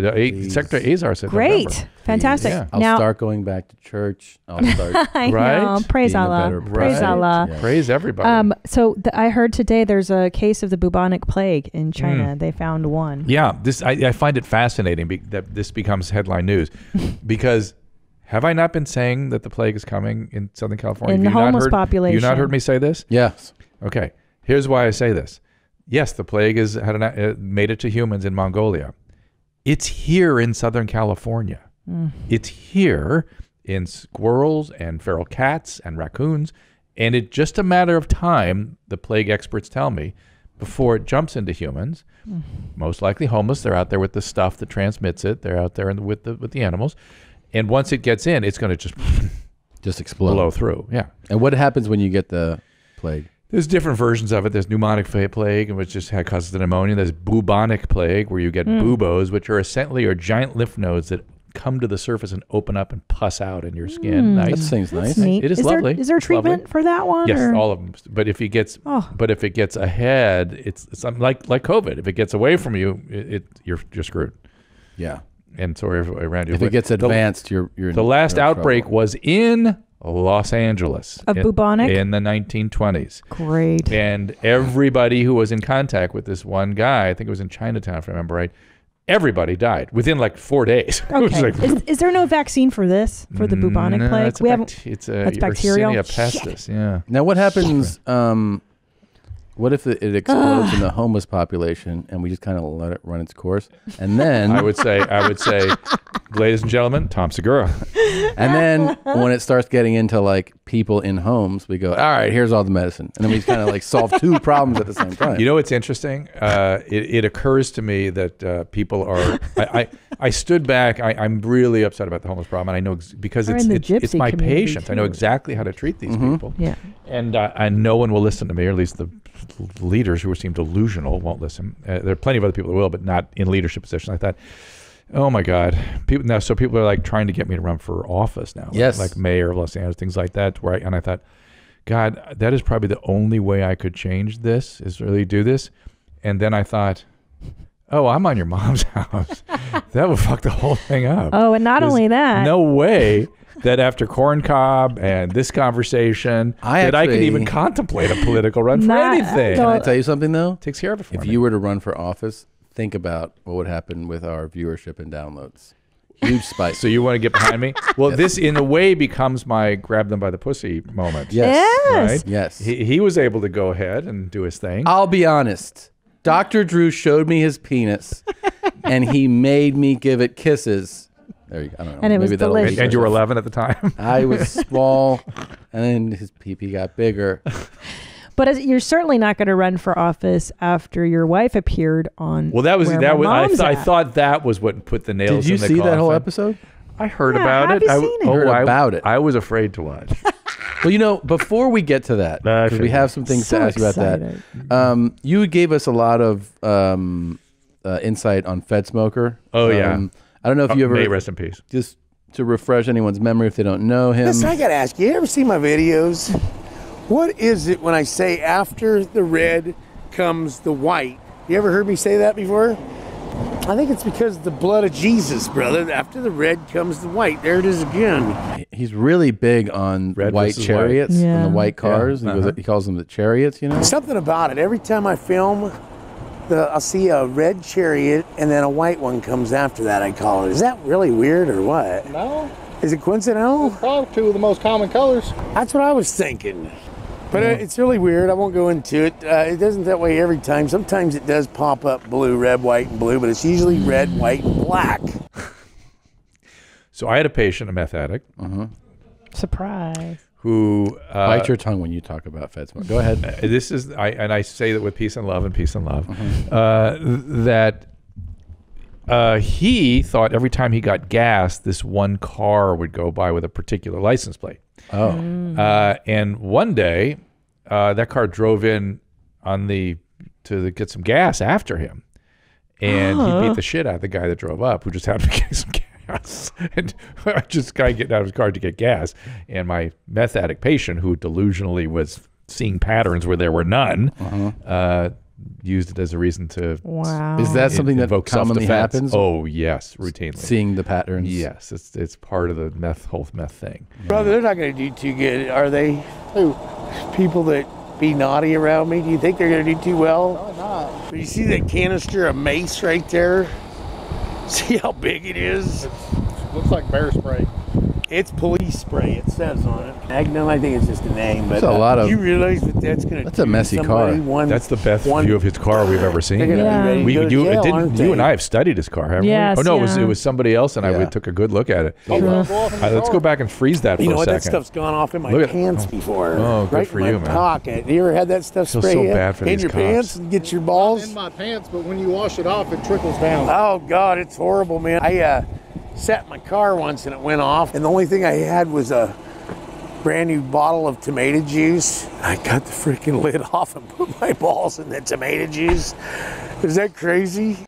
Secretary Azar said November. Great. November. Fantastic. Yeah. I'll Now- start going back to church. I'll start. I Right? know. Praise being Allah. Praise person. Allah. Yeah. Praise everybody. Um, so th- I heard today there's a case of the bubonic plague in China. Mm. They found one. Yeah, this I, I find it fascinating be, that this becomes headline news because have I not been saying that the plague is coming in Southern California? In the you not homeless heard, have You not heard me say this? Yes. Okay. Here's why I say this. Yes, the plague has had an, uh, made it to humans in Mongolia. It's here in Southern California. Mm. It's here in squirrels and feral cats and raccoons, and it's just a matter of time. The plague experts tell me before it jumps into humans. Mm. Most likely homeless. They're out there with the stuff that transmits it. They're out there in, with the with the animals, and once it gets in, it's going to just just explode, blow through. Yeah. And what happens when you get the plague? There's different versions of it. There's pneumonic plague, which just had causes the pneumonia. There's bubonic plague, where you get Mm. buboes, which are essentially are giant lymph nodes that come to the surface and open up and pus out in your skin. Mm. Nice. That seems nice. neat. It is, is lovely. There, is there It's lovely. treatment for that one? Yes, or- all of them. But if it gets, Oh. but if it gets ahead, it's, it's like like COVID. If it gets away from you, it, it you're you're screwed. Yeah. And sorry around you. If it but gets the- advanced, you're- you're the last you're outbreak trouble. was in Los Angeles Of in- bubonic? in the 1920s. Great. And everybody who was in contact with this one guy, I think it was in Chinatown, if I remember right, everybody died within like four days. Okay. like- is, is there no vaccine for this for the bubonic No, plague? it's a we bact- haven't. it's a that's bacterial. Yersinia Shit. pestis. Yeah. Now, what happens? Um, what if it, it explodes in the homeless population and we just kind of let it run its course? And then I would say, I would say, ladies and gentlemen, Tom Segura. And then when it starts getting into like people in homes, we go, all right, here's all the medicine. And then we kind of like solve two problems at the same time. You know what's interesting? Uh, it, it occurs to me that uh, people are. I, I, I stood back. I, I'm really upset about the homeless problem, and I know ex- because Or it's it's, it's my community, patients. I know exactly how to treat these Mhm. people. Yeah. And uh, and no one will listen to me, or at least the leaders who seem delusional won't listen. Uh, there are plenty of other people that will, but not in leadership positions like that. Oh my God! People now, so people are like trying to get me to run for office now. like- Yes. like mayor of Los Angeles, things like that. Where I, and I thought, God, that is probably the only way I could change this is really do this. And then I thought, oh, I'm on your mom's house. that would fuck the whole thing up. Oh, and not There's only that- no way that after corn cob and this conversation I that I could even contemplate a political run for Not- anything. Can I tell you something though? Takes care of it for If me. you were to run for office, think about what would happen with our viewership and downloads. Huge spike. So you want to get behind me? Well, this in a way becomes my grab them by the pussy moment. Yes. Yes. Right? Yes. He, he was able to go ahead and do his thing. I'll be honest. Dr. Drew showed me his penis and he made me give it kisses. There you go. I don't know. And it was that'll delicious. make And you were 11 at the time. I was small and then his pee pee got bigger. But as, you're certainly not going to run for office after your wife appeared on. Well, that was Where that was. I, Mom's th- I thought that was what put the nails. Did you in the see that whole episode? I heard Yeah, about have it. you I, it? oh, Heard I- about it. I was afraid to watch. Well, you know, before we get to that, I 'cause we have some things So to ask you about that. Um, you gave us a lot of um, uh, insight on Fed Smoker. Oh, yeah. Um, I don't know if you Uh, ever may rest in peace. Just to refresh anyone's memory if they don't know him. Listen, I gotta ask you, you ever see my videos? What is it when I say after the red comes the white? You ever heard me say that before? I think it's because of the blood of Jesus, brother. After the red comes the white. There it is again. He's really big on Red white chariots white. and the white cars. Yeah, He, uh-huh. he calls them the chariots. You know. Something about it. Every time I film, the, I'll see a red chariot and then a white one comes after that. I call it. Is that really weird or what? No. Is it coincidental? Probably two of the most common colors. That's what I was thinking. But uh, it's really weird. I won't go into it. Uh, it doesn't that way every time. Sometimes it does pop up blue, red, white, and blue, but it's usually red, white, and black. So I had a patient, a meth addict, Uh-huh. Surprise. who uh, Bite your tongue when you talk about fed smoke. Go ahead. uh, This is I and I say that with peace and love and peace and love. Mm-hmm. Uh, that uh, he thought every time he got gas, this one car would go by with a particular license plate. Oh. Uh, and one day, uh, that car drove in on the to the, get some gas after him, and he beat the shit out of the guy that drove up, who just happened to get some gas. and just guy getting out of his car to get gas, and my meth addict patient, who delusionally was seeing patterns where there were none, uh used it as a reason to. Wow. Is that something that commonly happens? Oh yes, routinely. Seeing the patterns. Yes, it's it's part of the meth whole meth thing. Brother, they're not going to do too good, are they? Who? People that be naughty around me. Do you think they're going to do too well? No, not. You see that canister of mace right there? See how big it is? It looks like bear spray. It's police spray. It says on it. Magnum. I think it's just a name, but That's a lot uh, of- You realize what that's going to? That's a messy car. One, That's the best one- view of his car we've ever seen. They're gonna be Yeah. ready to We, go to you, jail, didn't, aren't you and? I have studied his car, haven't Yes, we? Oh no, it was yeah. it was somebody else, and I Yeah. we took a good look at it. Oh, well, go off in the Uh, let's go back and freeze that for a while. You know a what? That second. stuff's gone off in my Look at- pants oh. before. Oh, good right for in you, my man. pocket. You ever had that stuff Feel spray so in- bad for in these your cops. pants and get your balls? In my pants, but when you wash it off, it trickles down. Oh God, it's horrible, man. I uh, sat in my car once and it went off, and the only thing I had was a brand new bottle of tomato juice. I got the freaking lid off and put my balls in the tomato juice. Is that crazy?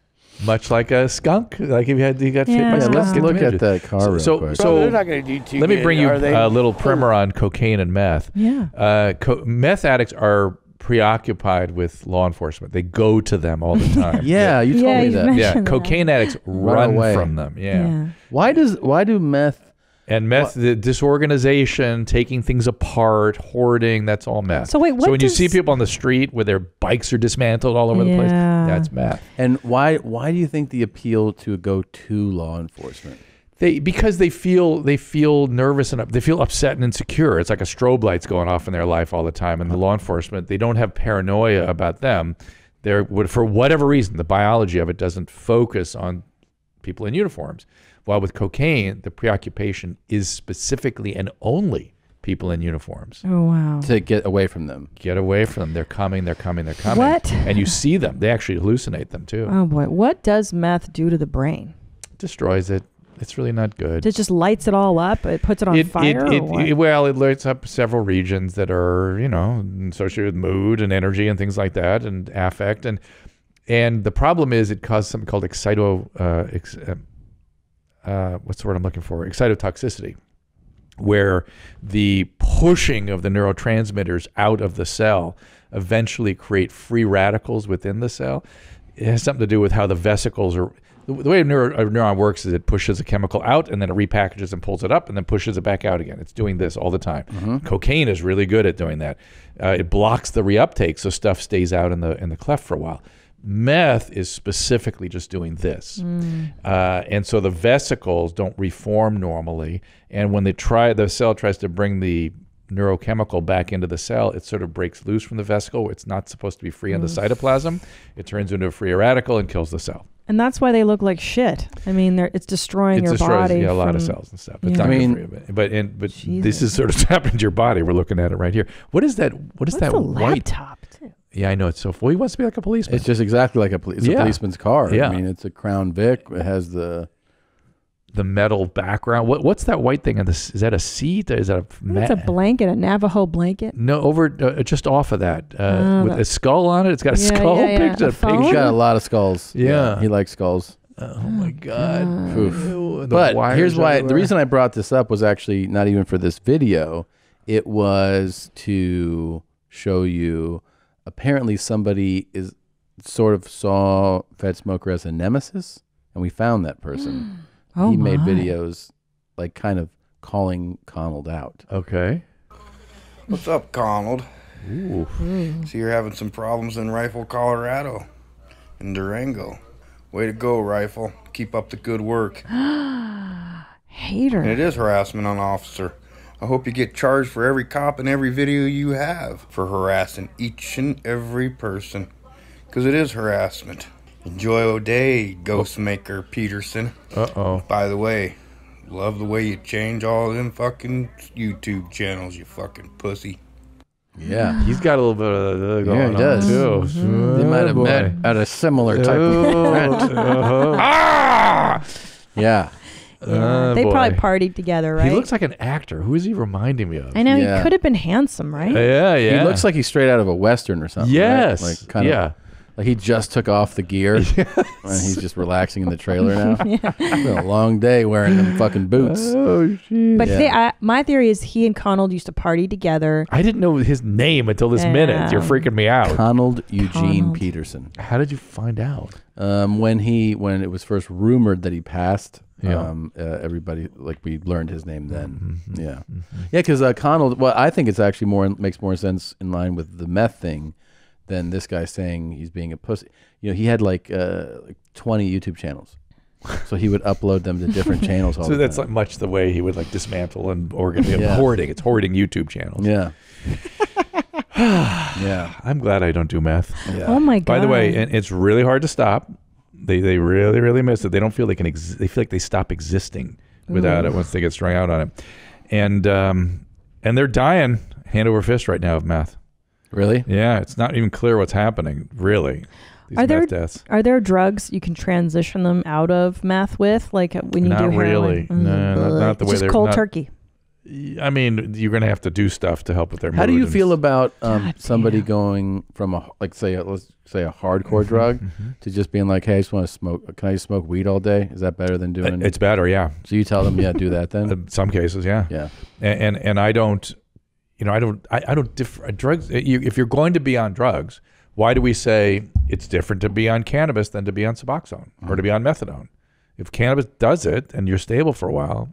Much like a skunk, like if you had you got fit by Yeah, a skunk. let's look at that car So real so, quick. so Brother, they're not gonna do too let me good, bring you a little primer on cocaine and meth. Yeah. Uh, co- meth addicts are preoccupied with law enforcement. They go to them all the time. Yeah, you told Yeah, me that. yeah. that. Cocaine addicts Run run, away. from them. Yeah. Yeah. Why does why do meth And meth, the disorganization, taking things apart, hoarding, that's all meth. So wait, what So when you see people on the street where their bikes are dismantled all over the place, Yeah. that's meth. and why why do you think the appeal to go to law enforcement? They because they feel they feel nervous and they feel upset and insecure. It's like a strobe light's going off in their life all the time. And the law enforcement, they don't have paranoia about them. They're would- for whatever reason, the biology of it doesn't focus on people in uniforms. While with cocaine, the preoccupation is specifically and only people in uniforms. Oh wow. To get away from them. Get away from them. They're coming. They're coming. They're coming. What? And you see them. They actually hallucinate them too. Oh boy, what does meth do to the brain? Destroys it. It's really not good. It just lights it all up. It puts it on fire. It, it, well, it lights up several regions that are, you know, associated with mood and energy and things like that, and affect, and and the problem is it causes something called excito, uh, ex, uh, uh, what's the word I'm looking for? Excitotoxicity, where the pushing of the neurotransmitters out of the cell eventually create free radicals within the cell. It has something to do with how the vesicles are. The the way a, neuro, a neuron works is it pushes a chemical out and then it repackages and pulls it up and then pushes it back out again. It's doing this all the time. Cocaine is really good at doing that. Uh, it blocks the reuptake, so stuff stays out in the in the cleft for a while. Meth is specifically just doing this, uh, and so the vesicles don't reform normally. And when they try, the cell tries to bring the neurochemical back into the cell, it sort of breaks loose from the vesicle. It's not supposed to be free in the Mm. cytoplasm. It turns into a free radical and kills the cell. And that's why they look like shit. I mean, they're, it's destroying It your destroys body. yeah, a lot of cells and stuff. It's Yeah. I mean- but but, and, but this is sort of happening to your body. We're looking at it right here. What is that? What is What's that the white? laptop too? Yeah, I know it's so. Well, he wants to be like a policeman. It's just exactly like a police. It's Yeah. a policeman's car. Yeah. I mean, it's a Crown Vic. It has the the metal background. What what's that white thing? On this is that a seat? Is that a It's a blanket, a Navajo blanket. No, over uh, just off of that, uh, Oh, with that- a skull on it. It's got a Yeah, skull yeah, yeah. picture. A A phone? He's picture. got a lot of skulls. Yeah. he likes skulls. Oh my god! Oof. But wires here's why. The reason I brought this up was actually not even for this video. It was to show you. Apparently, somebody is sort of saw Fed Smoker as a nemesis, and we found that person. Oh he made videos like kind of calling Connell out. Okay. What's up, Conald? Ooh. Hmm. So you're having some problems in Rifle, Colorado, in Durango. Way to go, Rifle. Keep up the good work. Hater. And it is harassment on officer. I hope you get charged for every cop and every video you have for harassing each and every person. Because it is harassment. Enjoy your day, Ghostmaker Peterson. Uh oh. By the way, Love the way you change all them fucking YouTube channels, you fucking pussy. Yeah. He's got a little bit of that going Yeah, he on does. too. They might have Oh, met at a similar type Oh, of event. uh-huh. Ah! Yeah. Oh, they probably partied together, right? He looks like an actor. Who is he reminding me of? I know Yeah. he could have been handsome, right? Yeah, yeah. He looks like he's straight out of a western or something. Yes, Right? Like kind yeah. of like he just took off the gear and he's just relaxing in the trailer now. It's been a long day wearing them fucking boots. Oh jeez. But Yeah. they, I, my theory is he and Connell used to party together. I didn't know his name until this minute. You're Yeah. freaking me out. Donald Eugene Donald. Peterson. How did you find out? Um, when he when it was first rumored that he passed, Yeah. um, uh, everybody like we learned his name then. Mm-hmm. Yeah, yeah, because uh, Connell. Well, I think it's actually more makes more sense in line with the meth thing than this guy saying he's being a pussy. You know, he had like uh, like twenty YouTube channels, so he would upload them to different channels. All So the that's time. like much the way he would like dismantle and organ Yeah. hoarding. It's hoarding YouTube channels. yeah, yeah. I'm glad I don't do meth. Yeah. Oh my god. By the way, and it's really hard to stop. They they really really miss it. They don't feel they can. Ex- they feel like they stop existing without it once they get strung out on it, and um and they're dying hand over fist right now of meth. Really? Yeah, it's not even clear what's happening. Really, these Are there deaths. are there drugs you can transition them out of meth with, like uh, when you Not do heroin? really. Mm-hmm. No, not- not the It's way just they're- cold not- turkey. I mean, you're gonna have to do stuff to help with their. How do you and feel s- about um, somebody going from a like say a, let's say a hardcore mm-hmm, drug mm-hmm. to just being like, hey, I just want to smoke. Can I just smoke weed all day? Is that better than doing? It's better, yeah. So you tell them, yeah, do that then. In some cases, yeah, Yeah. and and, and I don't, you know, I don't, I, I don't differ. Drugs. You, if you're going to be on drugs, why do we say it's different to be on cannabis than to be on Suboxone or to be on methadone? If cannabis does it and you're stable for a while,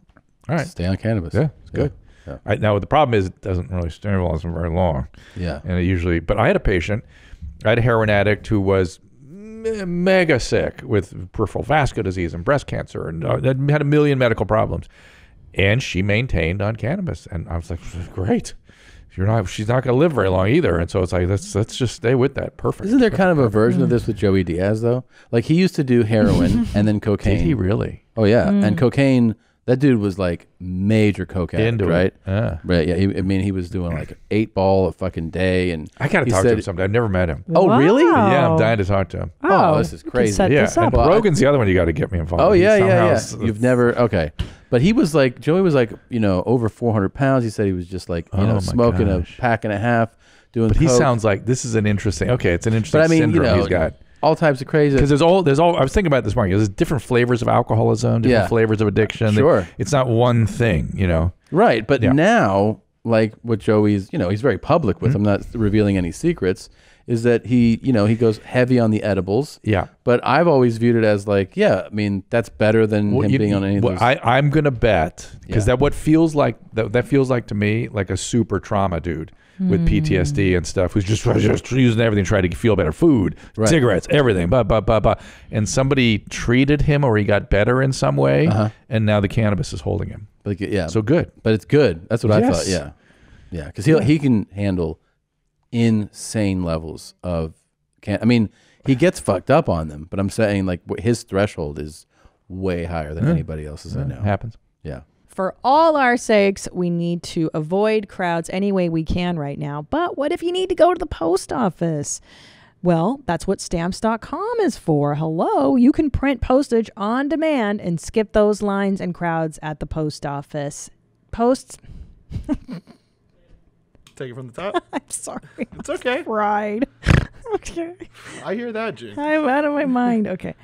all right, Stay on cannabis. yeah, it's good. Yeah. I, now the problem is it doesn't really stabilize them very long. Yeah. and it usually. But I had a patient, I had a heroin addict who was me- mega sick with peripheral vascular disease and breast cancer and uh, had a million medical problems, and she maintained on cannabis, and I was like, great. You're not. She's not going to live very long either, and so it's like let's let's just stay with that. Perfect. Isn't there kind of a version of this with Joey Diaz though? Like he used to do heroin and then cocaine. Did he really? Oh yeah, Mm. and cocaine. That dude was like major coke addict, Into right? Yeah. Right. Yeah. He, I mean, he was doing like eight ball a fucking day, and I got to he talk to said- him someday. I've never met him. Oh really? Yeah, I'm dying to talk to him. Oh, this is we can crazy. set yeah, this up. and Rogan's the other one you got to get me involved. Oh with. He yeah, yeah, yeah. You've never okay, but he was like Joey was like you know over 400 pounds. He said he was just like you Oh, know my smoking gosh. a pack and a half, doing. But he coke. sounds like this is an interesting. Okay, it's an interesting But I mean, you syndrome know, he's got. all types of crazy. Because there's all there's all I was thinking about it this morning. There's different flavors of alcoholism, different Yeah. flavors of addiction. Sure. it's not one thing, you know. Right, but Yeah. now, like what Joey's, you know, he's very public Mm-hmm. with. I'm not revealing any secrets. Is that he, you know, he goes heavy on the edibles. Yeah. But I've always viewed it as like, yeah, I mean, that's better than Well, him you- being on any of well, those. I I'm gonna bet because Yeah. that what feels like that that feels like to me like a super trauma dude with PTSD and stuff who's just just using everything trying to feel better, food, Right. cigarettes, everything, blah blah blah blah. And somebody treated him or he got better in some way, Uh-huh. and now the cannabis is holding him. like, yeah, So good. but it's good. That's what I thought. Yeah, yeah, because he he can handle insane levels of. Can I mean he gets fucked up on them, but I'm saying like his threshold is way higher than Yeah. anybody else's I Yeah, know. happens. Yeah. For all our sakes, we need to avoid crowds any way we can right now. But what if you need to go to the post office? Well, that's what stamps.com is for. Hello, you can print postage on demand and skip those lines and crowds at the post office. Posts. Take it from the top. I'm sorry. It's okay. Fried. okay. I hear that, Jing. I'm out of my mind. Okay.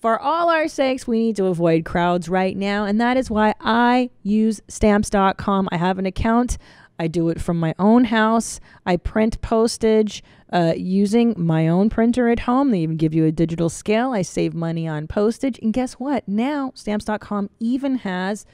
For all our sakes, we need to avoid crowds right now. And that is why I use stamps.com. I have an account. I do it from my own house. I print postage uh, using my own printer at home. They even give you a digital scale. I save money on postage. And guess what? Now, stamps.com even has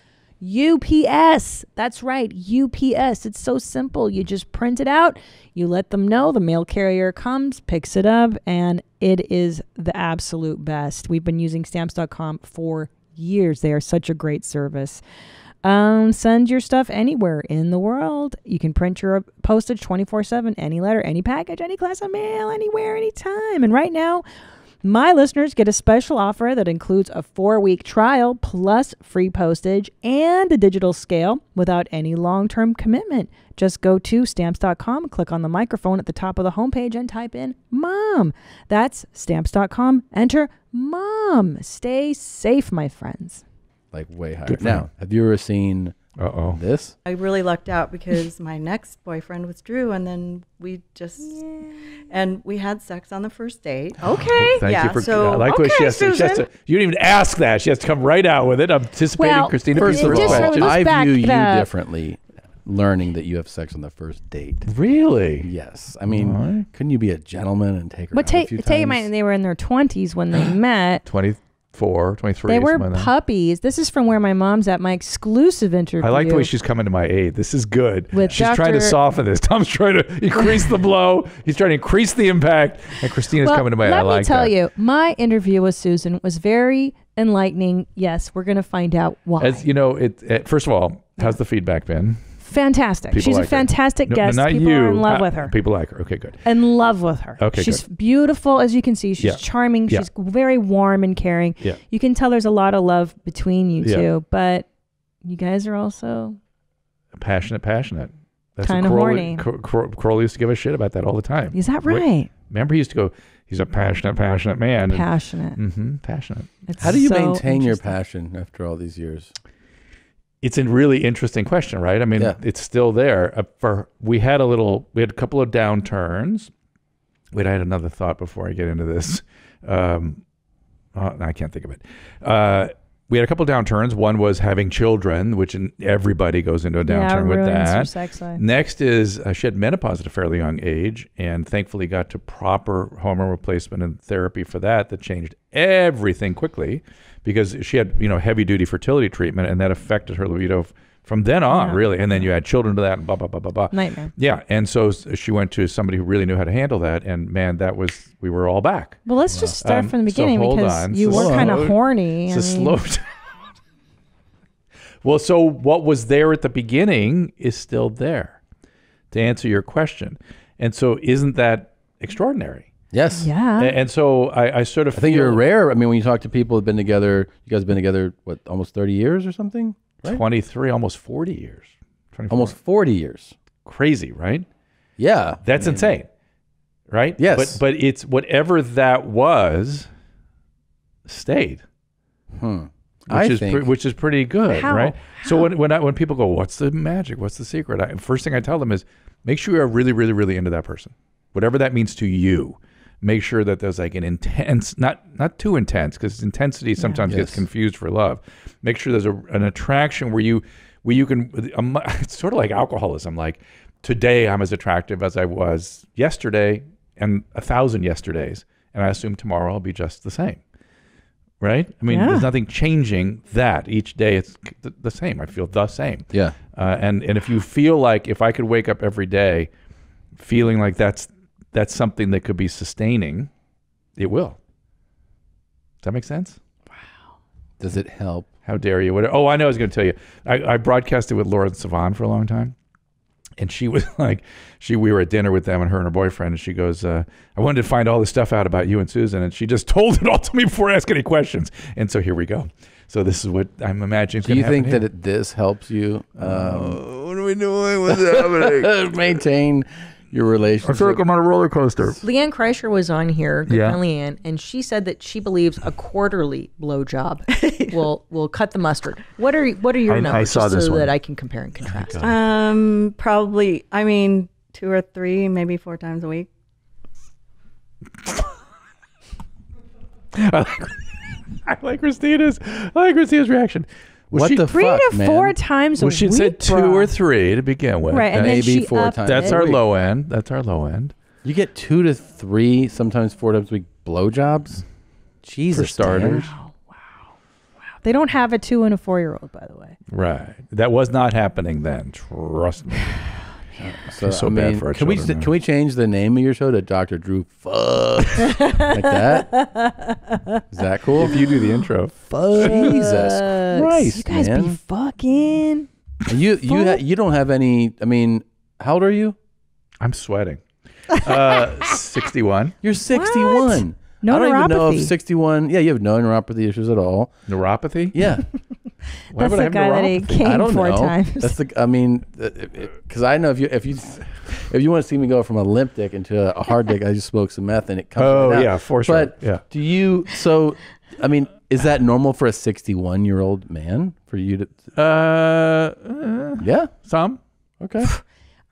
UPS. That's right, UPS. It's so simple. You just print it out, you let them know, the mail carrier comes, picks it up, and it is the absolute best. We've been using stamps.com for years. They are such a great service. Um, send your stuff anywhere in the world. You can print your postage 24 7, any letter, any package, any class of mail, anywhere, anytime. And right now, My listeners get a special offer that includes a four week trial plus free postage and a digital scale without any long term commitment. Just go to stamps.com, click on the microphone at the top of the homepage, and type in mom. That's stamps.com. Enter mom. Stay safe, my friends. Like way higher. Now, have you ever seen Uh-oh. this? I really lucked out because my next boyfriend withdrew, and then we just and we had sex on the first date. Okay, Thank yeah. you for. so I like the way she has, to, she has to. You didn't even ask that. She has to come right out with it. I'm anticipating Well, Christina. First Pizza's of all. I view you up. differently learning that you have sex on the first date. Really? Yes. I mean, couldn't you be a gentleman and take her But out a take few take in times? mind they were in their twenties when they met. 24, 23. They were something like that. puppies. This is from where my mom's at. My exclusive interview. I like the way she's coming to my aid. This is good. With she's trying to soften this. Tom's trying to increase the blow. He's trying to increase the impact. And Christina's well, coming to my aid. Let I like me tell that. you, my interview with Susan was very enlightening. Yes, we're going to find out why. As you know, it, it. First of all, how's the feedback been? Fantastic. People She's like a her. fantastic No, no, guest. not People you. are in love Uh, with her. People like her. Okay, good. In love with her. Okay, She's good. beautiful, as you can see. She's Yeah. charming. Yeah. She's very warm and caring. Yeah. You can tell there's a lot of love between you Yeah. two, but you guys are also Passionate, passionate. That's Kinda Crowley- horny. Cro- Cro- Crowley used to give a shit about that all the time. Is that Wait, right? remember, he used to go, he's a passionate, passionate man. Passionate. hmm passionate. It's How do you so maintain your passion after all these years? It's a really interesting question, right? I mean, Yeah. it's still there. Uh, for we had a little, we had a couple of downturns. Wait, I had another thought before I get into this. Um, uh, I can't think of it. Uh, we had a couple of downturns. One was having children, which in, everybody goes into a Yeah, downturn with that. sex life. Next is uh, she had menopause at a fairly young age, and thankfully got to proper hormone replacement and therapy for that. That changed everything quickly because she had you know heavy duty fertility treatment, and that affected her libido from then on, Yeah. really. And then you add children to that, and blah blah blah blah blah. Nightmare. Yeah, and so she went to somebody who really knew how to handle that, and man, that was we were all back. Well, let's just start Um, from the beginning hold because on. you So were kind of horny. I so mean, slow down. Well, so what was there at the beginning is still there to answer your question. And so isn't that extraordinary? Yes. Yeah. A- And, so I, I sort of I think you're rare. I mean, when you talk to people who've been together, you guys have been together, what, almost 30 years or something? Right? 23, almost 40 years. 24. Almost 40 years. crazy, right? Yeah. That's I mean, insane. Right? Yes. But but it's whatever that was stayed. Hmm. Which I is think- pre- which is pretty good, How? right? So when when I, when people go, "What's the magic? What's the secret?" I, first thing I tell them is, make sure you're really, really, really into that person, whatever that means to you. Make sure that there's like an intense, not not too intense, because intensity sometimes gets Yes. confused for love. Make sure there's a, an attraction where you where you can. Um, it's sort of like alcoholism. Like today, I'm as attractive as I was yesterday, and a thousand yesterdays, and I assume tomorrow I'll be just the same right? I mean, Yeah. there's nothing changing that each day. It's th- the same. I feel the same. Yeah. Uh, and and if you feel like if I could wake up every day feeling like that's that's something that could be sustaining, it will. Does that make sense? Wow. Does it help? How dare you? What, oh, I know. I was going to tell you. I, I broadcasted with Lauren Sivan for a long time, and she was like, she we were at dinner with them and her and her boyfriend, and she goes, uh, "I wanted to find all this stuff out about you and Susan," and she just told it all to me before asking any questions. And so here we go. So this is what I'm imagining. Do you think happen that it, this helps you um, what are we doing? What's happening? maintain your relationship. I relationship? feel like I'm on a roller coaster. LeeAnn Kreischer was on here, good Yeah. LeeAnn, and she said that she believes a quarterly blowjob will will cut the mustard. What are what are your I- I numbers? saw just this so one. that I can compare and contrast. Um, probably. I mean, two or three, maybe four times a week. I like, I like Christina's. I like Christina's reaction. Well, What she, the Three fuck, to man? four times a Well, she week. said two bruh. or three to begin with. Right, and then Maybe she four upped times. That's it. our low end. That's our low end. You get two to three, sometimes four times a week blowjobs? Jesus. For starters. Dan. They don't have a two and a four year old, by the way. Right. That was not happening then. Trust me. So, so I bad mean, for our can we children now. can we change the name of your show to Dr. Drew Fucks like that? Is that cool? If you do the intro. Jesus Christ, You guys man. be fucking. You you ha- you don't have any. I mean, how old are you? I'm sweating. Uh, 61. You're 61. No I don't even know if 61. Yeah, you have no neuropathy issues at all. Neuropathy? Yeah. Why That's would I the have guy that ate neuropathy? cane I don't four know. times. That's the. I mean, because I know if you if you if you want to see me go from a limp dick into a hard dick, I just smoke some meth and it comes. Oh, right out. yeah, for sure. But Yeah. do you? So, I mean, is that normal for a 61 year old man for you to? Uh, yeah, some. Okay.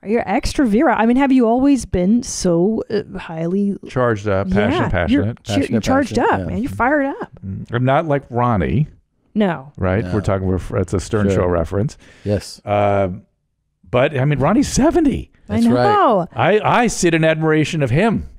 You're extra virile. I mean, have you always been so uh, highly Charged up, passionate, Yeah, passionate. You're, you're, you're charged up, man. You're fired up. I'm not like Ronnie, No. right? No. We're talking about it's a Stern Sure. Show reference. Yes. Um, but I mean, Ronnie's 70. I know. I, I sit in admiration of him.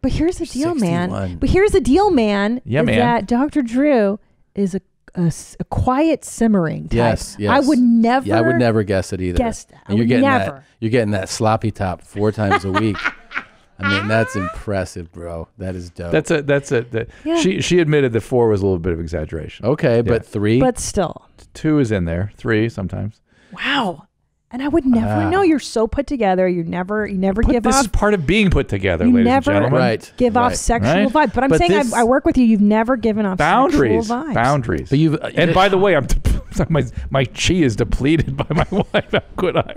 But here's the deal, 61. man. But here's the deal, man. Yeah, is man. That Dr. Drew is a, a s- a quiet simmering type. Yes, yes. I would never. Yeah, I would never guess it either. guess that. And you're getting never. that. You're getting that sloppy top four times a week. I mean, that's impressive, bro. That is dope. That's a that's a that, Yeah. she she admitted that four was a little bit of exaggeration. Okay, but three? But still. two is in there. Three sometimes. Wow. And I would never Ah. know. You're so put together. You never, you never But give this off. is part of being put together, you ladies never and gentlemen. Right. give off sexual Right? vibe. But I'm But saying this- I, I work with you. You've never given off boundaries sexual vibes. boundaries But you've and by the way i'm my my chi is depleted by my wife how could i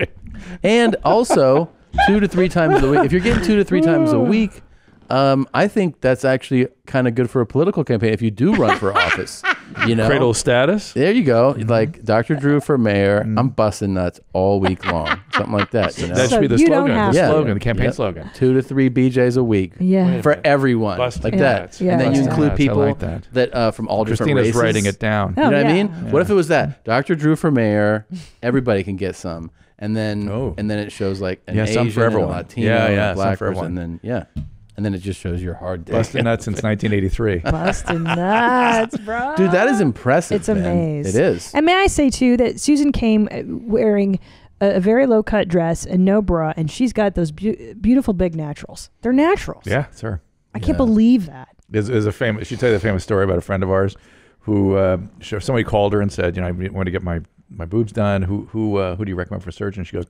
and also two to three times a week. If you're getting two to three times a week, um, I think that's actually kind of good for a political campaign. If you do run for office, you know, cradle status There you go. Like Dr. Drew for mayor, I'm busting nuts all week long, something like that. You know? that should be the slogan the to. slogan the campaign Yep. slogan two to three BJs a week. Yeah. Wait for everyone, Busting like that. Yeah. And then you include nuts. People like that. uh, from all different Christina's races. writing it down. Oh, You know Oh, what I yeah. mean? What if it was that Dr. Drew for mayor? Everybody can get some, and then Oh. and then it shows like an Yeah, some Asian for everyone. a Latino, Yeah, and a yeah, some black for person, everyone. and then yeah, and then it just shows your hard dick. busted nuts since 1983 Busting nuts, bro. Dude, that is impressive. It's amazing. It is. And may I say too that Susan came uh, wearing a, a very low cut dress and no bra, and she's got those beau- beautiful big naturals. They're naturals. yeah sir I can't believe that. there's, there's a famous she tell you the famous story about a friend of ours who uh, somebody called her and said you know i want to get my my boobs done who who uh, who do you recommend for a surgeon she goes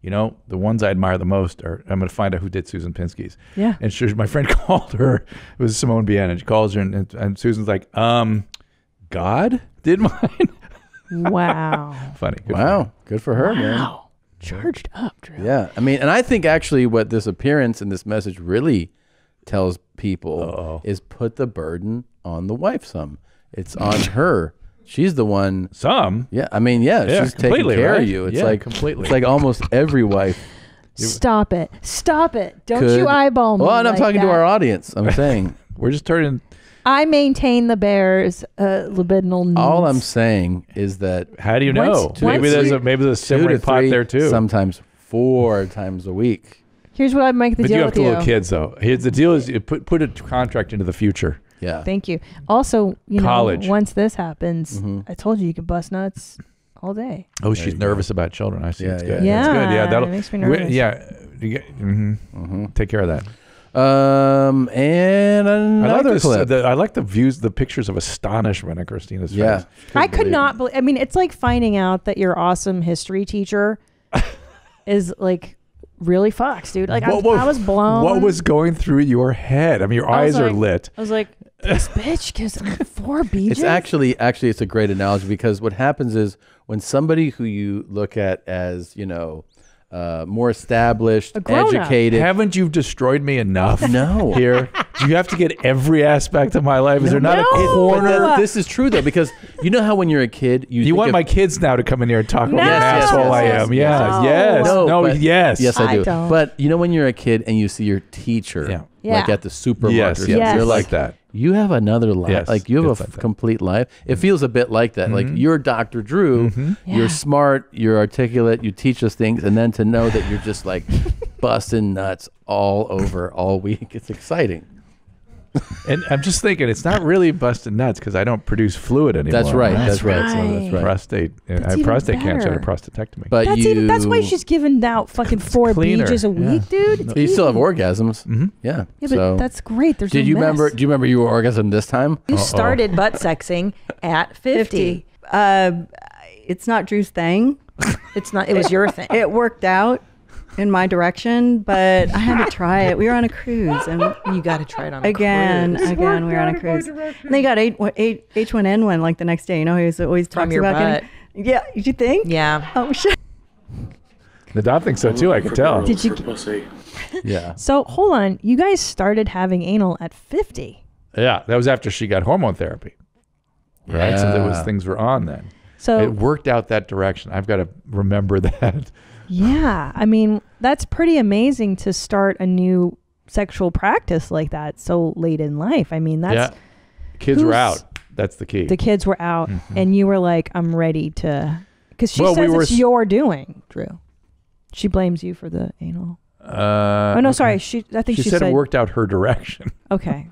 you know the ones i admire the most are i'm going to find out who did susan pinsky's Yeah. and she, my friend called her it was simone bien and she calls her and, and, and susan's like um god did mine Wow. funny Good for Wow, good for her, man. wow. Charged up, Drew. Yeah, I mean, and I think actually what this appearance and this message really tells people Uh-oh. is put the burden on the wife. Some, it's on her. She's the one. Some. Yeah, I mean, yeah, Yeah, she's taking completely, care right? of you. It's Yeah, like completely. It's like almost every wife. Stop it. Stop it. Don't could- you eyeball me. Well, and I'm like talking to that. our audience. I'm saying we're just turning. I maintain the bear's uh, libidinal needs. all I'm saying is that how do you Once- know once maybe there's you- a maybe there's a two to simmering pot three, there too Sometimes four times a week. Here's what I make the but deal you have with two you. little kids though here's the deal is you put put a contract into the future Yeah. Thank you. Also, you College. know, once this happens, Mm-hmm. I told you you could bust nuts all day. Oh, she's nervous about children. I see. Yeah, it's yeah, good. yeah. That's good. Yeah, Yeah, that'll it makes me we- nervous. yeah, you get, hmm take care of that. Um, and I like another this, clip. The, I like the views, the pictures of astonishment on Christina's Yeah. face. I could not believe. I mean, it's like finding out that your awesome history teacher is like really fucked, dude. Like I, What- what- I was blown. What was going through your head? I mean, your I was eyes are lit. I was like, this bitch gives four BJs. It's actually actually it's a great analogy because what happens is when somebody who you look at as you know uh, more established, grown-up. educated. Haven't you destroyed me enough? No. Here, do you have to get every aspect of my life? Is there not a It- corner? that- this is true though because you know how when you're a kid you you think want of- my kids now to come in here and talk about what an Yes, yes, asshole yes, I yes, am. yes. Yes, No. yes. No, but- yes. yes I I do. don't. But you know when you're a kid and you see your teacher, Yeah. like Yeah. at the supermarket, Yes, or something, yes. you're Yes. like Like that. You have another life, Yes, like you have a like complete life. It feels a bit like that. Like Mhm. you're Dr. Drew, Mhm. Yeah. you're smart, you're articulate, you teach us things, and then to know that you're just like busting nuts all over all week, it's exciting. And I'm just thinking, it's not really busting nuts because I don't produce fluid anymore. That's right. That's That's right. right. That's right. Prostate. I That's have even prostate cancer. I had a prostatectomy. But That's you, even. That's why she's giving out fucking four cleaner, BJs a yeah. week, dude. It's But you still have even. orgasms. Mhm. Yeah. Yeah, but so that's great. There's did no you mess. remember? Do you remember your orgasm this time? You started butt sexing at 50. Uh, it's not Drew's thing. It's not. It was your thing. It worked out. In my direction, but I had to try it. We were on a cruise, and You got to try it on a again, cruise. again, we were on a cruise. And they got eight, eight, H1N1 like the next day. You know, he was always From your about butt. getting. Yeah, you think? Yeah. Oh shit. The Nadav thinks so too. I can tell. Did you? Yeah. So hold on. You guys started having anal at 50. Yeah, that was after she got hormone therapy. Right, so there was things were on then. So- it worked out that direction. I've got to remember that. Yeah. I mean, that's pretty amazing to start a new sexual practice like that so late in life. I mean, that's yeah, kids were out. That's the key. the kids were out mm-hmm. and you were like, I'm ready to. Because she Well, says were it's s- your doing, Drew. She blames you for the anal. Uh, oh, no, okay. sorry. She, I think she, she said, it worked out her direction. Okay.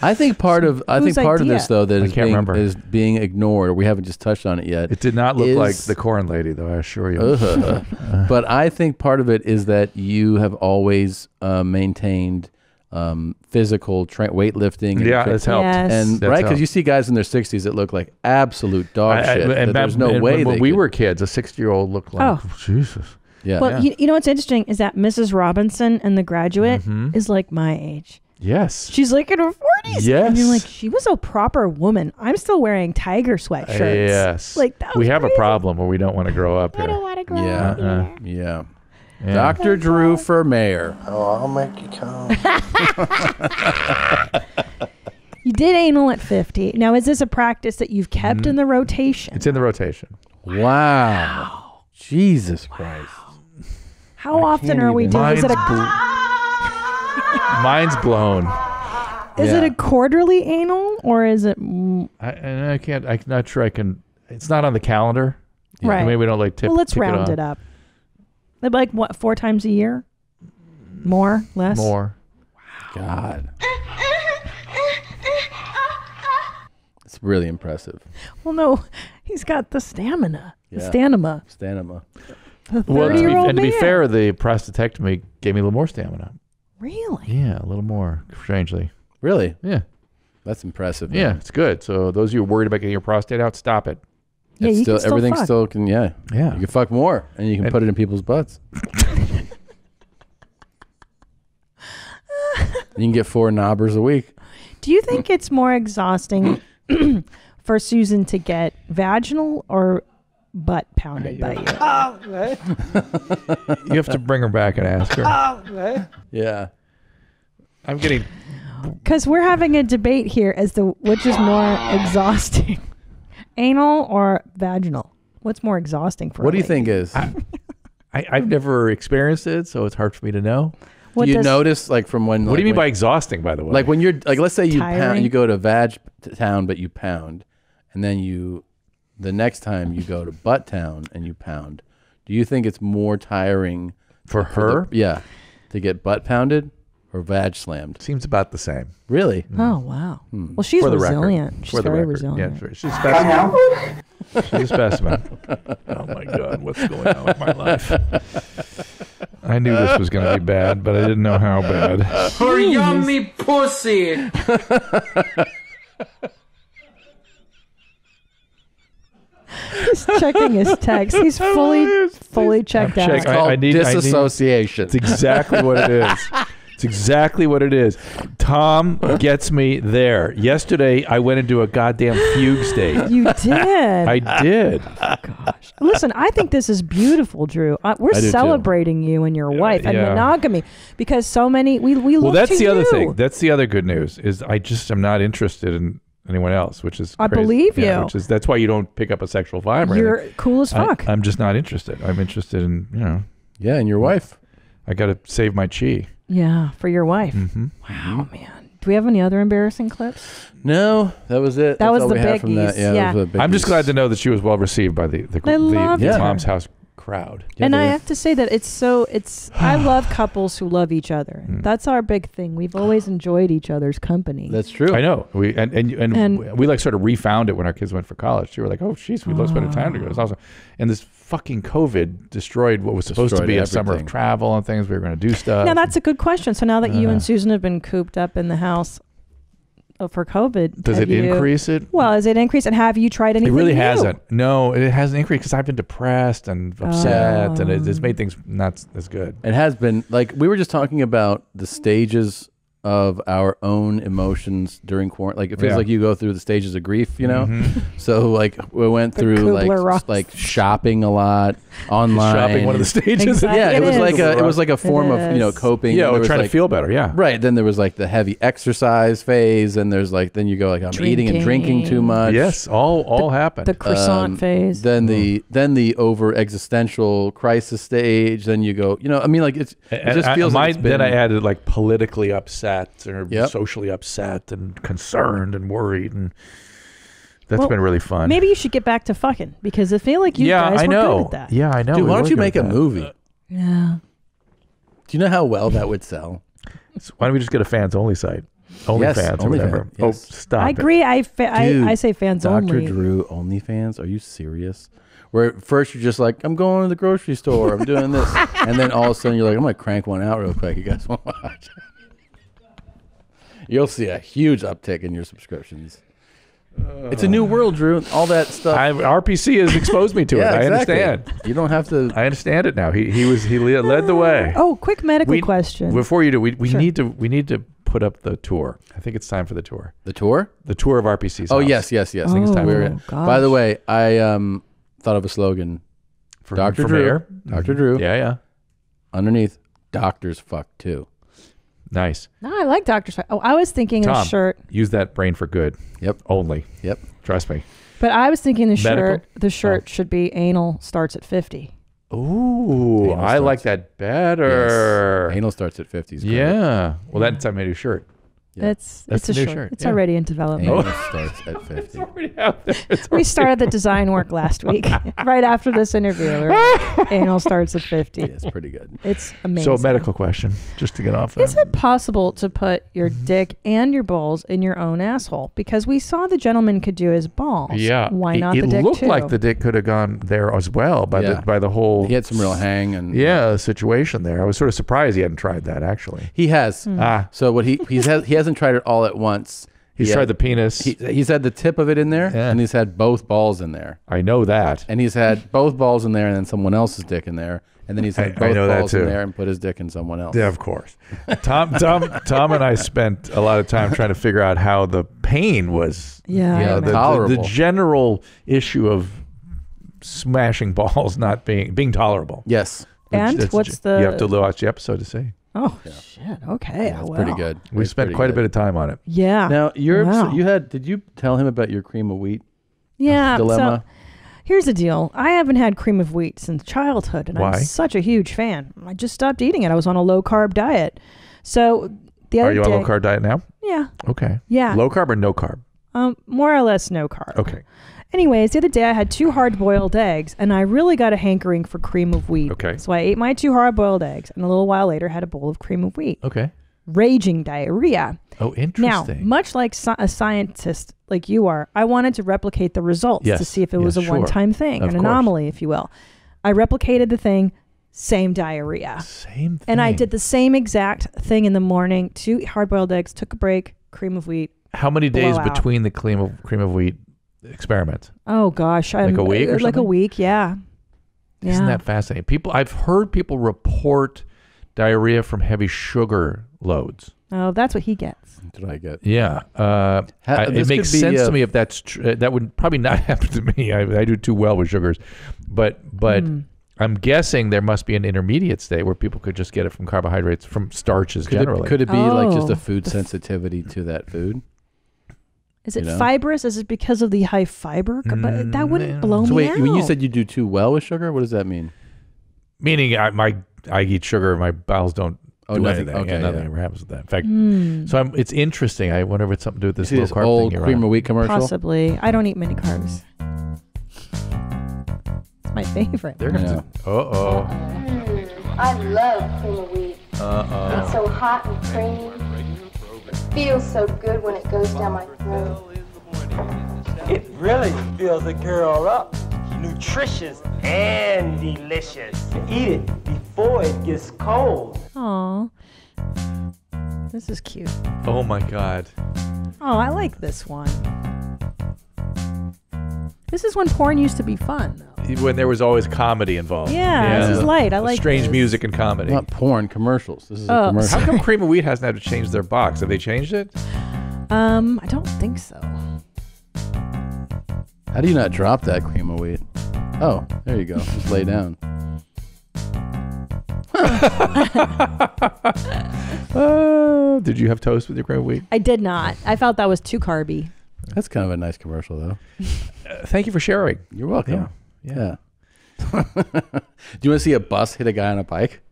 I think part of I think whose part of this though that I is can't being, remember. is being ignored. We haven't just touched on it yet. It did not look like the corn lady, though. I assure you. Ugh. but I think part of it is that you have always uh, maintained um, physical tra- weightlifting. and Yeah, tra- that's helped. Yes. And That's right, because you see guys in their 60s that look like absolute dog I- I- shit. and that there's no and way when, when they we could- were kids, a sixty-year-old looked like Oh. Jesus. Yeah. Well, You, you know what's interesting is that Mrs. Robinson and The Graduate Mhm. is like my age. Yes. She's like in her 40s. And Yes. you're like, she was a proper woman. I'm still wearing tiger sweatshirts. Yes. Like, that we was have crazy. a problem where we don't want to grow up here. Don't want to grow yeah, Uh-uh. yeah, Yeah. Dr. Drew for mayor. Oh, I'll make you come. You did anal at 50. Now, is this a practice that you've kept in the rotation? It's in the rotation. Wow. Jesus Christ. How often are we even- doing? Is it a Mine's blown. is it a quarterly anal or is it I, and I can't. I'm not sure I can. It's not on the calendar. Right. Maybe we don't like tip. well? Let's tick round off. it, up. Like what? Four times a year? More? Less? More. God. It's really impressive. Well, no, he's got the stamina. Yeah. stamina. Stamina. The Well, to be, 30-year-old and to be man. fair, the prostatectomy gave me a little more stamina. Really? Yeah, a little more. Strangely. Really? Yeah. That's impressive. Yeah, it's good. So those of you who are worried about getting your prostate out, stop it. Yeah, It's you still, can still everything fuck. still can yeah. Yeah. You can fuck more and you can put it in people's butts. you can get four knobbers a week. Do you think it's more exhausting for Susan to get vaginal or butt pounded by you? You have to bring her back and ask her. Yeah. I'm getting. Because we're having a debate here as to which is more exhausting, anal or vaginal. What's more exhausting for? What do a you think is? I, I've never experienced it, so it's hard for me to know. What do you does- notice like from when? What like, do you mean when- by exhausting? By the way, Like when you're like, let's say you pound, you go to vag town, but you pound, and then you, the next time you go to butt town and you pound. Do you think it's more tiring For the- her? yeah, to get butt pounded or vag slammed? seems about the same. Really? Mm. Oh wow. Hmm. Well, she's For the record. resilient. She's For the very record. resilient. Yeah, she's a specimen. she's a specimen. Oh my God, what's going on with my life? I knew this was going to be bad, but I didn't know how bad. Her yummy pussy. He's checking his text. He's fully, fully checked out. Check. I- called I need- I need- disassociation. It's exactly what it is. It's exactly what it is. Tom gets me there. Yesterday, I went into a goddamn fugue state. You did. I did. Gosh. Listen, I think this is beautiful, Drew. Uh, we're I do too. celebrating you and your wife and yeah. monogamy because so many we we look Well, that's to the other you. thing. That's the other good news is I just am not interested in anyone else, which is I crazy. believe Yeah, you. Which is that's why you don't pick up a sexual vibe. You're anything. cool as fuck. I'm just not interested. I'm interested in you know. Yeah, and your wife. I got to save my chi. yeah, for your wife. Mm-hmm. Wow, man. Do we have any other embarrassing clips? No, that was it. That That's was all the we had from that. biggies, Yeah, yeah. Those were the I'm just glad to know that she was well received by the the, I the, loved the mom's house crowd. and I have to say that it's so it's I love couples who love each other. Mm. That's our big thing. We've always enjoyed each other's company. That's true. I know. We and and, and, And- we like sort of refound it when our kids went for college. We were like, oh, jeez, we love spending time together. It's awesome. And this fucking COVID destroyed what was supposed to Destroyed be a summer of travel and things. We were going to do stuff. now that's a good question. So now that you Uh. and Susan have been cooped up in the house, Uh, for COVID. Does have it you- increase it? Well, has it increased? And have you tried anything? It really new? hasn't. No, it hasn't increased because I've been depressed and upset, and it, Oh. it's made things not as good. It has been like we were just talking about the stages of our own emotions during quarantine. Like it feels Yeah. like you go through the stages of grief, you know. Mhm. So like we went through like Kubler-Ross. s- like shopping a lot online. shopping one of the stages? Exactly. Yeah, it, It was is. like a it was like a form of you know is. coping. Yeah, and or there was, trying to like- feel better, yeah. right. Then there was like the heavy exercise phase, and there's like then you go like I'm eating and drinking too Drinking. much. Yes, all all happened. The croissant Um, phase. Then the then the over existential crisis stage. Then you go, you know, I mean, like it's it And just I- feels my- like it's been, then I added like politically upset or Yep. socially upset and concerned and worried, and that's Well, been really fun. Maybe you should get back to fucking because I feel like you yeah, guys I were know. good at that. Yeah, I know. Dude, We why don't you make a that. movie? Yeah. Do you know how well that would sell? So why don't we just get a fans only site? Only Yes, fans or OnlyFans, whatever. yes. Oh, stop. I it. agree. I, fa- I Dude, I say fans Dr. only. Dr. Drew OnlyFans? Are you serious? Where at first you're just like, I'm going to the grocery store, I'm doing this, and then all of a sudden you're like, I'm gonna crank one out real quick. You guys want to watch? You'll see a huge uptick in your subscriptions. it's a new world, Drew. All that stuff. I, RPC has exposed me to Yeah, it. I exactly. understand. You don't have to. I understand it now. He he was he led the way. Oh, quick medical We- question. Before you do, we, we Sure. need to we need to put up the tour. I think it's time for the tour. The tour? The tour of RPC's. Oh house. yes, yes, yes. I think it's time We're in. By the way, I um thought of a slogan For- Dr. for Drew. mayor? Dr. Mhm. Drew. Yeah, yeah. Underneath, doctors fuck too. Nice. no, I like Doctor Strange. Oh, I was thinking Tom, the shirt, use that brain for good. Yep. Only. Yep. Trust me. but I was thinking the Medical? shirt. The shirt should be anal starts at fifty. Ooh, Anal I like that better. Anal starts at 50s. Yeah. Well, that's I made a shirt. Yeah. It's That's it's a the new shirt. shirt, It's yeah. already in development. Anal starts at 50. already out there. It's We started the design work last week, right after this interview. Like, anal starts at fifty. It's pretty good. It's amazing. So, a medical question, just to get off. Is that. it possible to put your Mm-hmm. dick and your balls in your own asshole? Because we saw the gentleman could do his balls. Yeah. Why It- not it, the dick looked too? like the dick could have gone there as well by Yeah. the by the whole. He had some real hang and yeah situation there. I was sort of surprised he hadn't tried that actually. He has. Hmm. Ah. So what he he's has, he hasn't tried it all at once. He's He tried the penis. He, he's had the tip of it in there, Yeah. and he's had both balls in there, I know that. and he's had both balls in there, and then someone else's dick in there, and then he's had I- I both know that balls in there and put his dick in someone else. Yeah, of course. Tom, Tom, Tom, and I spent a lot of time trying to figure out how the pain was. Yeah, you know, the, the, the general issue of smashing balls not being being tolerable. Yes. And That's- what's the- You have to watch the episode to see. Oh shit! Okay, That's well. pretty good. We It's spent pretty quite a bit of time on it. Yeah. Now you're Wow. you had did you tell him about your cream of wheat yeah. dilemma? So here's the deal: I haven't had cream of wheat since childhood, and Why? I'm such a huge fan. I just stopped eating it. I was on a low carb diet. So the other Are you day, on a low carb diet now? Yeah. Okay. Yeah. Low carb or no carb? Um, more or less no carb. Okay. Anyways, the other day I had two hard boiled eggs and I really got a hankering for cream of wheat. Okay. So I ate my two hard boiled eggs and a little while later had a bowl of cream of wheat. Okay. Raging diarrhea. Oh, interesting. Now, much like sci- a scientist like you are, I wanted to replicate the results to see if it was a sure. one time thing, Of an course. anomaly, if you will. I replicated the thing, same diarrhea. Same thing. And I did the same exact thing in the morning two hard boiled eggs, took a break, cream of wheat. How many days between the cream of cream of wheat experiments? Oh gosh, Like I'm, a week or Like a week, yeah. Yeah. Isn't that fascinating? People, I've heard people report diarrhea from heavy sugar loads. oh, that's what he gets. Did I get? Yeah, uh, Ha- I- it makes sense uh, to me if that's tr- uh, that would probably not happen to me. I, I do too well with sugars, but but Hmm. I'm guessing there must be an intermediate state where people could just get it from carbohydrates, from starches Could generally. it, could it be like just Oh. a food sensitivity to that food? Is it You know? fibrous? Is it because of the high fiber? Co- But that wouldn't blow So me wait, out. when you said you do too well with sugar, what does that mean? Meaning, I, my I eat sugar, my bowels don't Oh, do nothing- anything. okay, yeah, nothing yeah. ever happens with that. In fact, Hmm. so I'm, it's interesting. I wonder if it's something to do with this see low this carb old thing. you're cream on. of wheat commercial? Possibly. I don't eat many carbs. It's my favorite. They're gonna. Uh oh. I love cream of wheat. Uh It's so hot and creamy. Feels so good when it goes down my throat. It really fills a girl up. Nutritious and delicious. Eat it before it gets cold. Aw. This is cute. Oh my God. Oh, I like this one. This is when porn used to be fun. Though. When there was always comedy involved. Yeah, this is light. I like strange this. music and comedy. Not porn commercials. This is Oh, a commercial. How come Cream of Wheat hasn't had to change their box? Have they changed it? Um, I don't think so. How do you not drop that cream of wheat? Oh, there you go. Just lay down. Uh, did you have toast with your cream of wheat? I did not. I felt that was too carby. That's kind of a nice commercial, though. Uh, thank you for sharing. You're welcome. Yeah. Yeah. do you want to see a bus hit a guy on a bike?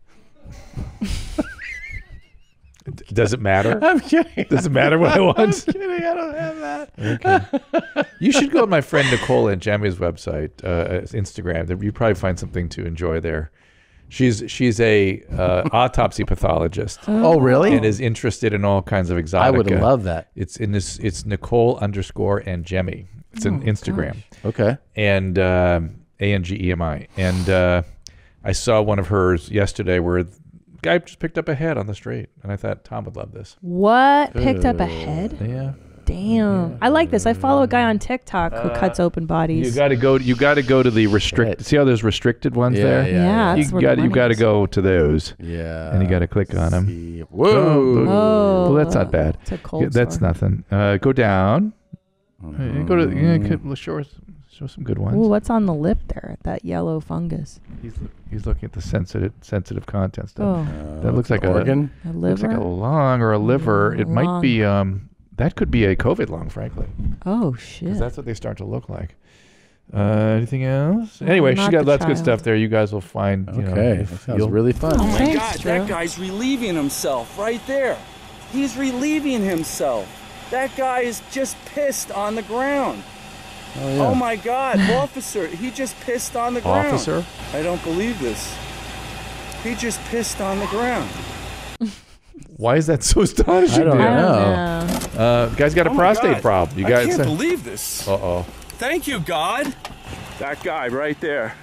Does it matter? I'm kidding. Does it matter what I I'm want? kidding. I don't have that. Okay. you should go on my friend Nicole Angemi's website, uh, Instagram. There- You probably find something to enjoy there. She's she's a uh, autopsy pathologist. Oh, really? And is interested in all kinds of exotica. I would love that. It's in this. It's Nicole underscore Angemi. It's an Oh, Instagram. Okay. And um, A N G E M I. And uh, I saw one of hers yesterday where the guy just picked up a head on the street, and I thought Tom would love this. What? Picked up a head? Yeah. Damn. I like this. I follow a guy on TikTok who cuts open bodies. You got to go. You got to go to the restrict. See how there's restricted ones Yeah, there. yeah, Yeah, You that's where got. You got to go to those. Yeah. And you got to click on them. Whoa. Oh, well, that's not bad. it's a cold Yeah, that's sore. nothing. Uh, go down. Uh, go to. Yeah, Mm. Could- show some good ones. Ooh, what's on the lip there? That yellow fungus. He's look- he's looking at the sensitive sensitive content stuff. Oh. that looks like organ? a A looks like a lung or a liver. It might be. Um, that could be a COVID lung, frankly. Oh shit. that's what they start to look like. Uh, anything else? Well, anyway, she not got the lots of good child. stuff there. You guys will find. You Okay, if that sounds you'll- really fun. Oh my Thanks, God, Drew. that guy's relieving himself right there. He's relieving himself. That guy is just pissed on the ground. Oh, yeah. Oh my God, officer, he just pissed on the ground. Officer? I don't believe this. He just pissed on the ground. Why is that so astonishing? I don't to you? know. Uh, guy's got a Oh prostate God. problem. You I guys. can't believe this. Uh oh. Thank you, God. That guy right there.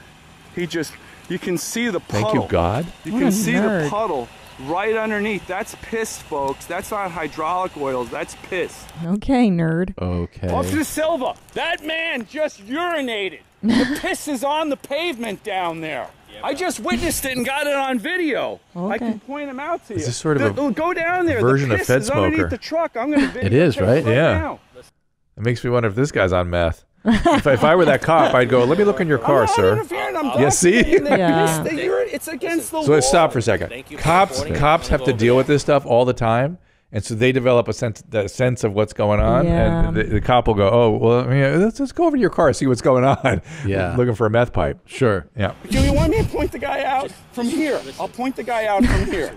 He just, you can see the puddle. Thank you, God. You What can see nerd. the puddle right underneath. That's piss, folks. That's not hydraulic oils. That's piss. Okay, nerd. Okay. Officer Silva, that man just urinated. The piss is on the pavement down there. I just witnessed it and got it on video. I can point him out to you. Is this sort of The- a go down there. version the of Fed is underneath Smoker? the truck. I'm going to video It is, right? Yeah. now. It makes me wonder if this guy's on meth. If, if I were that cop, I'd go, "Let me look in your car, I'm sir." interfering. I'm Yeah, see? Yeah. piss that you're- it's against the law. So let's stop for a second. Cops, cops have to deal with this stuff all the time, and so they develop a sense, that sense of what's going on. Yeah. And the, the cop will go, "Oh, well, I mean, let's let's go over to your car, see what's going on." Yeah. looking for a meth pipe. Sure. Yeah. Do you want me to point the guy out from here? I'll point the guy out from here.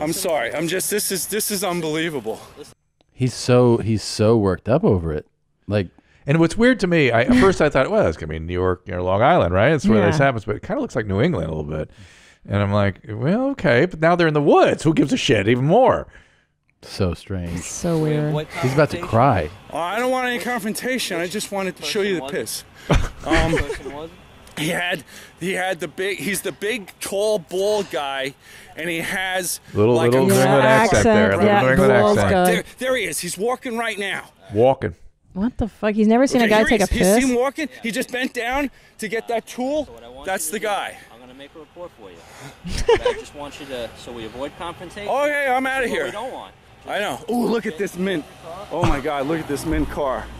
I'm sorry. I'm just. This is this is unbelievable. He's so he's so worked up over it. Like And what's weird to me, I, at first I thought, well, it's gonna be New York, you know, Long Island, right? That's where this happens, but it kind of looks like New England a little bit. And I'm like, well, okay, but now they're in the woods. Who gives a shit? Even more. so strange. So weird. He's about to cry. Uh, I don't want any confrontation. I just wanted to show you the piss. Um, he had he had the big. He's the big, tall, bald guy, and he has Little like little a New England accent, there. accent, Little yeah, New England accent. There, there he is. He's walking right now. Walking. What the fuck? He's never seen a guy take a piss. see him walking? He just bent down to get that tool. That's the guy. I'm gonna make a report for you. I just want you to, so we avoid confrontation. Okay, I'm out of This what here. We don't want. I know. Oh, look at this mint. Oh my God, look at this mint car.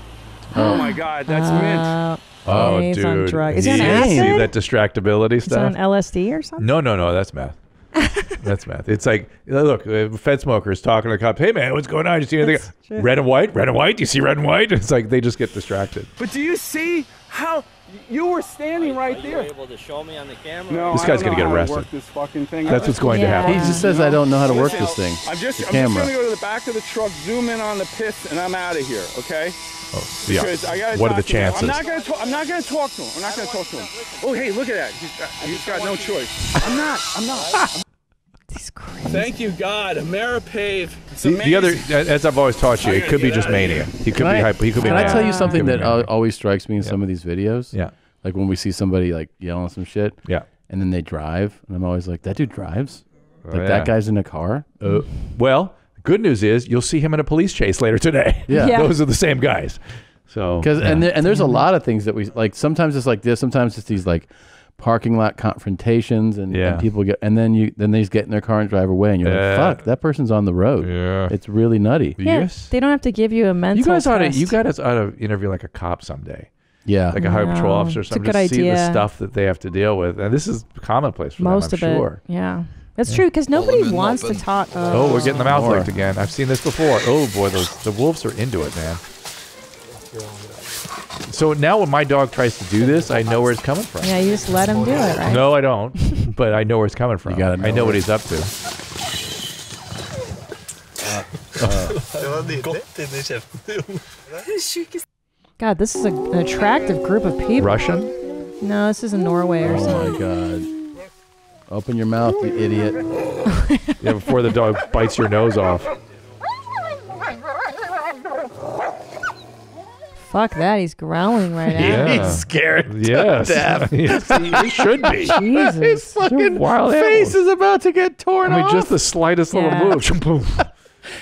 Oh my God, that's mint. Uh, Oh, he's on dude. drugs. Is he on acid? See that distractibility stuff? Is that on? LSD or something? No, no, no. That's meth. that's meth. It's like, look, uh, Fed smokers talking to the cop. Hey, man, what's going on? You see anything? Red and white, red and white. Do you see red and white? It's like they just get distracted. But do you see how you were standing right Are you there? able to show me on the camera? No, This guy's gonna get arrested. this fucking thing. That's what's going to happen. He just says I don't know how to work Listen, this thing. I'm just, the I'm camera. just gonna go to the back of the truck, zoom in on the piss, and I'm out of here. Okay? Oh, yeah. Because I gotta What are the talk to him. chances? I'm not gonna talk. I'm not gonna talk to him. I'm not gonna talk to him. Oh, hey, look at that. He's got, he's got no choice. I'm not. I'm not. Thank you, God. Ameripave. It's The, the other, as I've always taught you, it could be just mania. He could Can be I- hyper. He could be. Can I tell you something that mad. always strikes me in some of these videos? Yeah. Like when we see somebody like yelling some shit. Yeah. And then they drive, and I'm always like, that dude drives. Oh, Like yeah. that guy's in a car. Uh, well, Good news is you'll see him in a police chase later today. Yeah. Yeah. those are the same guys. So Because yeah. and there, and there's a lot of things that we like. Sometimes it's like this. Sometimes it's these like parking lot confrontations, and, Yeah. and people get and then you then they just get in their car and drive away, and you're Yeah. like, fuck, that person's on the road. Yeah, it's really nutty. Yeah, they don't have to give you a mental. you guys ought to test. you guys ought to interview like a cop someday. Yeah, like a highway patrol officer or it's a something. good Just see the stuff that they have to deal with, and this is commonplace for most them. I'm of sure. it. Yeah, that's true because nobody wants to talk. Oh, we're getting the mouth More. licked again. I've seen this before. Oh boy, those the wolves are into it, man. So now when my dog tries to do this, I know where it's coming from. Yeah, you just let him do it, right? No, I don't. but I know where it's coming from. gotta I know know what he's up to. God, this is a, an attractive group of people. Russian? No, this is in Norway or Oh something. my god! Open your mouth, you idiot! Yeah, before the dog bites your nose off. Fuck that, he's growling right now. Yeah. He's scared. to Yes. death. Yes, he- he should be. Jesus. His fucking wild face animals. is about to get torn I mean, off. just the slightest Yeah. little move.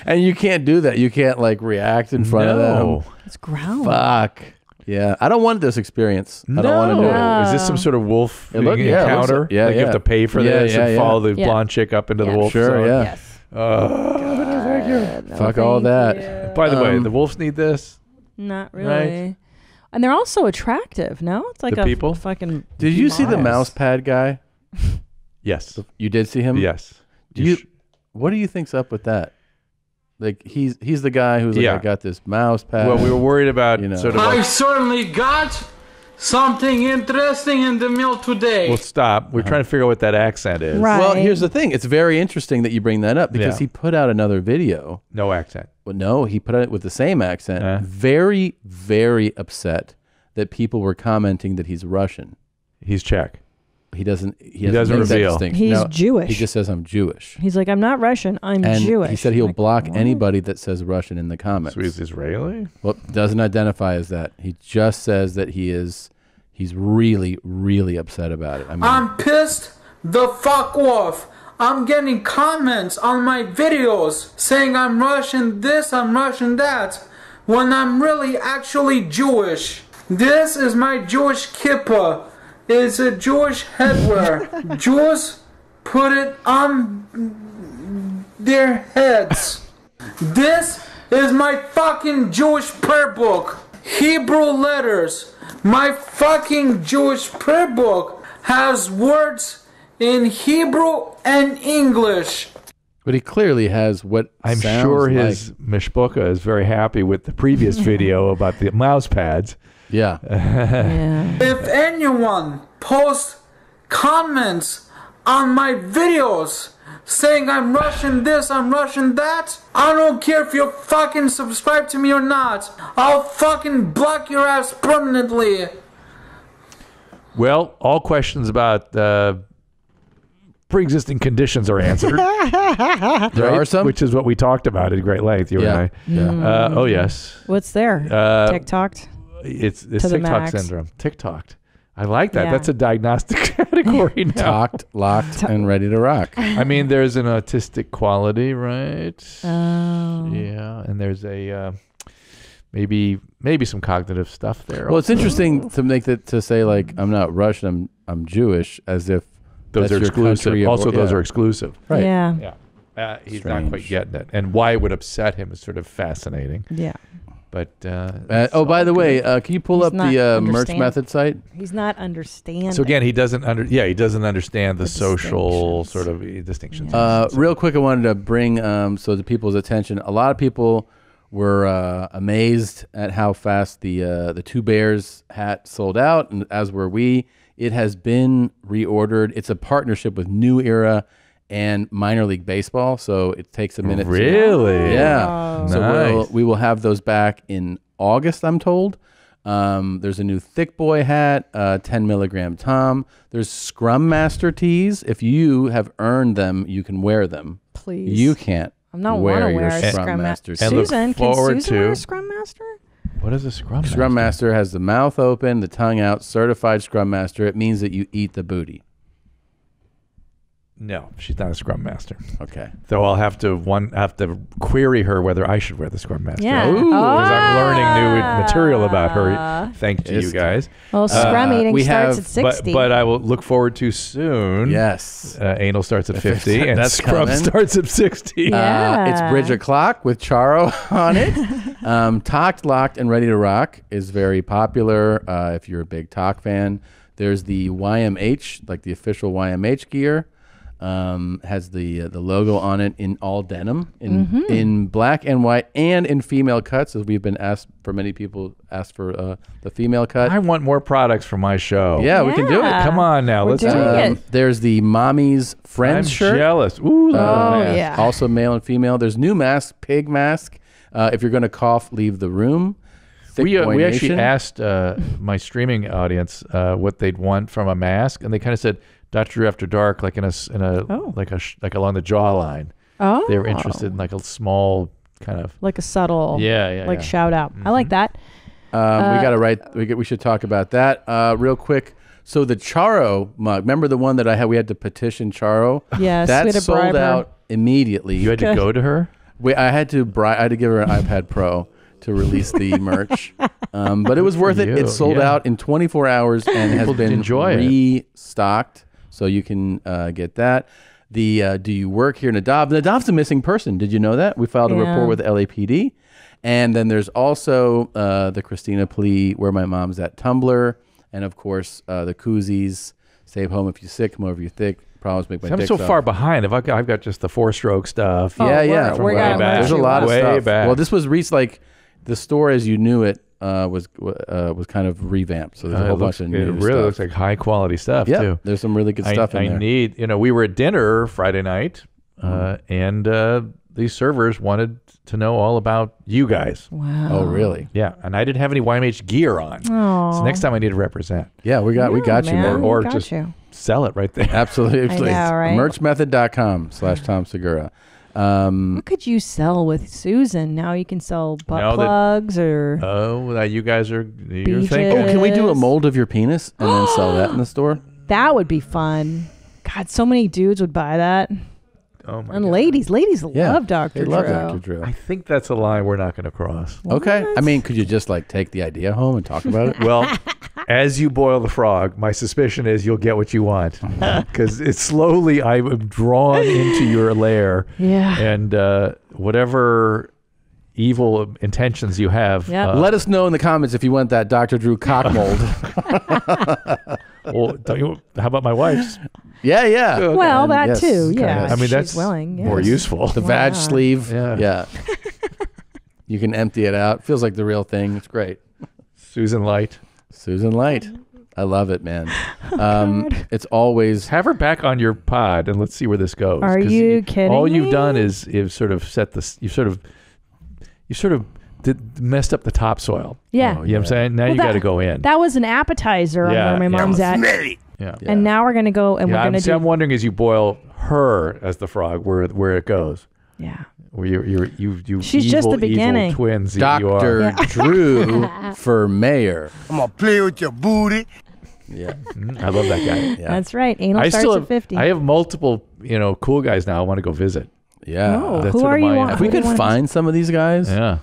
and you can't do that. You can't like react in front No. of them. It's growling. Fuck. Yeah, I don't want this experience. I don't want to do it. No. Is this some sort of wolf It look- yeah, it looks encounter? like- yeah, like you yeah. have to pay for Yeah, this yeah, and yeah. follow the Yeah. blonde chick up into the wolf Sure, zone? yeah. Yes. Uh, thank you. Fuck all that. By the way, Um, the wolves need this. Not really. Right. And they're also attractive. No, it's like The a people? fucking. Did you see the miles. mouse pad guy? Yes. You did see him? Yes. Do you? What do you think's up with that? Like he's he's the guy who's like, Yeah. I got this mouse pad. Well, we were worried about You know. sort of. I Like, certainly got something interesting in the mail today. well, stop. Uh-huh. We're trying to figure out what that accent is. Right. Well, here's the thing. It's very interesting that you bring that up because Yeah. he put out another video. No accent. Well, no, he put it with the same accent. Uh. Very, very upset that people were commenting that he's Russian. He's Czech. He doesn't. He, He doesn't make that reveal. distinction. He's No, Jewish. He just says I'm Jewish. He's like, I'm not Russian. I'm and Jewish. he said he'll Like, block what? anybody that says Russian in the comments. So he's Israeli. Well, doesn't identify as that. He just says that he is. He's really, really upset about it. I mean, I'm pissed the fuck off. I'm getting comments on my videos saying I'm Russian this, I'm Russian that, when I'm really actually Jewish. This is my Jewish kippah. It's a Jewish headwear. Jews put it on their heads. This is my fucking Jewish prayer book. Hebrew letters. My fucking Jewish prayer book has words in Hebrew and English. but he clearly has what I'm sounds sure like- his mishpucha is very happy with the previous video about the mouse pads. Yeah. If anyone posts comments on my videos saying I'm Russian this, I'm Russian that, I don't care if you're fucking subscribe to me or not. I'll fucking block your ass permanently. Well, all questions about uh, pre-existing conditions are answered. There right? are some? which is what we talked about at great length. You Yeah. and I. Yeah. Uh, oh yes. What's there? Uh, TikTok. It's it's To the TikTok max. syndrome. TikTok. I like that. Yeah. That's a diagnostic category now. Talked, locked, and ready to rock. I mean, there's an autistic quality, right? Oh. Yeah, and there's a uh, maybe maybe some cognitive stuff there. Well, it's interesting to make that to say like I'm not Russian, I'm I'm Jewish, as if Those that's are exclusive. country of- Also, those are exclusive. Right. Yeah. Yeah. Uh, he's not quite getting it, and why it would upset him is sort of fascinating. Yeah. But uh, Uh, oh, by all the way, good. uh, can you pull He's up the uh, merch method site? He's not understanding. so again, he doesn't under yeah he doesn't understand the, The social sort of uh, distinctions. Uh, real quick, I wanted to bring um, so the people's attention. A lot of people were uh, amazed at how fast the uh, the two bears hat sold out, and as were we. It has been reordered. It's a partnership with New Era and minor league baseball, so it takes a minute. to- Really? yeah. So we'll, we will have those back in August, I'm told. Um, there's a new Thick Boy hat, uh, 10 milligram Tom. There's Scrum Master tees. If you have earned them, you can wear them. Please. You can't. I'm not wear want to your wear a Scrum, Scrum Master. Master. Susan, can forward Susan wear a Scrum Master? What is a scrum? Scrum master? Master has the mouth open, the tongue out, certified Scrum Master. It means that you eat the booty. No, she's not a scrum master. Okay. Though I'll have to one have to query her whether I should wear the scrum master. Yeah. Ooh, because I'm learning new material about Ah. her. Thank to you guys. Well, scrum eating we starts have- at 60. But, but I will look forward to soon. Yes. Uh, anal starts at 50 and that's scrum coming. starts at 60. Uh, it's Bridge O'Clock with Charo on it. um, Talked, Locked, and Ready to Rock is very popular uh, if you're a big talk fan. There's the YMH, like the official YMH gear. Um, has the uh, the logo on it in all denim, in Mm-hmm. Mhm. in black and white, and in female cuts, as we've been asked for many people asked for uh, the female cut. I want more products for my show. Yeah, we can do it. Come on now, We're let's doing do it. Um, There's the mommy's friends I'm shirt. jealous. Ooh, Uh, oh, yeah. Also male and female. There's new mask, pig mask. Uh, if you're going to cough, leave the room. Thick we, uh, we actually asked uh, my streaming audience uh, what they'd want from a mask, and they kind of said Dr. Drew After Dark, like in a s- in a Oh. like a like along the jawline. Oh. they were interested in like a small kind of like a subtle, Yeah, yeah, like yeah. shout out. I like that. Um, Uh, we got to write. We, get, we should talk about that uh, real quick. So the Charo mug. Remember the one that I had? We had to petition Charo. Yes, that we had sold bribe her. out immediately. You had to go to her. We, I had to. Bri- I had to give her an iPad Pro to release the merch. Um, but it was worth for it. It sold yeah. out in 24 hours and has been enjoy it. Restocked. So you can uh, get that. The uh, Do you work here, in Nadav? Nadav's a missing person. Did you know that? We filed a Yeah. report with LAPD. And then there's also uh, the Christina plea, Where My Mom's at tumbler. And of course, uh, the koozies, Save Home If You're Sick, Come Over If You're Thick, Problems Make My I'm Dick so Soft. far behind. If I've got, I've got just the four stroke stuff. yeah, yeah. from way way back. There's a lot of way stuff. back. Well, this was re- like the store as you knew it uh, was uh, was kind of revamped. So there's Uh, a it whole looks- bunch of new it new really stuff. looks like high quality stuff Yeah, too. there's some really good I- stuff in I there. need, you know, we were at dinner Friday night, uh, and uh, these servers wanted to know all about you guys. Wow. Oh, really? Yeah, and I didn't have any YMH gear on. So next time I need to represent. Yeah, we got we got you, man, man. we or got just you. sell it right there. Absolutely. I know, right? Merchmethod.com slash Tom Segura. Um, What could you sell with Susan? Now you can sell butt Now that- plugs or Oh, now you guys are you're Beaches. thinking. oh, can we do a mold of your penis and then sell that in the store? that would be fun. God, so many dudes would buy that. Oh my and ladies, ladies Yeah, love Dr. they love Drew. Dr. Drew. I think that's a line we're not going to cross. Okay. I mean, could you just like take the idea home and talk about it? Well, as you boil the frog, my suspicion is you'll get what you want because it's slowly I'm drawn into your lair. Yeah. And uh, whatever evil intentions you have, Yep. uh, Let us know in the comments if you want that Dr. Drew cock mold. well, don't you, how about my wife's? yeah, yeah. Well, that yes, too. kinda. Yeah. I mean, that's willing. more useful. The Why vag not? sleeve. Yeah. Yeah. you can empty it out. Feels like the real thing. It's great. Susan Light. Susan Light. I love it, man. Um, it's always Have her back on your pod and let's see where this goes. Are 'cause you kidding All you've done is is sort of set this. You sort of you sort of did, messed up the topsoil. Yeah. You know what I'm saying? Now Well, you got to go in. That was an appetizer on Yeah, where my yeah. mom's at. yeah. And now we're gonna go and yeah, we're I'm, gonna see, do. I'm wondering as you boil her as the frog, where where it goes. Yeah. Where you you you you She's evil, just the evil beginning. twins. that you Dr. are. Drew for mayor. I'm gonna play with your booty. Yeah. Mm, I love that guy. Yeah. That's right. Anal I starts still at have, fifty. I have multiple you know cool guys now. I want to go visit. Yeah. Oh, That's who sort are of you my, on- uh, If we Who do could you wanna find some of these guys, Yeah.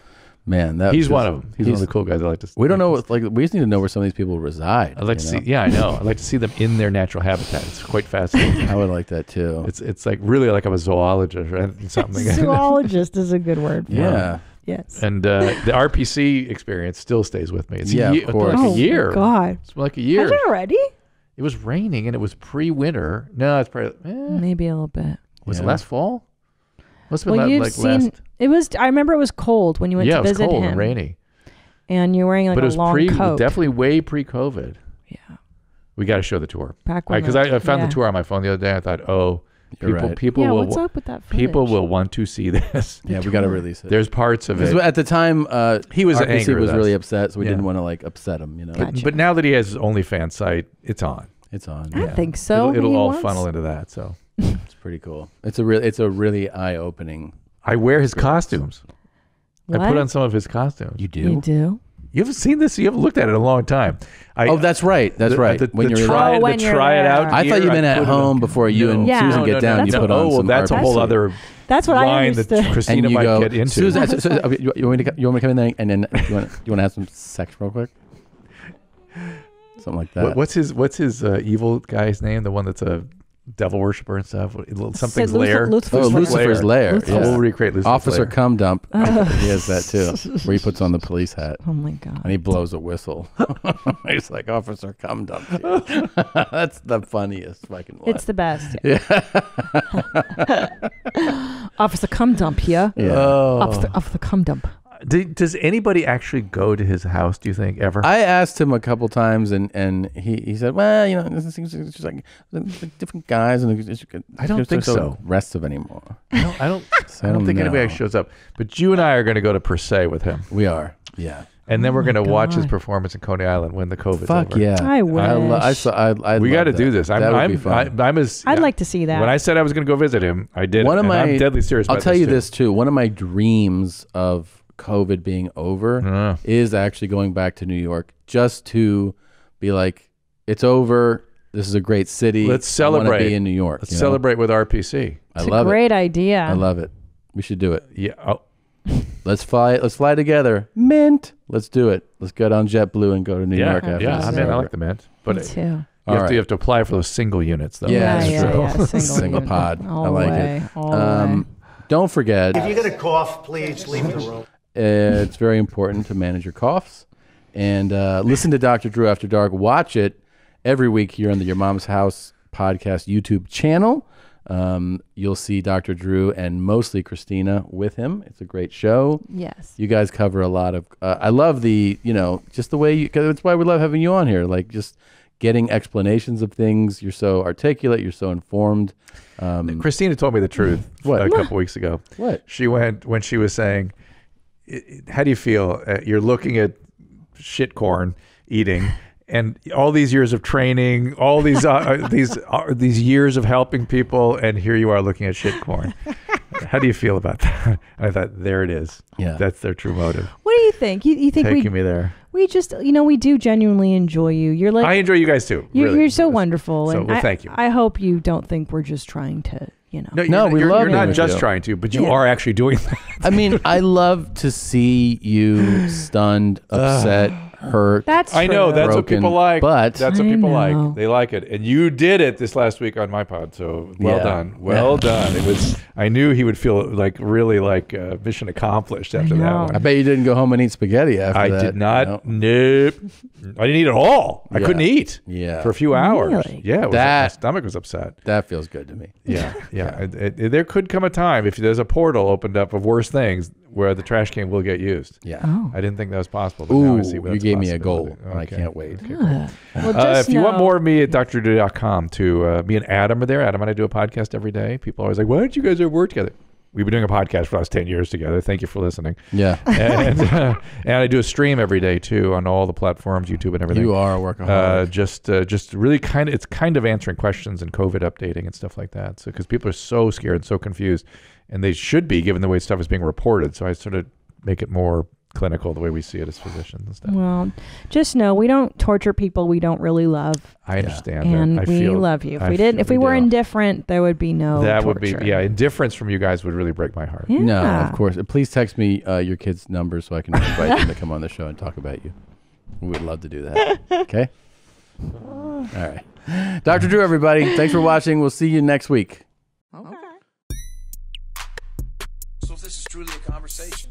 Man, that He's just- one of them. He's, one of the cool guys. I like to. See. We don't know what like we just need to know where some of these people reside. I'd like to you see. Yeah, I know. I'd like to see them in their natural habitat. It's quite fascinating. I would like that too. It's it's like really like I'm a zoologist or something. Zoologist is a good word. For Yeah. it. Yes. and uh, the RPC experience still stays with me. It's Yeah, a of ye- course. like Oh, a year. God. It's like a year. Has it already? It was raining and it was pre-winter. No, it's probably eh, Maybe a little bit. was it last fall? Must have been Well, la- you've like seen last. It was. I remember it was cold when you went to the city. yeah, to it was visit cold him, and rainy, and you're wearing like but it a was long pre, coat. definitely way pre-COVID. Yeah. We got to show the tour. Back when because the- I, I found yeah. the tour on my phone the other day. I thought, oh, You're people, right. people Yeah, will, what's up with that people will want to see this. Yeah, we got to release it. There's parts of it. at the time, uh, He was angry with was really upset, so we Yeah. didn't want to like upset him. You know, Gotcha. But now that he has his OnlyFans site, it's on. it's on. I think so. It'll, it'll all wants- funnel into that. So It's pretty cool. It's a real. It's a really eye-opening. I wear his costumes. I put on some of his costumes. You do? You do. You haven't seen this. You haven't looked at it in a long time. I, oh, that's right. That's the- right. The, when the you're try, in the when you're try it out. I thought you meant I at home on- before you and Yeah. Susan No, get no, down. you put a- on oh, some that's a whole RPC. other That's what I line that. Christina and you might go, get into. Susan, so- so- so- you, you want me to, you want me to come in there and then you want you want to have some sex real quick? Something like that. What, what's his What's his uh, evil guy's name? The one that's a devil worshiper and stuff. What- Something's Lucifer- lair. Lucifer's Oh, lair. Lucifer's lair. Lucifer's yeah. We'll recreate Lucifer's Officer lair. Cum Dump. Oh. he has that too, where he puts on the police hat. Oh my god. And he blows a whistle. He's like, Officer Cum Dump. That's the funniest fucking one. It's the best. Yeah. Officer cum dump here. Yeah. Oh. Officer, officer cum dump. Do- does anybody actually go to his house? Do you think ever? I asked him a couple times, and, and he, he said, "Well, you know, this is it's just like different guys, and it's- it's- I don't think so so. restive anymore." I don't. I don't, So I don't think anybody actually shows up. But you and I are going to go to Per Se with him. We are. Yeah. And then Oh we're going to watch his performance in Coney Island when the COVID. Fuck over. yeah! I lo- I wish. saw. I, I we got to do this. I'm. That would I'm, be fun. I, I'm as. I'd like to see that. When I said I was going to go visit him, I did. one of and my I'm deadly serious. I'll about tell you too. this too. One of my dreams of COVID being over Uh. is actually going back to New York just to be like, it's over. This is a great city. Let's I celebrate be in New York. Let's you know? celebrate with RPC. I love a great it. idea. I love it. We should do it. Yeah. Oh, Let's fly. Let's fly together. Mint. Let's do it. Let's get on JetBlue and go to New yeah. York after yeah. this I is mean, I like the mint, but Me too. You have, right. to, you have to apply for those single units, though. Yeah, Yeah, that's yeah, true. yeah, single Single pod. All I like way, it. all Um, don't forget. If you get a cough, please leave the room. Uh, it's very important to manage your coughs and uh, listen to Dr. Drew After Dark. Watch it every week here on the Your Mom's House podcast YouTube channel. Um, you'll see Dr. Drew and mostly Christina with him. It's a great show. Yes. You guys cover a lot of. Uh, I love the, you know, just the way you. Cause that's why we love having you on here. Like just getting explanations of things. You're so articulate. You're so informed. Um, Christina told me the truth What? a couple weeks ago. What? She went when she was saying, "I- I- "How do you feel? Uh, you're looking at shit corn eating." And all these years of training, all these uh, uh, these uh, these years of helping people, and here you are looking at shit corn. How do you feel about that? I thought, there it is. Yeah. that's their true motive. What do you think? You, you think Taking we me there. we just you know we do genuinely enjoy you. You're like I enjoy you guys too. you're, really. you're so wonderful. So, and well, I, thank you. I hope you don't think we're just trying to you know. No, No, you're, we you're, love you're not just you. trying to, but you Yeah. are actually doing that. I mean, I love to see you stunned, upset, hurt. That's I know true. that's what people like. but- that's what I people know. like. They like it, and you did it this last week on my pod. So well Yeah. done, well done. It was. I knew he would feel like really like uh, mission accomplished after that one. I bet you didn't go home and eat spaghetti after I that. I did not. No. Nope. I didn't eat at all. I Yeah. couldn't eat. Yeah. For a few hours. Really? Yeah. It was, That- my stomach was upset. That feels good to me. Yeah. Yeah. It- it- it- there could come a time if there's a portal opened up of worse things where the trash can will get used. Yeah. Oh. I didn't think that was possible. But now Ooh, I see you gave me a goal, and I can't wait. Ah. Well, Uh, just if you want more of me at drdrew.com to uh, me and Adam are there. Adam and I do a podcast every day. People are always like, why don't you guys ever work together? We've been doing a podcast for the last 10 years together. Thank you for listening. Yeah. and, uh, and I do a stream every day too on all the platforms, YouTube and everything. You are a Uh, workaholic. just, uh, just really kind of, it's kind of answering questions and COVID updating and stuff like that. So, because people are so scared and so confused, and they should be given the way stuff is being reported. So I sort of make it more clinical the way we see it as physicians and stuff. Well, just know we don't torture people we don't really love, I understand and. I we feel, love you. If I we didn't, if we were do. indifferent, there would be no. that would be yeah indifference from you guys would really break my heart Yeah. No, of course. Please text me uh, your kid's number so I can invite them to come on the show and talk about you. We would love to do that. Okay. All right. Dr. Drew, everybody. Thanks for watching. We'll see you next week. So if this is truly a conversation,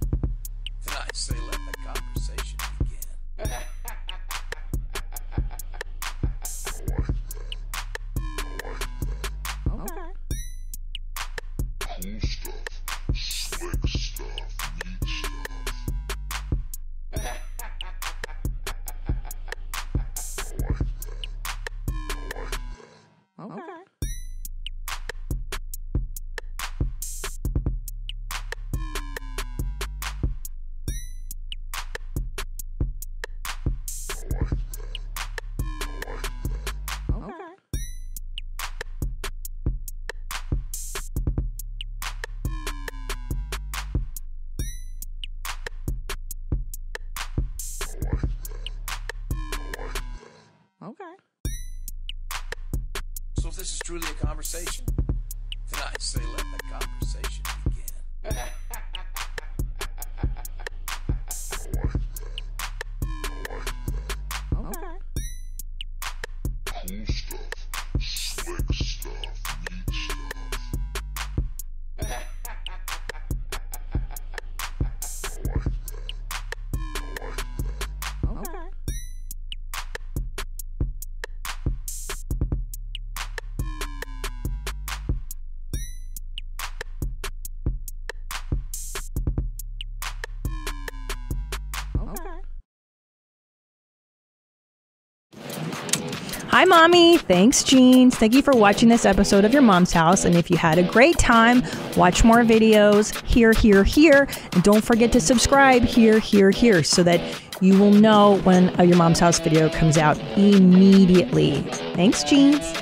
Mommy. Thanks, Jeans. Thank you for watching this episode of Your Mom's House. And if you had a great time, watch more videos here, here, here. And don't forget to subscribe here, here, here so that you will know when Your Mom's House video comes out immediately. Thanks, Jeans.